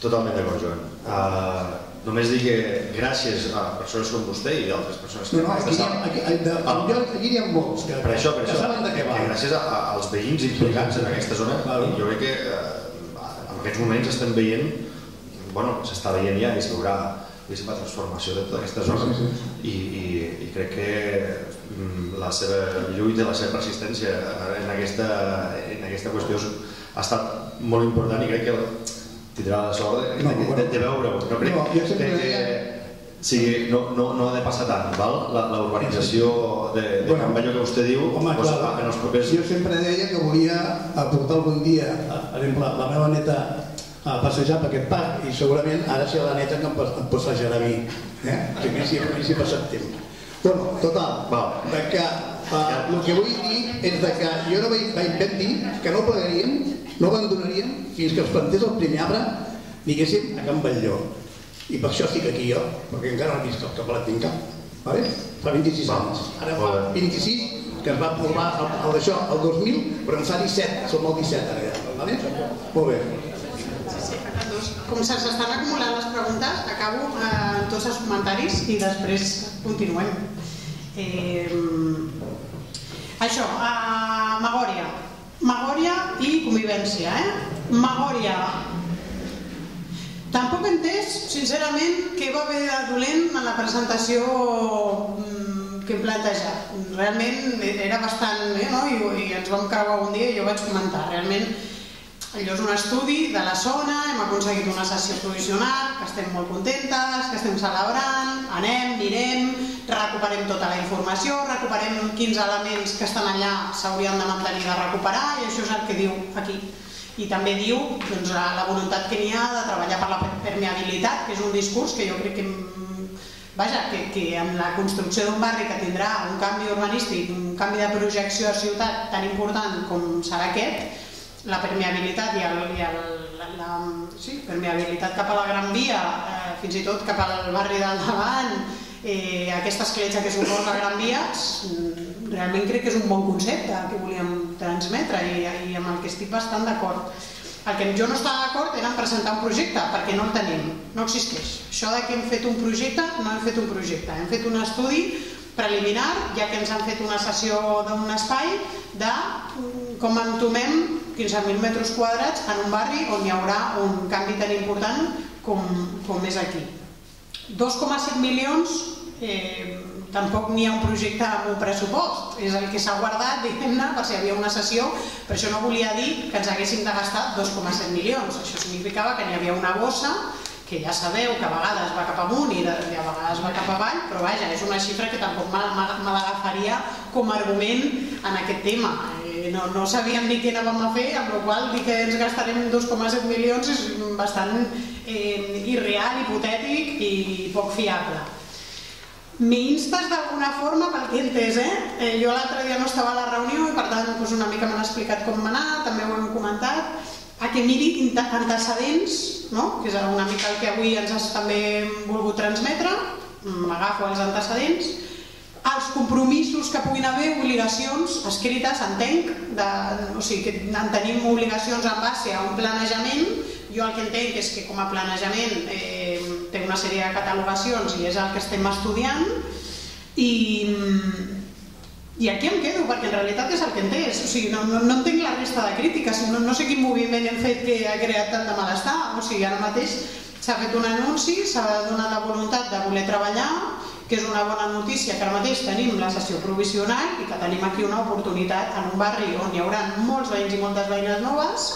Speaker 14: Totalment d'acord, Joan. Uh, només dir que gràcies a persones com vostè i altres persones que...
Speaker 10: No, no, aquí, aquí, aquí, de, ah. aquí hi ha molts que,
Speaker 14: per això, per
Speaker 10: que
Speaker 14: això,
Speaker 10: saben de què va.
Speaker 14: Gràcies a, a, als veïns implicats en aquesta zona, claro. jo crec que eh, en aquests moments estem veient, bueno, s'està veient ja i es veurà la transformació de tota aquesta zona sí, sí. I, i, i crec que mm, la seva lluita, la seva persistència en aquesta, en aquesta qüestió ha estat molt important i crec que tindrà la sort de, no, de, de, de veure-ho. No crec no, que, que, sigui, no, no, no ha de passar tant, val? La, la urbanització de, de bueno, Can Balló que vostè diu, home, doncs, clar, en els propers...
Speaker 10: Jo sempre deia que volia aportar algun dia, per exemple, la meva neta a passejar per aquest parc i segurament ara serà la neta que em, passejarà a mi eh? inici, a inici per setembre bueno, total,
Speaker 14: Va.
Speaker 10: de que uh, el que vull dir és de que jo no vaig, vaig dir que no plegaríem no abandonaríem fins que es plantés el primer arbre diguéssim a Can Batlló i per això estic aquí jo perquè encara no he vist el que tinc cap vale? fa 26 Va. anys ara fa 26 que es va aprovar el, el, això, el 2000 però en fa 17, som el 17 ara ja vale? molt bé
Speaker 5: com se'ns estan acumulant les preguntes, acabo eh, tots els comentaris i després continuem. Eh, això, eh, Magòria. Magòria i convivència. Eh? Magòria. Tampoc he entès, sincerament, què va haver de dolent en la presentació mm, que hem plantejat. Realment era bastant... Eh, no? I, I ens vam creuar un dia i jo vaig comentar. Realment allò és un estudi de la zona, hem aconseguit una sessió provisional, que estem molt contentes, que estem celebrant, anem, mirem, recuperem tota la informació, recuperem quins elements que estan allà s'haurien de mantenir de recuperar i això és el que diu aquí. I també diu doncs, la voluntat que n'hi ha de treballar per la permeabilitat, que és un discurs que jo crec que vaja, que, que amb la construcció d'un barri que tindrà un canvi urbanístic, un canvi de projecció a ciutat tan important com serà aquest, la permeabilitat i, el, i el, la, la sí, permeabilitat cap a la Gran Via, eh, fins i tot cap al barri del davant, eh, aquesta escletxa que suposa Gran Via, realment crec que és un bon concepte que volíem transmetre i, i amb el que estic bastant d'acord. El que jo no estava d'acord era en presentar un projecte, perquè no el tenim, no existeix. Això de que hem fet un projecte, no hem fet un projecte, hem fet un estudi preliminar, ja que ens han fet una sessió d'un espai, de mm, com entomem 15.000 metres quadrats en un barri on hi haurà un canvi tan important com, com és aquí. 2,7 milions eh, tampoc n'hi ha un projecte amb un pressupost, és el que s'ha guardat, diguem-ne, per si hi havia una sessió, però això no volia dir que ens haguéssim de gastar 2,7 milions, això significava que n'hi havia una bossa que ja sabeu que a vegades va cap amunt i, a vegades va cap avall, però vaja, és una xifra que tampoc me, me, l'agafaria com a argument en aquest tema. Eh, no, no sabíem ni què anàvem a fer, amb la qual dir que ens gastarem 2,7 milions és bastant eh, irreal, hipotètic i poc fiable. M'instes d'alguna forma pel que he entès, eh? eh jo l'altre dia no estava a la reunió i per tant doncs una mica m'han explicat com va anar, també ho hem comentat, a que miri antecedents, no? que és una mica el que avui ens has també volgut transmetre, m'agafo els antecedents, els compromisos que puguin haver, obligacions escrites, entenc, de, o sigui, que en tenim obligacions en base a un planejament, jo el que entenc és que com a planejament eh, té una sèrie de catalogacions i és el que estem estudiant, i, i aquí em quedo, perquè en realitat és el que entès. O sigui, no, no, no entenc la resta de crítiques, no, no sé quin moviment hem fet que ha creat tant de malestar. O sigui, ara mateix s'ha fet un anunci, s'ha donat la voluntat de voler treballar, que és una bona notícia que ara mateix tenim la sessió provisional i que tenim aquí una oportunitat en un barri on hi haurà molts veïns i moltes veïnes noves,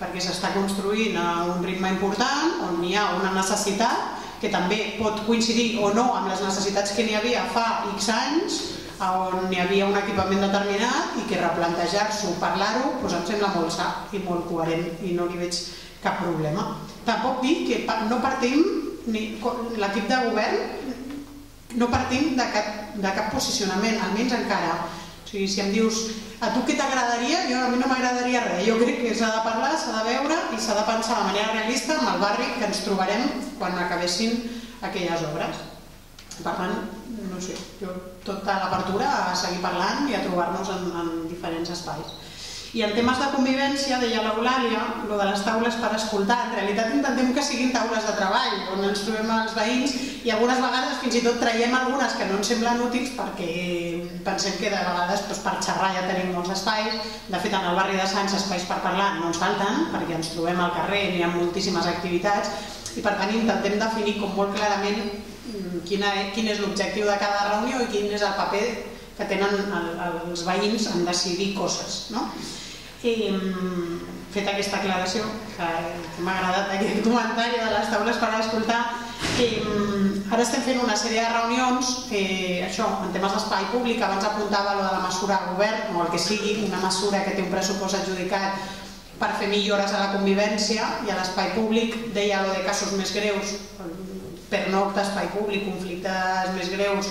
Speaker 5: perquè s'està construint a un ritme important, on hi ha una necessitat que també pot coincidir o no amb les necessitats que n'hi havia fa X anys, on hi havia un equipament determinat i que replantejar-s'ho, parlar-ho, doncs em sembla molt sa i molt coherent i no li veig cap problema. Tampoc dic que no partim, l'equip de govern, no partim de cap, de cap posicionament, almenys encara. O sigui, si em dius, a tu què t'agradaria? Jo, a mi no m'agradaria res. Jo crec que s'ha de parlar, s'ha de veure i s'ha de pensar de manera realista en el barri que ens trobarem quan acabessin aquelles obres. Per tant, no sé, jo tota l'apertura a seguir parlant i a trobar-nos en, en diferents espais. I en temes de convivència, deia l'Eulàlia, lo de les taules per escoltar. En realitat intentem que siguin taules de treball, on ens trobem els veïns i algunes vegades fins i tot traiem algunes que no ens semblen útils perquè pensem que de vegades doncs, per xerrar ja tenim molts espais. De fet, en el barri de Sants espais per parlar no ens falten, perquè ens trobem al carrer, hi ha moltíssimes activitats i per tant intentem definir com molt clarament quina, quin és l'objectiu de cada reunió i quin és el paper que tenen el, els veïns en decidir coses. No? I, mm, fet aquesta aclaració, que, m'ha agradat aquest comentari de les taules per escoltar, i, mm, ara estem fent una sèrie de reunions que, això, en temes d'espai públic, abans apuntava lo de la mesura govern, o el que sigui, una mesura que té un pressupost adjudicat per fer millores a la convivència i a l'espai públic, deia lo de casos més greus, per nocta, espai públic, conflictes més greus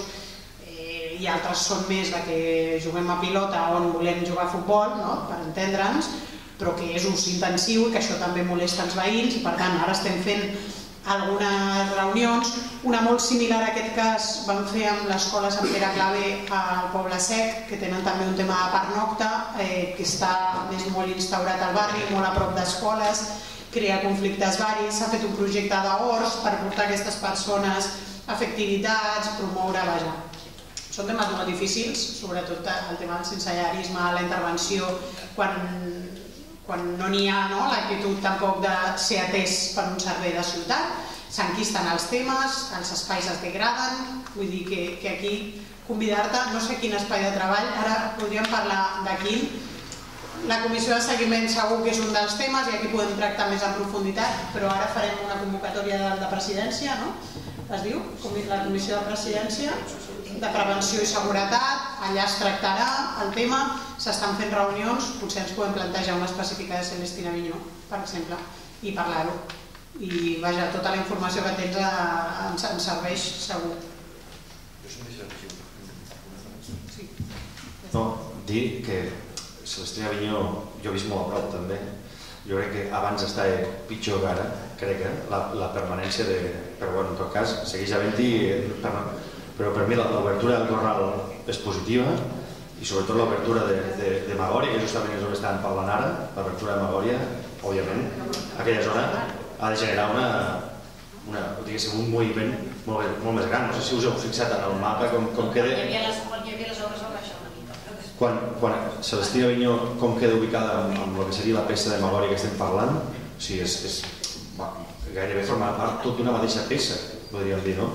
Speaker 5: eh, i altres són més de que juguem a pilota on volem jugar a futbol, no? per entendre'ns, però que és ús intensiu i que això també molesta els veïns i per tant ara estem fent algunes reunions. Una molt similar a aquest cas vam fer amb l'escola Sant Pere Clavé al Poble Sec, que tenen també un tema de pernocta, eh, que està més molt instaurat al barri, molt a prop d'escoles, crear conflictes varis, s'ha fet un projecte d'horts per portar aquestes persones a activitats, promoure, vaja. Són temes molt difícils, sobretot el tema del sensellarisme, la intervenció, quan, quan no n'hi ha no, l'actitud tampoc de ser atès per un servei de ciutat, s'enquisten els temes, els espais es degraden, vull dir que, que aquí convidar-te, no sé quin espai de treball, ara podríem parlar de quin, la comissió de seguiment segur que és un dels temes i aquí podem tractar més en profunditat, però ara farem una convocatòria de, de presidència, no? Es diu? Com La comissió de presidència de prevenció i seguretat, allà es tractarà el tema, s'estan fent reunions, potser ens podem plantejar una específica de Celestina Vinyó, per exemple, i parlar-ho. I vaja, tota la informació que tens eh, ens, en serveix segur.
Speaker 14: No, dir que Celestina Avinyó, jo he vist molt a prop també, jo crec que abans estava pitjor que ara, crec, eh? la, la permanència de... Però bueno, en tot cas, segueix havent-hi... Per, però per mi l'obertura del corral és positiva i sobretot l'obertura de, de, de Magòria, que justament és on estàvem parlant ara, l'obertura de Magòria, òbviament, aquella zona ha de generar una, una, un moviment molt, molt més gran. No sé si us heu fixat en el mapa com, com queda...
Speaker 15: Hi havia les, hi havia les obres al baix una mica.
Speaker 14: Quan, quan Celestina Avinyó com queda ubicada amb, amb el que seria la peça de Magòria que estem parlant, o sigui, és, és va, gairebé forma part tot d'una mateixa peça, podríem dir, no?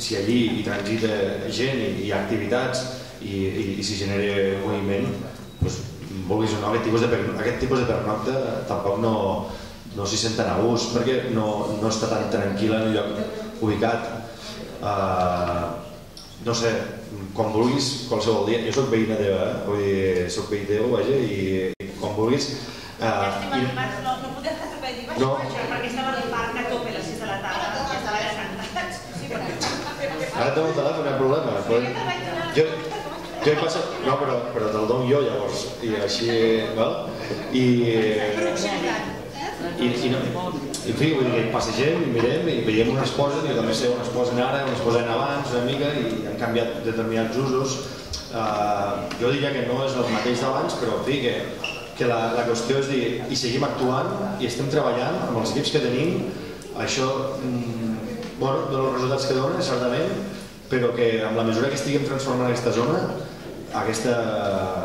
Speaker 14: Si allí hi transita gent i hi ha activitats i, i, i s'hi genera moviment, doncs, vulguis o no, aquest tipus de, aquest tipus de pernocta tampoc no, no s'hi senten a gust perquè no, no està tan tranquil·la en un lloc ubicat. Uh, no sé, quan vulguis, qualsevol dia, jo sóc veïna teva, eh? vull dir, sóc veí teu, vaja, i, i quan vulguis... Uh,
Speaker 15: Estem
Speaker 14: i,
Speaker 15: no, no podem fer res, dir, vaig,
Speaker 14: No.
Speaker 15: perquè estava al parc a tope a les 6 de la tarda, i estava sentats. Sí,
Speaker 14: ara té un telèfon, no hi ha problema. Però, jo, jo he passat... No, però, però te'l dono jo llavors, i així... Val? I, i, i, no, en fi, vull dir que gent, i mirem, i veiem unes coses, i també sé on es posen ara, on es posen abans, una mica, i han canviat determinats usos. Uh, jo diria que no és el mateix d'abans, però en fi, que, que la, la qüestió és dir, i seguim actuant, i estem treballant amb els equips que tenim, això, mm, bueno, dona els resultats que dona, certament, però que amb la mesura que estiguem transformant aquesta zona, aquesta,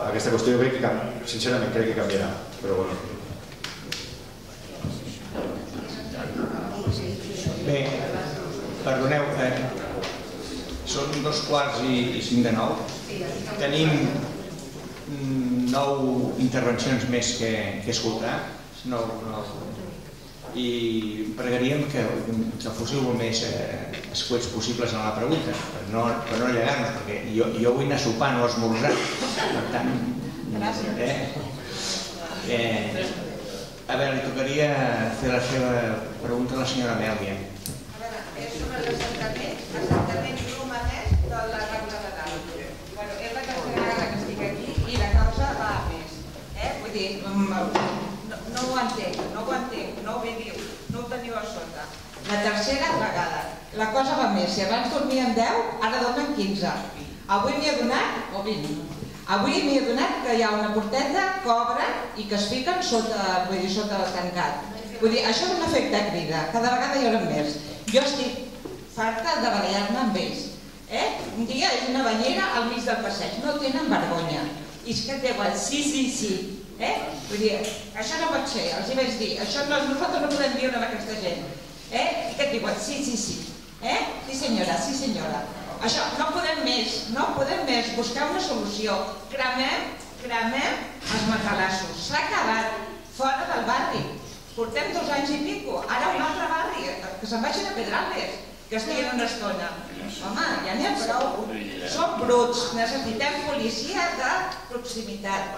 Speaker 14: aquesta qüestió jo crec que, sincerament, crec que canviarà, però bueno.
Speaker 1: Bé, perdoneu, eh, són dos quarts i, i cinc de nou. Tenim mm, nou intervencions més que, que escoltar. I pregaríem que, que fóssiu el més eh, escuets possibles en la pregunta, per no, per no allargar-nos, perquè jo, jo vull anar sopant o esmorzar. Per tant, eh, eh, a veure, li tocaria fer la seva pregunta a la senyora Amèlia.
Speaker 16: És sobre l'assentament, assentament romanès de la dalt. Bueno, és la tercera vegada que estic aquí i la causa va més. Eh? Vull dir, no, entenc, no ho no ho no teniu a sota. La tercera vegada. La cosa va més. Si abans dormien 10, ara dormen 15. Avui m'hi he donat, o 20. Avui m'hi he donat que hi ha una porteta que obre i que es fiquen sota, vull dir, sota tancat. Vull dir, això és un efecte crida. Cada vegada hi haurà més. Jo estic farta de barallar-me amb ells. Eh? Un dia és una banyera al mig del passeig, no tenen vergonya. I és que et diuen sí, sí, sí. Eh? Vull dir, això no pot ser, els hi vaig dir, això no, nosaltres no podem viure amb aquesta gent. Eh? I que et diuen sí, sí, sí. Eh? Sí senyora, sí senyora. Això, no podem més, no podem més, buscar una solució. Cremem, cremem els matalassos. S'ha acabat, fora del barri. Portem dos anys i pico, ara un altre barri, que se'n vagin a Pedralbes, que estiguin una estona. Home, ja n'hi ha prou. Som bruts, necessitem policia de proximitat.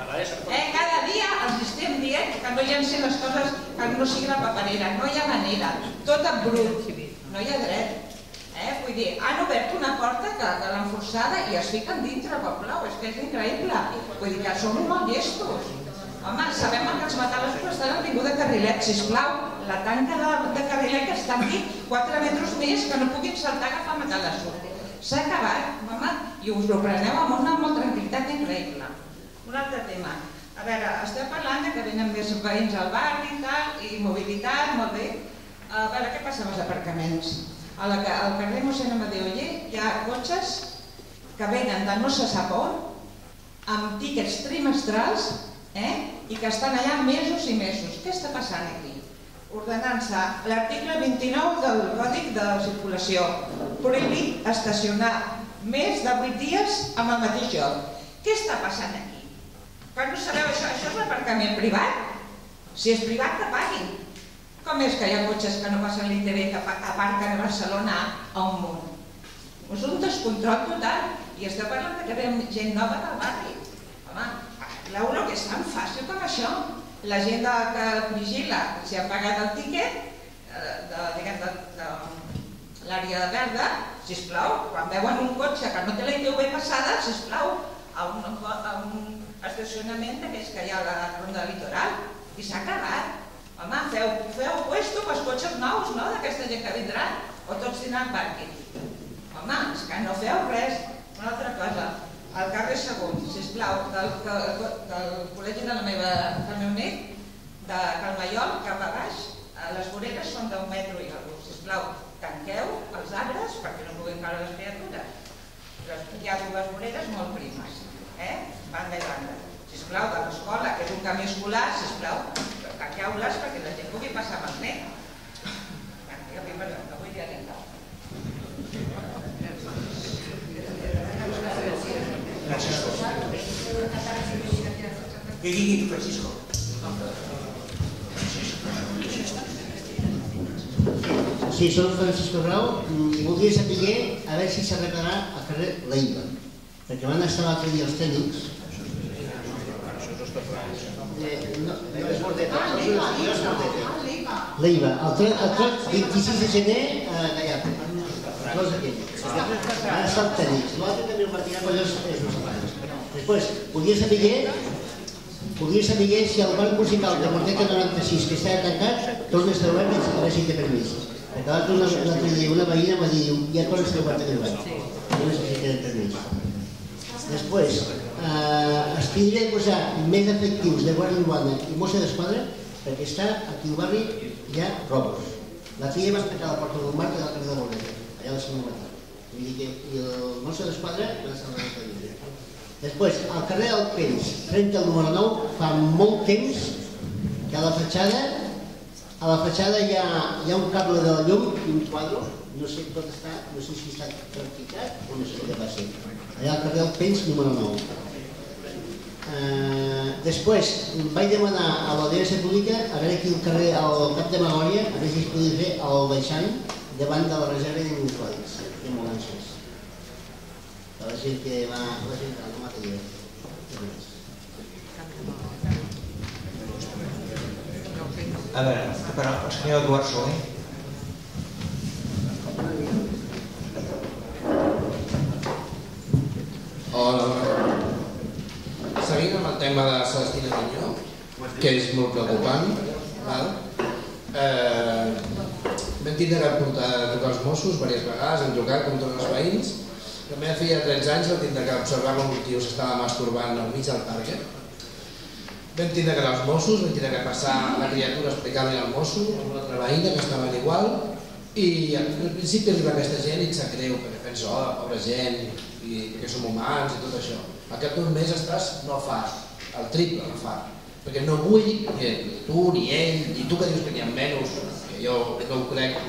Speaker 16: Eh, cada dia els estem dient que no llancin les coses que no sigui la paperera, no hi ha manera, tot en brut, no hi ha dret. Eh? Vull dir, han obert una porta que, que l'han forçada i es fiquen dintre, plau, és que és increïble. Vull dir que som molt llestos. Home, sabem que els matalassos estan a l'avinguda Carrilet, sisplau, la tanca de, de Carrilet que estan aquí 4 metres més que no puguin saltar a agafar matalasso. S'ha acabat, home, i us ho preneu amb una molt tranquil·litat increïble. Un altre tema. A veure, estem parlant de que venen més veïns al barri i tal, i mobilitat, molt bé. A veure, què passa amb els aparcaments? Al carrer mossèn Amadeu Oller hi ha cotxes que venen de no se sap on, amb tíquets trimestrals, eh? I que estan allà mesos i mesos. Què està passant aquí? Ordenança, l'article 29 del Còdic de Circulació, prohibit estacionar més de 8 dies en el mateix lloc. Què està passant aquí? Per no sabeu això? Això és l'aparcament privat? Si és privat, que paguin. Com és que hi ha cotxes que no passen l'ITV que apa- aparquen a Barcelona a un munt? És un descontrol total i esteu parlant que ve gent nova del barri. Home, arregleu el que és tan fàcil com això. La gent de, que vigila si ha pagat el tiquet eh, de, diguem, de, de l'àrea verda, sisplau, quan veuen un cotxe que no té la ITV passada, sisplau, a un, a un estacionament d'aquells que hi ha a la ronda litoral i s'ha acabat. Home, feu, feu puesto pels cotxes nous, no?, d'aquesta gent que vindran, o tots tindran pàrquing. Home, és que no feu res. Una altra cosa, al carrer Segon, sisplau, del, del, del col·legi de la meva, del meu net, de Calmaiol cap a baix, eh, les voreres són d'un metro i alguna Sisplau, tanqueu els arbres perquè no puguin caure les criatures. Hi ha dues voreres molt primes, eh? banda i banda. Sisplau, de l'escola, que és un camí escolar, sisplau, tanqueu-les perquè la gent pugui passar amb el net. Perdó, no vull dir.
Speaker 1: Gràcies. Digui, digui, Francisco.
Speaker 17: Sí, soc Francisco Grau i voldria saber a veure si s'arreglarà al carrer Leiva, perquè van estar l'altre dia els tècnics. Eh, no, no és Bordeta, no és, no és Bordeta. Leiva, el, tre, el tre, 26 de gener a Gallà, dos d'aquells. Van estar els tècnics, l'altre també ho va tirar, però allò és més abans. Després, voldria saber Voldria saber si el banc musical de Morteca 96, que estava tancat, torna a estar obert a veure si té permís. Perquè l'altre l'altre dia una veïna va dir, ja quan esteu obert aquest banc? Jo no sé si té permís. Després, eh, es tindria de posar més efectius de Guàrdia Urbana i Mossa d'Esquadra perquè està aquí al barri hi ha robos. La tia va tancar la porta del mar de la carrer de Borreta, allà a la segona matí. Vull dir que el Mossa d'Esquadra va a la Després, al carrer del Pens, 30 al número 9, fa molt temps que a la fatxada, a la fatxada hi ha, hi ha un cable de la llum i un quadre, no sé tot està, no sé si està practicat o no sé què va ser. Allà al carrer del Pens, número 9. Uh, després vaig demanar a l'Audiència Pública a veure aquí al carrer, al cap de Memòria, a veure si es podia fer el baixant davant de la reserva de Minicodis, d'ambulàncies la gent que va, la gent que no mata
Speaker 1: A veure, però el senyor Eduard Soler.
Speaker 18: Hola, Seguint amb el tema de Celestina Minyó, que és molt preocupant, val? Eh, vam tindre que portar a trucar els Mossos diverses vegades, hem trucat tots els veïns, la meva filla de 13 anys va tindre que observar com un tio s'estava masturbant al mig del parc. Vam tindre que als Mossos, vam tindre que passar la criatura a explicar-li al mosso, amb una altra veïna que estaven igual, i al principi arriba aquesta gent i et sap greu, perquè pensa, oh, pobra gent, i que som humans i tot això. Al cap d'un mes estàs no fa, el triple no fa, perquè no vull que tu ni ell, ni tu que dius que n'hi ha menys, jo no ho crec,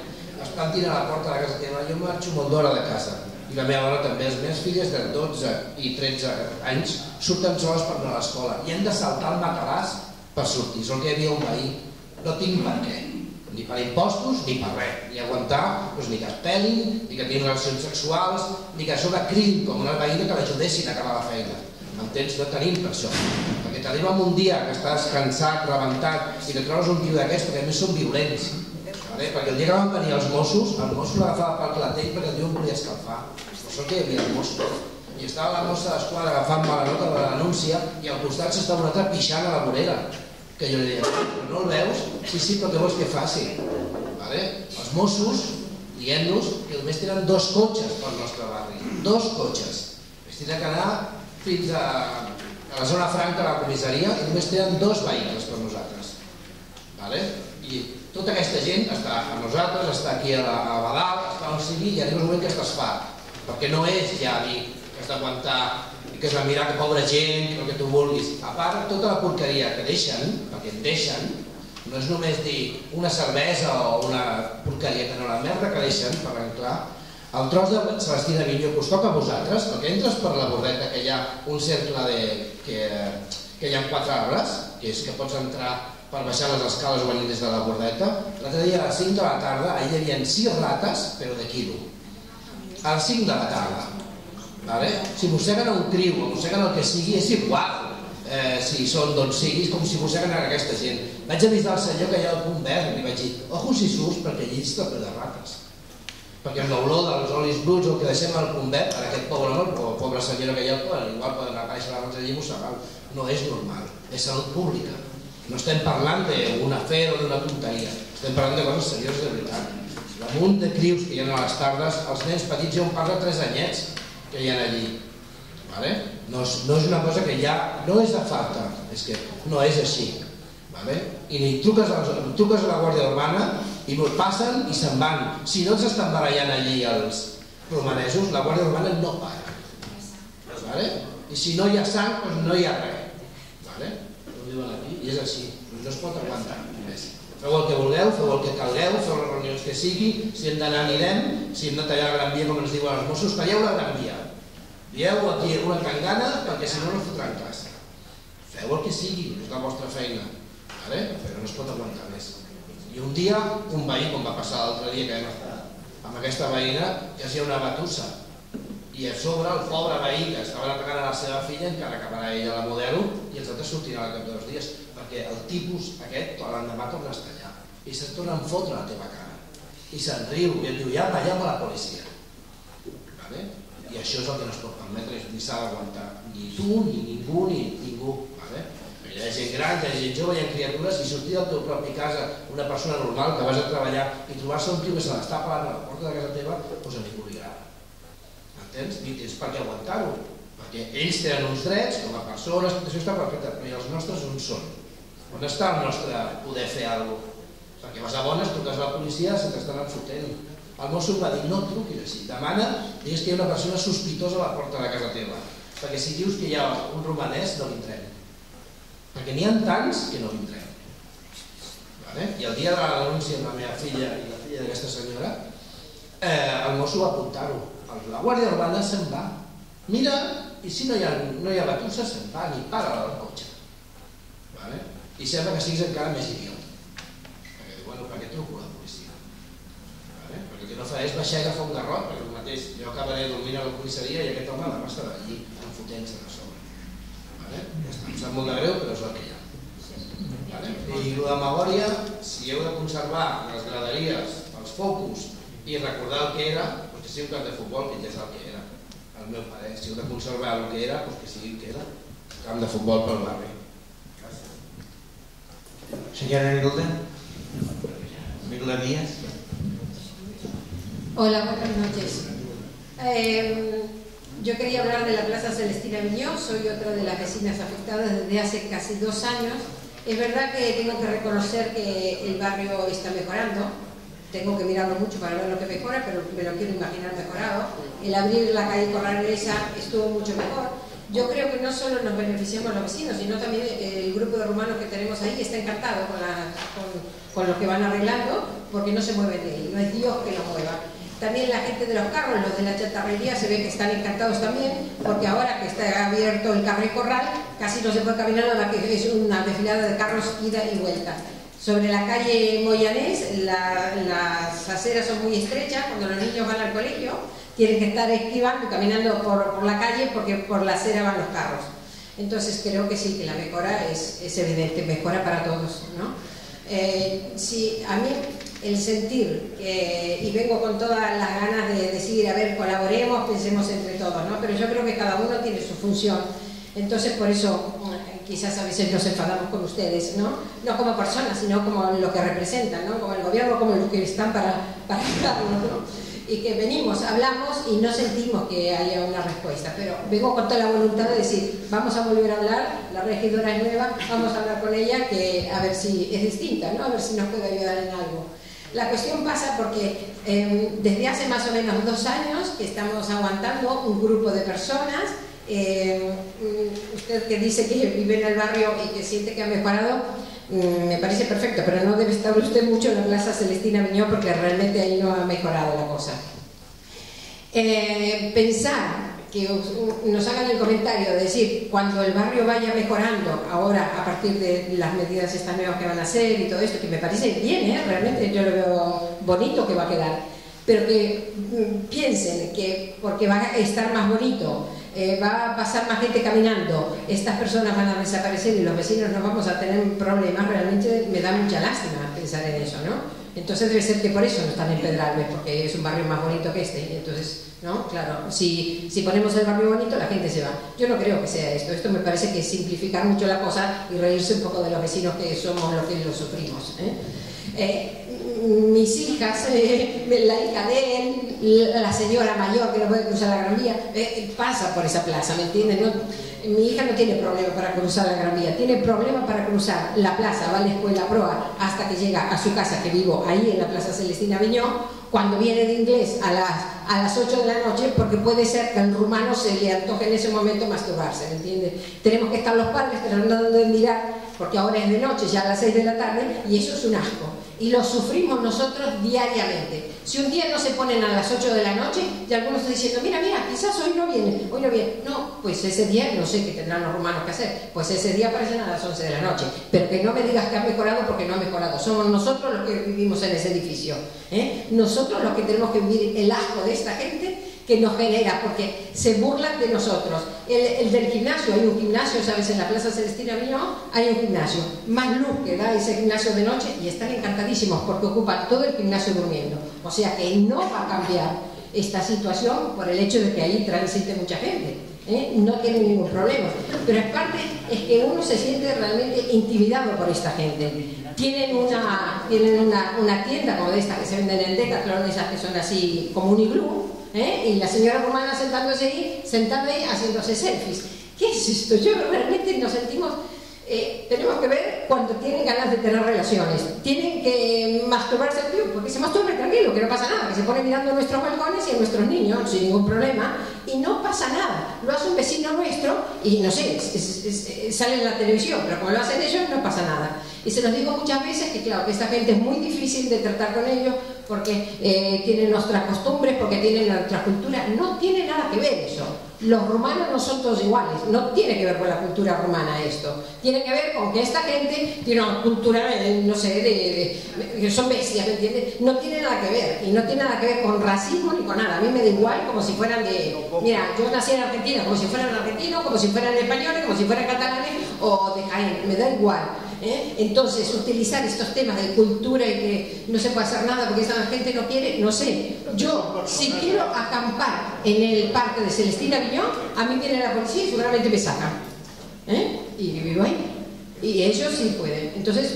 Speaker 18: es plantin a la porta de la casa teva, jo marxo molt d'hora de casa, i la meva dona també, les meves filles de 12 i 13 anys surten soles per anar a l'escola. I han de saltar el matalàs per sortir, sol que hi havia un veí. No tinc per què. Ni per impostos ni per res, ni aguantar doncs, ni que es pelin, ni que tinguin relacions sexuals ni que a sobre crin com una veïna que l'ajudessin a acabar la feina. M'entens? No tenim per això. Perquè t'arriba un dia que estàs cansat, rebentat i te trobes un tio d'aquest perquè a més són violents Vale? Perquè el dia que van venir els Mossos, el Mosso l'agafava pel clatell perquè el tio em volia escalfar. Això que hi havia el Mosso. I estava la mossa d'esquadra agafant mala nota de la denúncia i al costat s'estava un altre pixant a la vorera. Que jo li deia, però no el veus? Sí, sí, però què vols que faci? Vale? Els Mossos dient-nos que només tenen dos cotxes pel nostre barri. Dos cotxes. Es tindrà que anar fins a, a la zona franca de la comissaria i només tenen dos vehicles per nosaltres. Vale? I tota aquesta gent està amb nosaltres, està aquí a, la, a Badal, està on sigui i arriba un moment que estàs fart. Perquè no és ja dir que has d'aguantar i que has de mirar que pobra gent, el que tu vulguis. A part, tota la porqueria que deixen, perquè et deixen, no és només dir una cervesa o una porqueria que no la merda que deixen, per clar, el tros de Celestí de Vinyó que us toca a vosaltres, perquè entres per la bordeta que hi ha un cercle de, que, que hi ha quatre arbres, que és que pots entrar per baixar les escales o venir des de la bordeta. L'altre dia a les 5 de la tarda, ahir hi havia 6 rates, però de quilo. A les 5 de la tarda. Vale? Si mosseguen un criu o mosseguen el que sigui, és igual eh, si són d'on siguis, com si mosseguen a aquesta gent. Vaig avisar al senyor que hi ha el punt verd i vaig dir, ojo si surts perquè allí està ple de rates. perquè amb l'olor dels olis bruts o que deixem al convert, en aquest pobre home, o pobra senyora que hi ha igual poden aparèixer abans allí i mossegar no és normal, és salut pública. No estem parlant d'un afer o d'una tonteria, estem parlant de coses serioses de veritat. El munt de crius que hi ha a les tardes, els nens petits ja un parla tres anyets que hi ha allí. Vale? No, és, no és una cosa que ja no és de falta, és que no és així. Vale? I ni truques a, truques a la Guàrdia Urbana i passen i se'n van. Si no s'estan barallant allí els romanesos, la Guàrdia Urbana no para. Vale? I si no hi ha sang, doncs no hi ha res. Vale? Ho diuen aquí, i és així. No es pot aguantar més. Feu el que vulgueu, feu el que calgueu, feu les reunions que sigui, si hem d'anar anirem, si hem de tallar la Gran Via, com ens diuen els Mossos, talleu la Gran Via. Dieu aquí una cangana perquè si no no fotran cas. Feu el que sigui, és la vostra feina. Vale? Però no es pot aguantar més. I un dia, un veí, com va passar l'altre dia que vam estar amb aquesta veïna, que hacía una batussa. I a sobre el pobre veí que estava atacant a la seva filla encara acabarà ella la modelo i els altres sortiran al cap de dos dies perquè el tipus aquest l'endemà torna a estar allà i se't torna a fotre la teva cara i se'n riu i et diu llama la policia vale? i això és el que no es pot permetre ni s'ha d'aguantar ni tu, ni ningú, ni ningú vale? hi ha gent gran, hi ha gent jove, hi ha criatures i sortir del teu propi casa una persona normal que vas a treballar i trobar-se un tio que se l'està parlant a la porta de casa teva doncs a ningú li agrada entens? Ni tens per què aguantar-ho perquè ells tenen uns drets com a persones, això està perfecte però i els nostres on són? On està el nostre poder fer alguna cosa? perquè vas a bones, truques a la policia se t'estan fotent el mosso va dir no truquis així, demana digues que hi ha una persona sospitosa a la porta de casa teva perquè si dius que hi ha un romanès no vindrem perquè n'hi ha tants que no vindrem. Vale? I el dia de la denúncia amb la meva filla i la filla d'aquesta senyora, eh, el mosso va apuntar-ho. La Guàrdia Urbana se'n va. Mira, i si no hi ha, no hi ha batussa, se'n va, ni para el cotxe. Vale? I sembla que siguis encara més idiot. Perquè, bueno, per què truco a la policia? Vale? Perquè el que no fa és baixar i agafar un garrot, perquè el mateix, jo acabaré dormint a la comissaria i aquest home demà estarà allí, enfotent-se de sobre. Vale? Ja està, em sap molt de greu, però és el que hi ha. Vale? I la memòria, si heu de conservar les graderies, els focus i recordar el que era, doncs que sigui un camp de futbol, que ja és el que era, el meu pare. Si heu de conservar el que era, doncs que sigui el que era, camp de futbol pel barri.
Speaker 1: Señora Nilda. Nilda Díaz.
Speaker 19: Hola, buenas noches. Eh, yo quería hablar de la Plaza Celestina Viñó, soy otra de las vecinas afectadas desde hace casi dos años. Es verdad que tengo que reconocer que el barrio está mejorando, tengo que mirarlo mucho para ver lo que mejora, pero me lo quiero imaginar mejorado. El abrir la calle Corralesa estuvo mucho mejor. Yo creo que no solo nos beneficiamos los vecinos, sino también el grupo de rumanos que tenemos ahí está encantado con, la, con, con lo que van arreglando, porque no se mueven de ahí, no es Dios que lo mueva. También la gente de los carros, los de la chatarrería, se ve que están encantados también, porque ahora que está abierto el carro y corral, casi no se puede caminar nada que es una desfilada de carros ida y vuelta. Sobre la calle Moyanés, la, las aceras son muy estrechas, cuando los niños van al colegio, tienen que estar esquivando caminando por, por, la calle porque por la acera van los carros. Entonces creo que sí, que la mejora es, es evidente, mejora para todos. ¿no? Eh, sí, a mí el sentir, que, y vengo con todas las ganas de decir, a ver, colaboremos, pensemos entre todos, ¿no? pero yo creo que cada uno tiene su función. Entonces por eso quizás a veces nos enfadamos con ustedes, ¿no? No como personas, sino como lo que representan, ¿no? Como el gobierno, como los que están para, para ayudarnos, ¿no? Y que venimos, hablamos y no sentimos que haya una respuesta, pero vengo con toda la voluntad de decir, vamos a volver a hablar, la regidora es nueva, vamos a hablar con ella, que a ver si es distinta, ¿no? A ver si nos puede ayudar en algo. La cuestión pasa porque eh, desde hace más o menos dos años estamos aguantando un grupo de personas eh, usted que dice que vive en el barrio y que siente que ha mejorado, mm, me parece perfecto, pero no debe estar usted mucho en la Plaza Celestina Viñó porque realmente ahí no ha mejorado la cosa. Eh, pensar que nos hagan el comentario de decir cuando el barrio vaya mejorando ahora a partir de las medidas estas nuevas que van a hacer y todo esto que me parece bien, ¿eh? realmente yo lo veo bonito que va a quedar pero que mm, piensen que porque va a estar más bonito eh, va a pasar más gente caminando, estas personas van a desaparecer y los vecinos no vamos a tener problemas, realmente me da mucha lástima pensar en eso, ¿no? Entonces debe ser que por eso no están en Pedralbes, porque es un barrio más bonito que este. Entonces, ¿no? Claro, si, si ponemos el barrio bonito, la gente se va. Yo no creo que sea esto. Esto me parece que es simplificar mucho la cosa y reírse un poco de los vecinos que somos los que lo sufrimos. ¿eh? Eh, mis hijas, eh, la hija de él, la señora mayor que no puede cruzar la Gran Vía, eh, pasa por esa plaza, ¿me entienden? No, mi hija no tiene problema para cruzar la Gran Vía, tiene problema para cruzar la plaza, va a la escuela proa, hasta que llega a su casa, que vivo ahí en la Plaza Celestina Viñón, cuando viene de inglés a las, a las 8 de la noche, porque puede ser que al rumano se le antoje en ese momento masturbarse, ¿me entiendes? Tenemos que estar los padres tratando de mirar, porque ahora es de noche, ya a las 6 de la tarde, y eso es un asco y lo sufrimos nosotros diariamente. Si un día no se ponen a las 8 de la noche, y algunos están diciendo, mira, mira, quizás hoy no viene, hoy no viene. No, pues ese día no sé qué tendrán los romanos que hacer, pues ese día aparecen a las 11 de la noche. Pero que no me digas que ha mejorado porque no ha mejorado. Somos nosotros los que vivimos en ese edificio. ¿eh? Nosotros los que tenemos que vivir el asco de esta gente que nos genera, porque se burlan de nosotros. El, del gimnasio, hay un gimnasio, ¿sabes? En la Plaza Celestina Viñó hay un gimnasio. Más luz que da ese gimnasio de noche y están encantadísimos porque ocupan todo el gimnasio durmiendo. O sea que no va a cambiar esta situación por el hecho de que ahí transite mucha gente. ¿eh? No tiene ningún problema. Pero es parte, es que uno se siente realmente intimidado por esta gente. Tienen una, tienen una, una tienda como de que se venden en Decathlon, esas que son así como un iglú, ¿eh? y la señora romana sentándose ahí, sentada ahí haciéndose selfies. ¿Qué es esto? Yo realmente nos sentimos... Eh, tenemos que ver cuando tienen ganas de tener relaciones. Tienen que masturbarse al porque se masturbe tranquilo, que no pasa nada, que se pone mirando a nuestros balcones y a nuestros niños sin ningún problema y no pasa nada. Lo hace un vecino nuestro y no sé, sale en la televisión, pero como lo hacen ellos no pasa nada. Y se nos dijo muchas veces que claro, que esta gente es muy difícil de tratar con ellos porque eh, tienen nuestras costumbres, porque tienen nuestra cultura. No tiene nada que ver eso. Los romanos no son todos iguales, no tiene que ver con la cultura romana esto. Tiene que ver con que esta gente tiene una cultura, eh, no sé, de, que son bestias, ¿me entiendes? No tiene nada que ver, y no tiene nada que ver con racismo ni con nada. A mí me da igual como si fueran de... Mira, yo nací en Argentina como si fueran argentinos, como si fueran españoles, como si fueran catalanes o de Jaén, me da igual. ¿Eh? Entonces, utilizar estos temas de cultura y que no se puede hacer nada porque esa gente no quiere, no sé. Yo, si quiero acampar en el parque de Celestina Viñón, a mí viene la policía y seguramente me sacan. ¿eh? Y vivo ahí. Y ellos sí pueden. Entonces,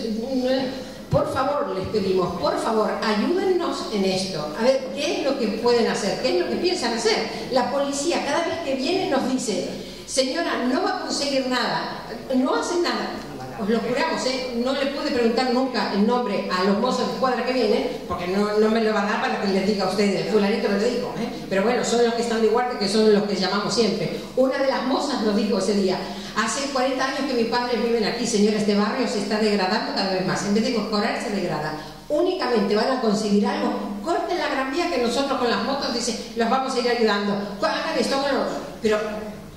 Speaker 19: por favor, les pedimos, por favor, ayúdennos en esto. A ver, ¿qué es lo que pueden hacer? ¿Qué es lo que piensan hacer? La policía cada vez que viene nos dice, señora, no va a conseguir nada, no hacen nada os lo juramos, ¿eh? no le pude preguntar nunca el nombre a los mozos de cuadra que vienen, porque no, no me lo van a dar para que les diga a ustedes, fulanito lo digo, ¿eh? pero bueno, son los que están de guardia, que son los que llamamos siempre. Una de las mozas nos dijo ese día, hace 40 años que mis padres viven aquí, señores, este barrio se está degradando cada vez más, en vez de mejorar se degrada. Únicamente van a conseguir algo, corten la gran vía que nosotros con las motos, dice, los vamos a ir ayudando, hagan esto, bueno, pero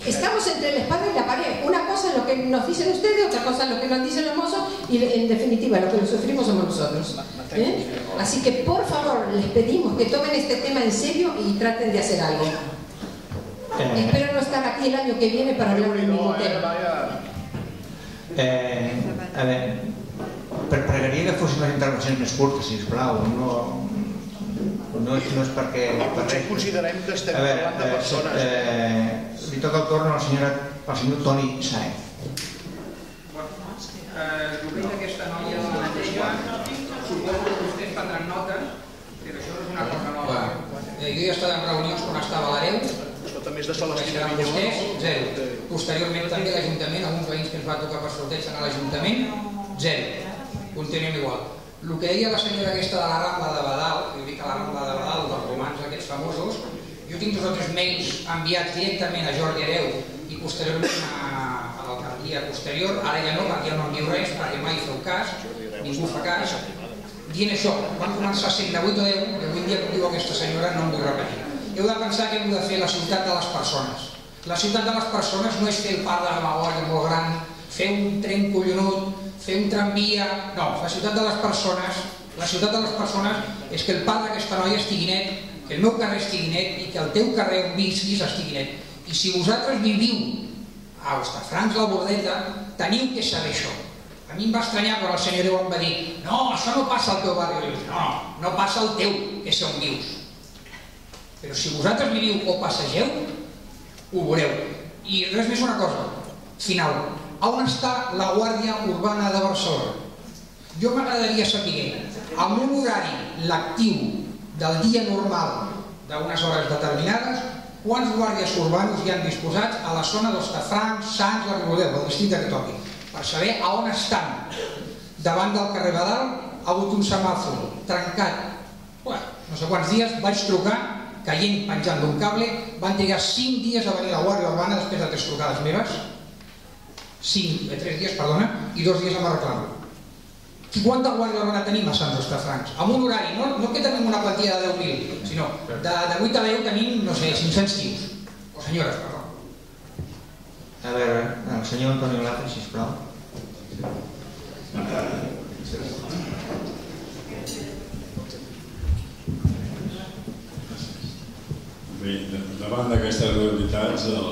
Speaker 19: Estamos entre la espada y la pared. Una cosa es lo que nos dicen ustedes, otra cosa es lo que nos dicen los mozos y en definitiva lo que lo sufrimos somos nosotros. ¿eh? Así que por favor les pedimos que tomen este tema en serio y traten de hacer algo. Eh, Espero no estar aquí el año que viene para hablar del mismo tema.
Speaker 1: Eh, a veure, pregaria que fossin les intervencions més curtes, sisplau. No, no no és perquè... Per
Speaker 4: Potser considerem que estem
Speaker 1: veure,
Speaker 4: parlant de
Speaker 1: eh,
Speaker 4: persones.
Speaker 1: Eh, li toca el torn a la senyora, al senyor Toni Saez.
Speaker 20: Eh, el que d'aquesta noia de la suposo que vostès prendran nota, però això és una cosa nova. Eh, jo ja he estat en reunions quan estava a l'Areu,
Speaker 4: Això també és de Celestina
Speaker 20: vostès, zero. Posteriorment també l'Ajuntament, alguns veïns que ens va tocar per sorteig a l'Ajuntament, zero. Continuem igual. El que deia la senyora aquesta de la Rambla de Badal, que dic a la Rambla de Badal, dels romans aquests famosos, jo tinc dos o tres mails enviats directament a Jordi Areu i posteriorment a, a l'alcaldia posterior, ara ja no, perquè ja no en diu res, perquè mai feu cas, ningú fa cas, dient això, van començar sent de 8 o 10, i avui dia, com diu aquesta senyora, no em vull repetir. Heu de pensar que hem de fer la ciutat de les persones. La ciutat de les persones no és fer el parc de la memòria molt gran, fer un tren collonut, fer un tramvia... No, la ciutat de les persones, la ciutat de les persones és que el parc d'aquesta noia estigui net, que el meu carrer estigui net i que el teu carrer on visquis estigui net. I si vosaltres viviu a Hostafrancs la Bordeta, teniu que saber això. A mi em va estranyar quan el senyor Déu em va dir no, això no passa al teu barri. Jo, no, no, no passa al teu, que és on vius. Però si vosaltres viviu o passegeu, ho veureu. I res més una cosa, final. On està la Guàrdia Urbana de Barcelona? Jo m'agradaria saber, amb un horari lectiu del dia normal d'unes hores determinades, quants guàrdies urbans hi han disposats a la zona dels Tafrancs, Sants, la Ribodeu, el districte que toqui, per saber a on estan. Davant del carrer Badal ha hagut un semàfor trencat. Bueno, no sé quants dies vaig trucar caient penjant d'un cable, van trigar 5 dies a venir a la Guàrdia Urbana després de tres trucades meves, 5, 3 eh, dies, perdona, i 2 dies a arreglar-ho. 50 guàrdies van a tenir a Sant Rostafrancs, amb un horari, no, no que tenim una plantilla de 10.000, sinó de, de 8 a 10 tenim, no sé, 500 tios, o senyores, perdó.
Speaker 1: A veure, el senyor Antonio Lata, sisplau.
Speaker 21: Bé, davant d'aquestes realitats, el,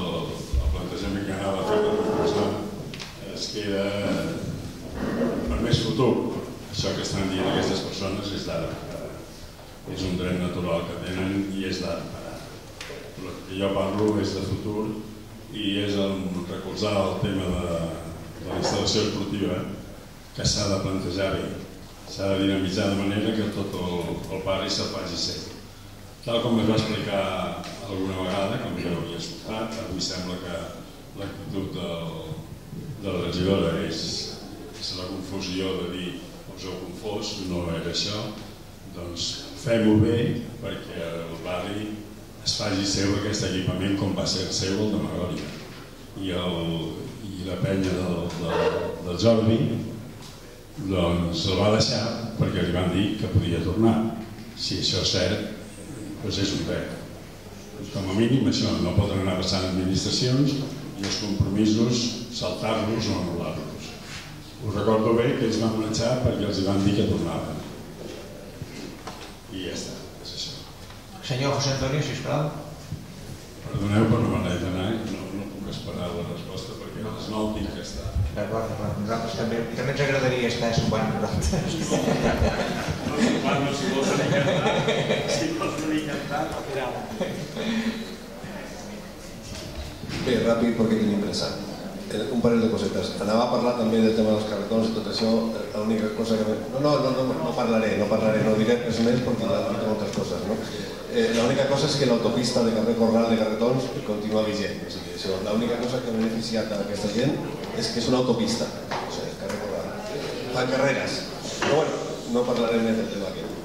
Speaker 21: el plantejament que anava a fer per és que era per més futur. Això que estan dient aquestes persones és d'ara. És un dret natural que tenen i és d'ara. El que jo parlo és de futur i és el recolzar el tema de, de la instal·lació esportiva que s'ha de plantejar bé. S'ha de dinamitzar de manera que tot el, el barri se'l faci ser. Tal com es va explicar alguna vegada, com jo havia escoltat, avui sembla que l'actitud de la regidora és, és la confusió de dir us heu confós, no era això, doncs fem-ho bé perquè el barri es faci seu aquest equipament com va ser seu el de Magòria. I, el, i la penya del, del, del Jordi doncs el va deixar perquè li van dir que podia tornar. Si això és cert, doncs és un dret. Com a mínim això, no poden anar passant administracions i els compromisos saltar-los o anul·lar-los. Us recordo bé que ells van marxar perquè els van dir que tornaven. I ja està, és això.
Speaker 1: Senyor José Antonio, sisplau.
Speaker 21: Perdoneu per no m'haver d'anar, no, no puc esperar la resposta perquè a les 9 tinc que estar.
Speaker 1: D'acord, d'acord. Nosaltres també, també ens agradaria estar sopant nosaltres.
Speaker 21: No sopant, no, si vols venir a cantar.
Speaker 4: Si vols venir a cantar, tirau.
Speaker 22: Bé, ràpid perquè tenim pressa. Un parell de cosetes. Anava a parlar també del tema dels carretons i tot això. L'única cosa que... No, no, no, no, no parlaré, no parlaré, no diré res més perquè he dit moltes coses. No? Eh, L'única cosa és que l'autopista de carrer Corral de Carretons continua vigent. O sigui, això, l'única cosa que ha beneficiat a aquesta gent és que és una autopista, o sigui, carrer Corral. Fan carreres. Però bueno, no parlaré més del tema aquest.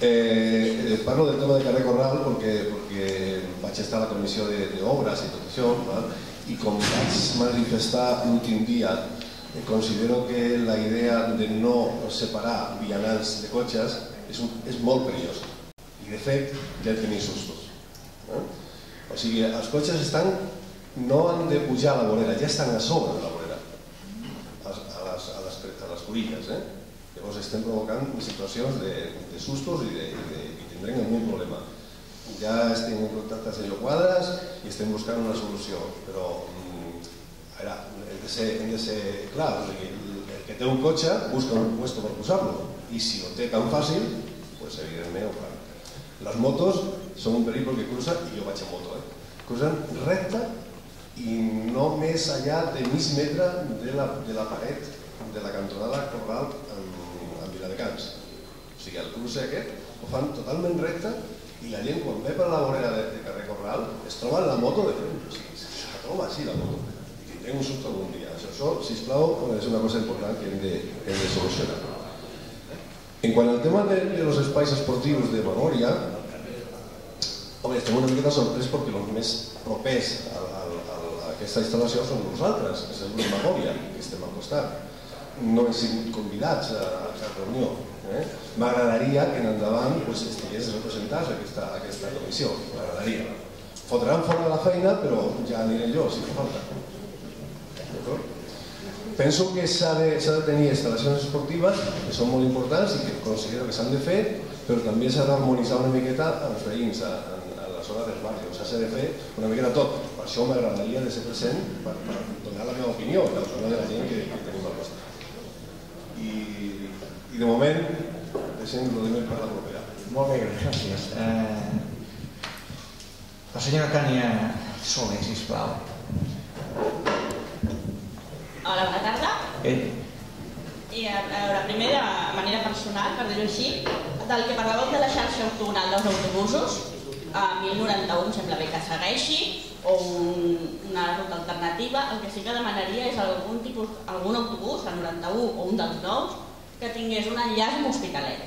Speaker 22: Eh, eh, parlo del tema de carrer Corral perquè, perquè vaig estar a la comissió d'obres i tot això, val? I com vaig l'últim dia, eh, considero que la idea de no separar vianants de cotxes és, un, és molt perillosa. I de fet, ja tenim sustos. Eh? O sigui, els cotxes estan, no han de pujar a la vorera, ja estan a sobre de la vorera, a, a, les, a, les, a les curilles. Eh? Llavors estem provocant situacions de, de sustos i, de, i, de, i tindrem un problema. Ja estem en contacte amb senyor Quadres i estem buscant una solució, però mm, ara, hem, de ser, hem de ser clar, o sigui, el que té un cotxe busca un puesto per posar-lo i si ho té tan fàcil, pues evidentment ho fa. Les motos són un perill perquè cruzen, i jo vaig en moto, eh? cruzen recta i no més allà de mig metre de la, de la paret de la cantonada Corral amb, amb Viladecans. O sigui, el cruce aquest ho fan totalment recte i la gent quan ve per la vorera de, de carrer Corral es troba la moto de se la troba així la moto. I tindrem un susto algun dia. Això, això sisplau, és una cosa important que hem de, hem de solucionar. En quant al tema de, de los espais esportius de memòria, home, estem una miqueta sorprès perquè els més propers a, a, a, a aquesta instal·lació són nosaltres, que és el grup Memòria, que estem al costat. No hem sigut convidats a, a reunió. Eh? M'agradaria que en endavant pues, estigués representats aquesta, aquesta comissió, m'agradaria. Fotran fora de la feina, però ja aniré jo, si fa falta. Penso que s'ha de, de tenir instal·lacions esportives que són molt importants i que considero que s'han de fer, però també s'ha d'harmonitzar una miqueta als veïns, a, a, a la zona dels barris. S'ha de fer una miqueta tot. Per això m'agradaria de ser present per, per donar la meva opinió i l'opinió de la gent que, que tenim al costat. i, i de moment deixem el moment per la propera.
Speaker 1: Molt bé, gràcies. Eh, la senyora Tània Soler, sisplau.
Speaker 15: Hola, bona tarda.
Speaker 1: Eh,
Speaker 15: I a veure, primer de manera personal, per dir-ho així, del que parlàveu de la xarxa ortogonal dels autobusos, a 1091 em sembla bé que segueixi, o un, una ruta alternativa, el que sí que demanaria és algun tipus, algun autobús, el 91 o un dels nous, que tingués un enllaç amb Hospitalet.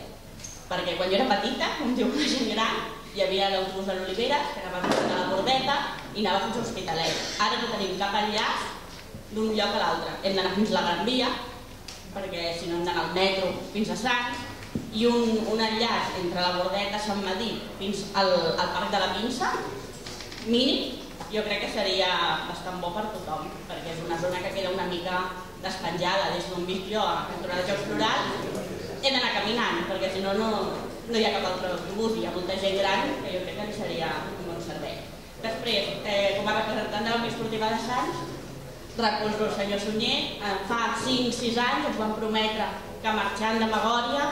Speaker 15: Perquè quan jo era petita, com diu una gent gran, hi havia l'autobús de l'Oliveres, que anava fins a la Bordeta i anava fins a Hospitalet. Ara no tenim cap enllaç d'un lloc a l'altre. Hem d'anar fins a la Gran Via, perquè si no hem d'anar al metro fins a Sants, i un, un enllaç entre la Bordeta, Sant Madí, fins al, al Parc de la Pinça, mínim, jo crec que seria bastant bo per tothom, perquè és una zona que queda una mica despenjada des d'on visc jo a Cantonada de Jocs Florals, hem d'anar caminant, perquè si no, no, no hi ha cap altre autobús, hi ha molta gent gran que jo crec que li seria un bon servei. Després, eh, com a representant de la Esportiva de Sants, recolzo el senyor Sunyer, eh, fa 5-6 anys ens van prometre que marxant de Magòria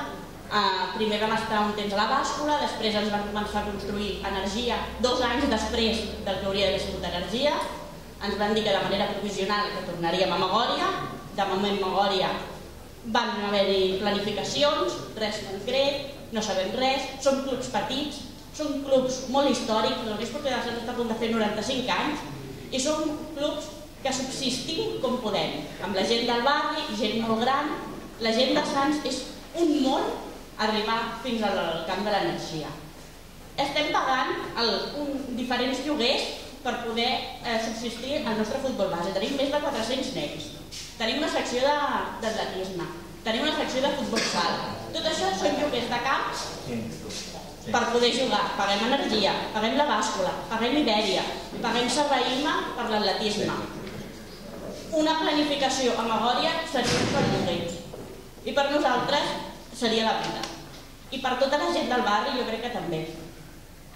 Speaker 15: eh, primer vam estar un temps a la bàscula, després ens van començar a construir energia dos anys després del que hauria d'haver sigut energia, ens van dir que de manera provisional que tornaríem a Magòria, de moment Magòria van haver-hi planificacions, res concret, no sabem res, són clubs petits, són clubs molt històrics, Unió Esportiva de Sants està a punt de fer 95 anys, i són clubs que subsistim com podem, amb la gent del barri, gent molt gran, la gent de Sants és un món arribar fins al camp de l'energia. Estem pagant el, un, diferents lloguers per poder eh, subsistir al nostre futbol base. Tenim més de 400 nens. Tenim una secció de- d'atletisme. Tenim una secció de futbol sala. Tot això són lloguers de camps per poder jugar. Paguem energia, paguem la bàscula, paguem Ibèria, paguem Serraïma per l'atletisme. Una planificació a Magòria seria un per lloguers. I per nosaltres seria la vida. I per tota la gent del barri jo crec que també.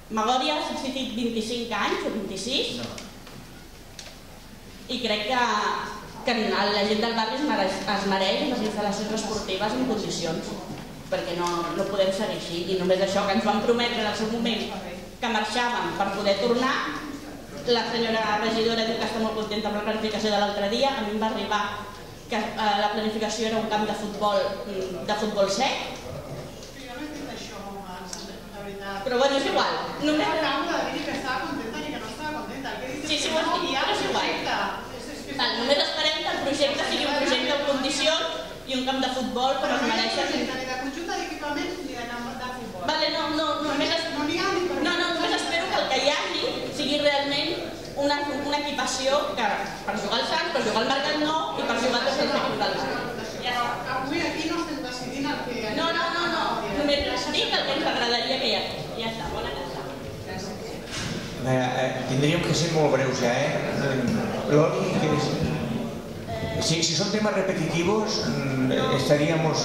Speaker 15: Magòria ha subsistit 25 anys o 26 i crec que, que la gent del barri es mereix, es mereix les instal·lacions esportives en condicions perquè no, no podem seguir així i només això que ens van prometre en el seu moment que marxàvem per poder tornar la senyora regidora diu que està molt contenta amb la planificació de l'altre dia a mi em va arribar que eh, la planificació era un camp de futbol mm, de futbol sec però bueno, és igual només...
Speaker 2: Acabo de dir que estava contenta i que no estava contenta. El que
Speaker 15: Sí, sí, ho has dit, però és igual. Val, només esperem que el projecte sigui un projecte en condicions i un camp de futbol
Speaker 2: no hi ha
Speaker 15: mereixen
Speaker 2: conjunta d'equipaments ni de camp de futbol.
Speaker 15: Vale, no, no, no, només, es...
Speaker 2: No per
Speaker 15: no, no, només espero que el que hi hagi sigui realment una, una equipació que, per jugar al Sants, per jugar al Mercat Nou i per jugar a tots els equips del Sants. Ja.
Speaker 2: Avui aquí no estem decidint el que...
Speaker 15: No, no, no, no, només dic el que ens agradaria que hi hagués.
Speaker 1: Eh, eh, tindríem que ser molt breus ja, eh? Loli, que és... Si, son temas repetitivos, mm, estaríamos...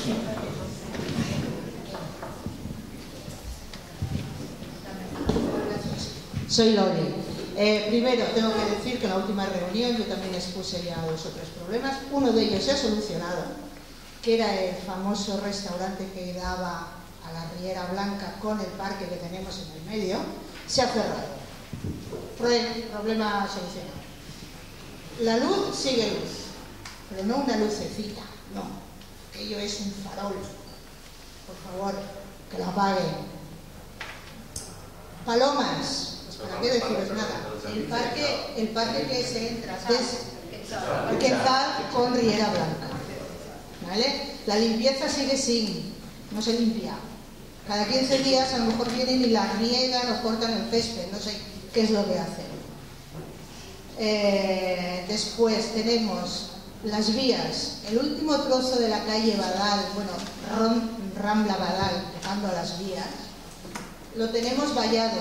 Speaker 1: Sí.
Speaker 23: Soy Lori. Eh, primero, tengo que decir que en la última reunión yo también expuse ya dos o tres problemas. Uno de ellos se ha solucionado, que era el famoso restaurante que daba a la Riera Blanca con el parque que tenemos en el medio. Se ha cerrado. Pro- Problema solucionado. La luz sigue luz, pero no una lucecita, no. Aquello es un farol. Por favor, que la apaguen. Palomas, pues para qué deciros nada. El parque, el parque que se entra es Quetzal con Riera Blanca. ¿Vale? La limpieza sigue sin, no se limpia. Cada 15 días a lo mejor vienen y la riegan o cortan el césped, no sé qué es lo que hacen. Eh, después tenemos las vías, el último trozo de la calle Badal, bueno, Rambla Badal, llegando a las vías, lo tenemos vallado,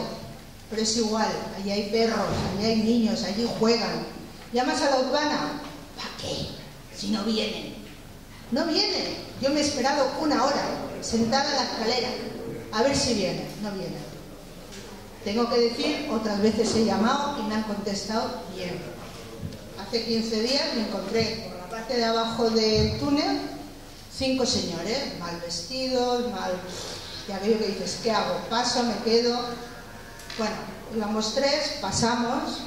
Speaker 23: pero es igual, allí hay perros, allí hay niños, allí juegan. ¿Llamas a la urbana? ¿Para qué? Si no vienen. No vienen. Yo me he esperado una hora sentada en la escalera a ver si vienen. No vienen. Tengo que decir, otras veces he llamado y me han contestado bien. Hace 15 días me encontré por la parte de abajo del túnel, cinco señores, mal vestidos, mal... Y aquello que dices, ¿qué hago? ¿Paso? ¿Me quedo? Bueno, íbamos tres, pasamos,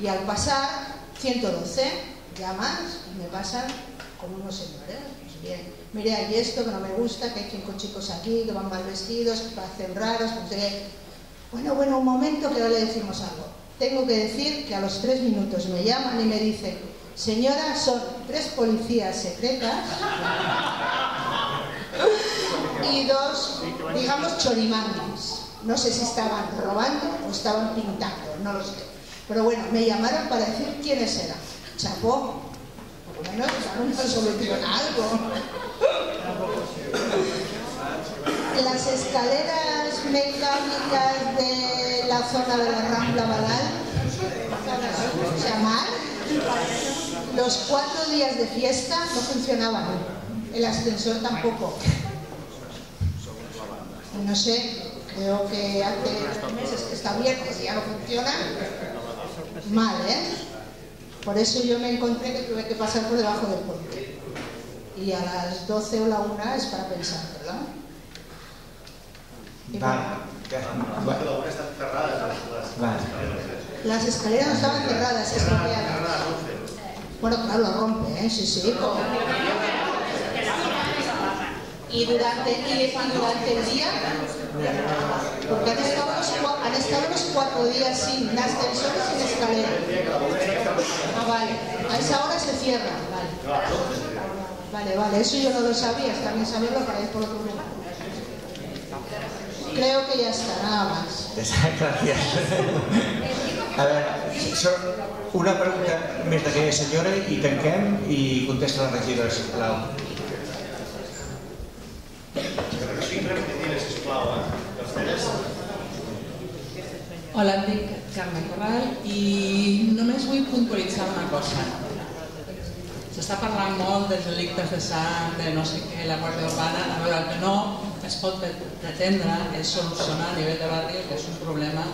Speaker 23: y al pasar, 112, llamas y me pasan como unos señores. Bien, mire, hay esto que no me gusta, que hay cinco chicos aquí que van mal vestidos, que parecen raros, no sé. Bueno, bueno, un momento que ahora le decimos algo. Tengo que decir que a los tres minutos me llaman y me dicen, señora, son tres policías secretas y dos, digamos, chorimanes. No sé si estaban robando o estaban pintando, no lo sé. Pero bueno, me llamaron para decir quiénes eran. Chapó, por lo menos nos solucionan algo. Las escaleras mecánicas de la zona de la Rambla Badal, llamar, los cuatro días de fiesta no funcionaban. El ascensor tampoco. No sé, creo que hace meses que está abierto y ya no funciona. Mal, ¿eh? Por eso yo me encontré que tuve que pasar por debajo del puente. Y a las 12 o la 1 es para pensar, ¿verdad?
Speaker 1: Vale.
Speaker 23: bueno,
Speaker 1: Vale.
Speaker 14: están cerradas
Speaker 1: Vale.
Speaker 23: las escaleras no estaban cerradas, es Bueno, claro, lo rompe, ¿eh? Sí, sí. como- Y durante, y, durante el día, porque han estado, los, han estado los cuatro días sin ascensor y sin escalera. Ah, vale. A esa hora se cierra, vale. Vale, vale, eso yo no lo sabía, está bien saberlo para ir por otro lugar. Creo que ya está, nada más.
Speaker 1: Gràcies. A veure, so, una pregunta més d'aquella senyora i tanquem i contesta la regidora, sisplau.
Speaker 24: Hola, em dic Carme Corral i només vull puntualitzar una cosa. S'està parlant molt dels delictes de sang, de no sé què, la Guàrdia Urbana. A veure, el que no es pot pretendre és solucionar a nivell de barri que és un problema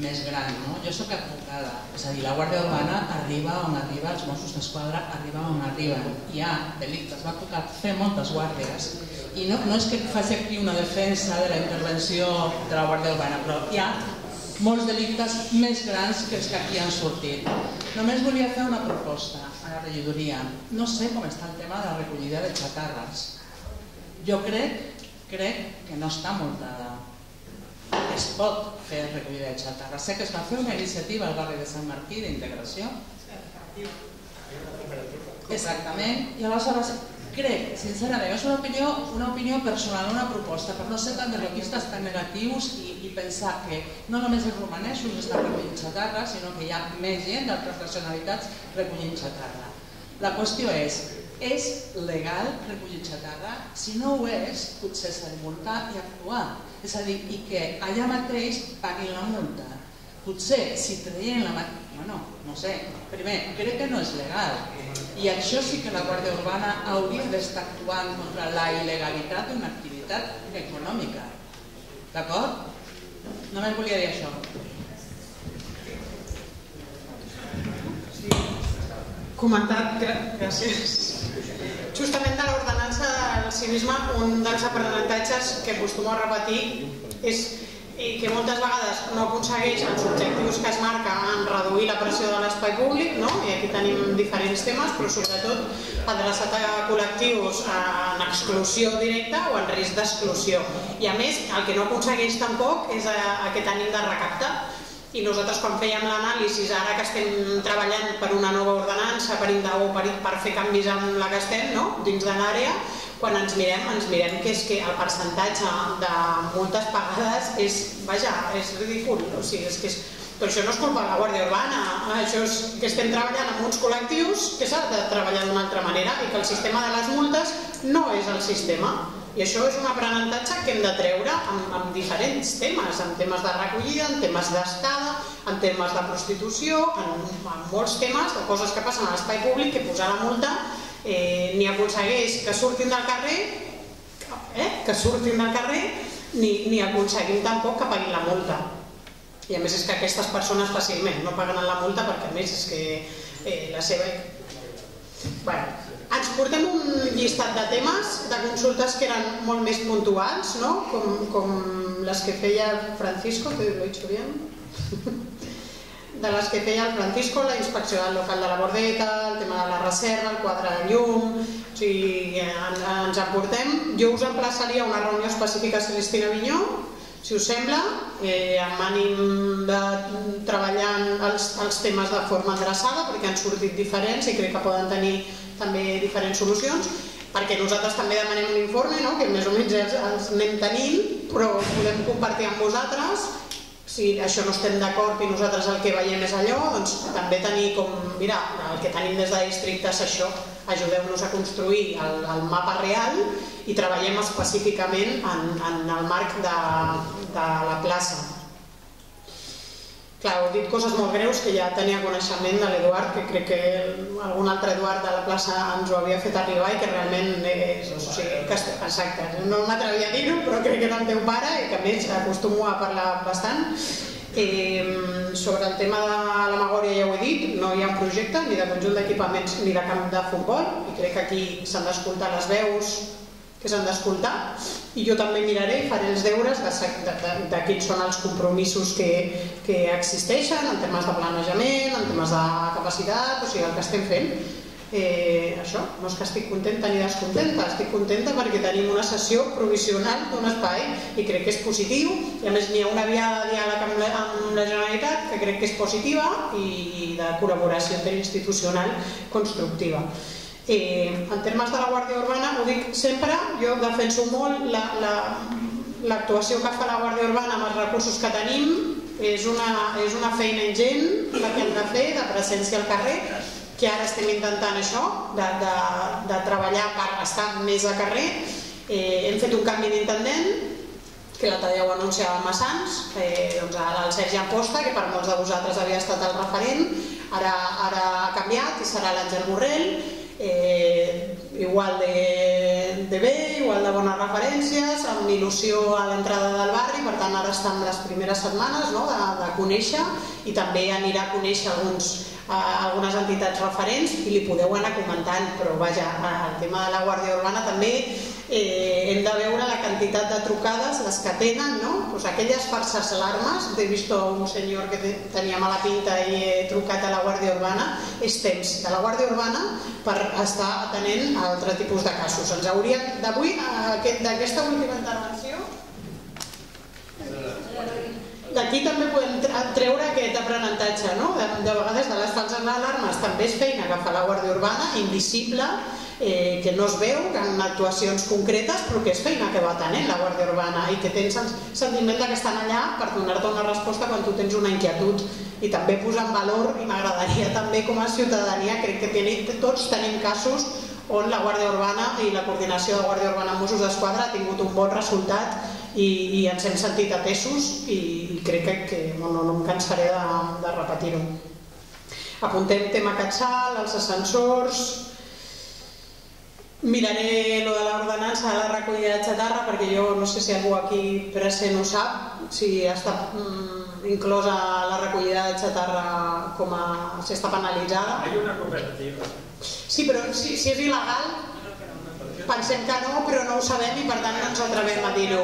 Speaker 24: més gran. No? Jo sóc advocada, és a dir, la Guàrdia Urbana arriba on arriba, els Mossos d'Esquadra arriben on arriben. Hi ha delictes, va tocar fer moltes guàrdies i no, no és que faci aquí una defensa de la intervenció de la Guàrdia Urbana, però hi ha molts delictes més grans que els que aquí han sortit. Només volia fer una proposta a la regidoria. No sé com està el tema de la recollida de xatarres. Jo crec, crec que no està multada. Es pot fer recollida de xatarres. Sé que es va fer una iniciativa al barri de Sant Martí d'integració. Exactament. I aleshores crec, sincerament, és una opinió, una opinió personal, una proposta, per no ser tan derrotistes, tan negatius i, i pensar que no només els romanesos estan recollint xatarra, sinó que hi ha més gent d'altres nacionalitats recollint xatarra. La qüestió és, és legal recollir xatarra? Si no ho és, potser s'ha de multar i actuar. És a dir, i que allà mateix paguin la multa. Potser, si traient la... Bueno, no sé, primer, crec que no és legal. I això sí que la Guàrdia Urbana hauria d'estar actuant contra la il·legalitat d'una activitat econòmica. D'acord? Només volia dir això.
Speaker 5: Comentat, gràcies. Justament de l'ordenança del civisme, un dels aprenentatges que acostumo a repetir és eh, que moltes vegades no aconsegueix els objectius que es marca en reduir la pressió de l'espai públic, no? i aquí tenim diferents temes, però sobretot adreçat a col·lectius en exclusió directa o en risc d'exclusió. I a més, el que no aconsegueix tampoc és a, a que tenim de recaptar i nosaltres quan fèiem l'anàlisi, ara que estem treballant per una nova ordenança, per o per, per fer canvis en la que estem, no? dins de l'àrea, quan ens mirem, ens mirem que és que el percentatge de multes pagades és, vaja, és ridícul. O sigui, és que és, però això no és culpa de la Guàrdia Urbana, això és que estem treballant amb uns col·lectius que s'ha de treballar d'una altra manera i que el sistema de les multes no és el sistema. I això és un aprenentatge que hem de treure amb, amb diferents temes, en temes de recollida, en temes d'estada, en temes de prostitució, en, en molts temes de coses que passen a l'espai públic que posar la multa eh, ni aconsegueix que surtin del carrer eh, que surtin del carrer ni, ni aconseguim tampoc que paguin la multa. I a més és que aquestes persones fàcilment no paguen la multa perquè a més és que eh, la seva Bueno, ens portem un llistat de temes, de consultes que eren molt més puntuals, no? com, com les que feia Francisco, que lo he hecho bien, de les que feia el Francisco, la inspecció del local de la bordeta, el tema de la reserva, el quadre de llum, o sigui, en, ens emportem. Jo us emplaçaria una reunió específica a Celestina Vinyó, si us sembla, eh, amb ànim de treballar els, els temes de forma endreçada, perquè han sortit diferents i crec que poden tenir també diferents solucions, perquè nosaltres també demanem un informe, no? que més o menys els, els anem tenint, però podem compartir amb vosaltres si això no estem d'acord i nosaltres el que veiem és allò, doncs també tenir com, mira, el que tenim des de districte és això, ajudeu-nos a construir el, el mapa real i treballem específicament en, en el marc de, de la plaça. Clar, heu dit coses molt greus que ja tenia coneixement de l'Eduard, que crec que algun altre Eduard de la plaça ens ho havia fet arribar i que realment és, o sigui, que, exacte, no m'atrevia a dir-ho, però crec que era el teu pare i que a més acostumo a parlar bastant. Eh, sobre el tema de la Magòria ja ho he dit, no hi ha un projecte ni de conjunt d'equipaments ni de camp de futbol i crec que aquí s'han d'escoltar les veus que s'han d'escoltar i jo també miraré i faré els deures de, de, de, de quins són els compromisos que, que existeixen en temes de planejament, en temes de capacitat, o sigui, el que estem fent. Eh, això, no és que estic contenta ni descontenta, estic contenta perquè tenim una sessió provisional d'un espai i crec que és positiu i a més n'hi ha una via de diàleg amb la, amb la Generalitat que crec que és positiva i, de col·laboració interinstitucional constructiva. Eh, en termes de la Guàrdia Urbana, ho dic sempre, jo defenso molt l'actuació la, la, que fa la Guàrdia Urbana amb els recursos que tenim, és una, és una feina ingent la que hem de fer de presència al carrer, que ara estem intentant això, de, de, de treballar per estar més a carrer. Eh, hem fet un canvi d'intendent, que l'altre dia ho anunciàvem a Sants, eh, doncs ara el Sergi Amposta, que per molts de vosaltres havia estat el referent, ara, ara ha canviat i serà l'Àngel Borrell, eh, igual de, de bé, igual de bones referències, amb il·lusió a l'entrada del barri, per tant ara estan les primeres setmanes no, de, de conèixer i també anirà a conèixer alguns, eh, algunes entitats referents i li podeu anar comentant, però vaja, el tema de la Guàrdia Urbana també eh, hem de veure la quantitat de trucades, les que tenen, no? Pues aquelles falses alarmes, he vist un senyor que tenia mala pinta i he trucat a la Guàrdia Urbana, és temps de la Guàrdia Urbana per estar atenent a altre tipus de casos. Ens haurien, d'avui, d'aquesta última intervenció, d'aquí també podem treure aquest aprenentatge, no? De, de vegades de les falses alarmes també és feina que fa la Guàrdia Urbana, invisible, eh, que no es veu, que en actuacions concretes, però que és feina que va tenint la Guàrdia Urbana i que tens el sentiment que estan allà per donar-te una resposta quan tu tens una inquietud i també posar en valor, i m'agradaria també com a ciutadania, crec que tenim, tots tenim casos on la Guàrdia Urbana i la coordinació de Guàrdia Urbana Mossos d'Esquadra ha tingut un bon resultat i, i ens hem sentit atesos i, i crec que, que no, no em cansaré de, de repetir-ho. Apuntem tema Catsal, els ascensors, miraré lo de l'ordenança de la recollida de xatarra perquè jo no sé si algú aquí present ho sap, si està mm, inclosa la recollida de xatarra com a, si està penalitzada.
Speaker 25: Hay una cooperativa.
Speaker 5: Sí, però si, si és il·legal, pensem que no, però no ho sabem i per tant no ens atrevem a dir-ho.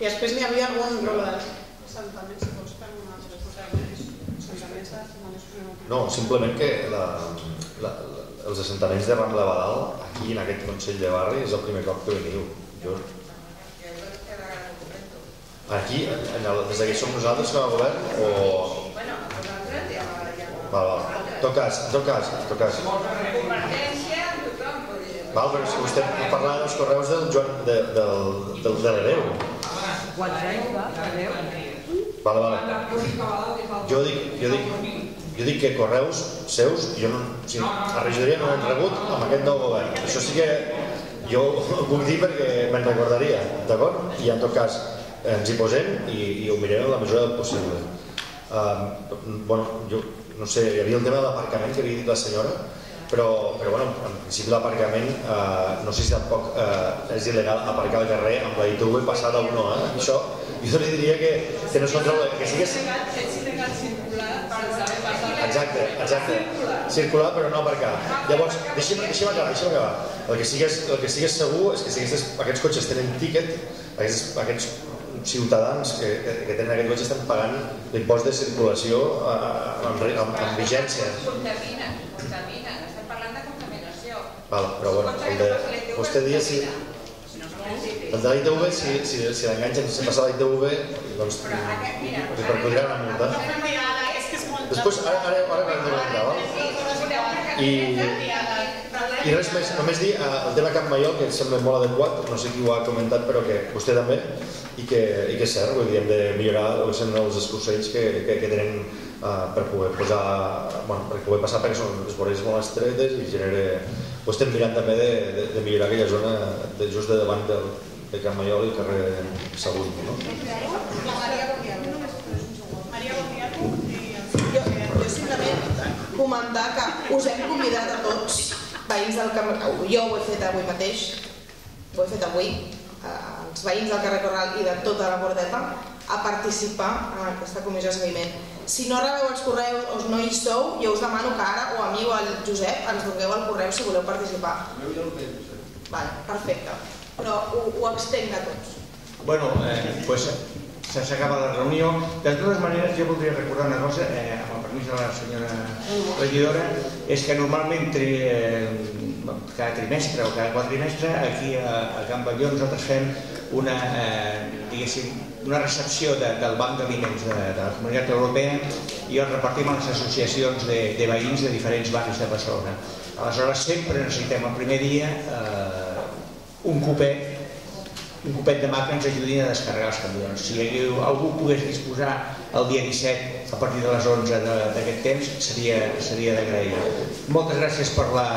Speaker 5: I després n'hi havia algun altre
Speaker 14: No, simplement que la, la, els assentaments de Rambla Badal, aquí en aquest Consell de Barri, és el primer cop que veniu. Jo... Aquí, en el, des que som nosaltres com a govern, o...
Speaker 16: Bueno, nosaltres ja...
Speaker 14: Val, val. En tot cas, en tot cas, en tot cas.
Speaker 16: Convergència.
Speaker 14: Val, però si vostè parlava dels correus del Joan, de, del, del, de l'Hereu. Vale, vale. Jo dic, jo dic, jo dic que correus seus, jo no, si, a regidoria no hem rebut amb aquest nou govern. Això sí que jo ho puc dir perquè me'n recordaria, d'acord? I en tot cas ens hi posem i, i ho mirem en la mesura del possible. Uh, bueno, jo no sé, hi havia el tema de l'aparcament que havia dit la senyora, però, però bueno, en principi l'aparcament uh, no sé si tampoc uh, és il·legal aparcar al carrer amb la ITV passada o no, eh? això jo li diria que, que no es controla, que sigués...
Speaker 16: És il·legal circular per saber passar
Speaker 14: exacte, exacte. Circular però no aparcar. Llavors, deixi'm, deixi'm acabar, deixi'm acabar. El que sigues, el que sigues segur és que si aquests, aquests cotxes tenen tíquet, aquests, aquests ciutadans que, que tenen aquest cotxe estan pagant l'impost de circulació eh, amb, amb, amb vigència.
Speaker 16: Contaminen, contaminen. Estem parlant de contaminació.
Speaker 14: Val, però bueno, el de, vostè dia si, el de la ITV, si, si, si l'enganxen sense passar la ITV, doncs li repercutirà una multa. Després, ara, ara, ara m'hem de comentar, val? I, i res més, només dir eh, el tema Camp Maiol, que em sembla molt adequat, no sé qui ho ha comentat, però que vostè també, i que, i que és cert, vull dir, hem de millorar els escurcells que, que, que tenen uh, per poder posar, bueno, per poder passar perquè són les vorelles molt estretes i genera... Ho estem mirant també de, de, de millorar aquella zona de just de davant del, de Camp Maiol i el carrer Sagunt, no?
Speaker 3: Comentar que us hem convidat a tots, veïns del Camp... Jo ho he fet avui mateix, ho he fet avui, eh, els veïns del carrer Corral i de tota la Bordeta, a participar en aquesta comissió de seguiment. Si no rebeu els correus o no hi sou, jo us demano que ara o a mi o al Josep ens dongueu el correu si voleu participar. Vale, perfecte. Però ho, ho extenc a tots.
Speaker 1: Bueno, eh, pues se s'acaba la reunió. De totes maneres, jo voldria recordar una cosa, eh, amb el permís de la senyora regidora, és que normalment tri, eh, cada trimestre o cada quadrimestre aquí a, a Can Batlló nosaltres fem una, eh, diguéssim, una recepció de, del Banc d'Aliments de, de la Comunitat Europea i el repartim a les associacions de, de veïns de diferents barris de Barcelona. Aleshores sempre necessitem el primer dia eh, un copet un copet de mà que ens ajudin a descarregar els camions. Si algú pogués disposar el dia 17 a partir de les 11 d'aquest temps seria, seria d'agrair. Moltes gràcies per la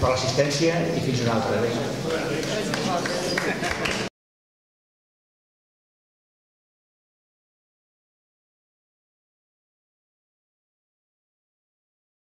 Speaker 1: per l'assistència i fins una altra. Adéu.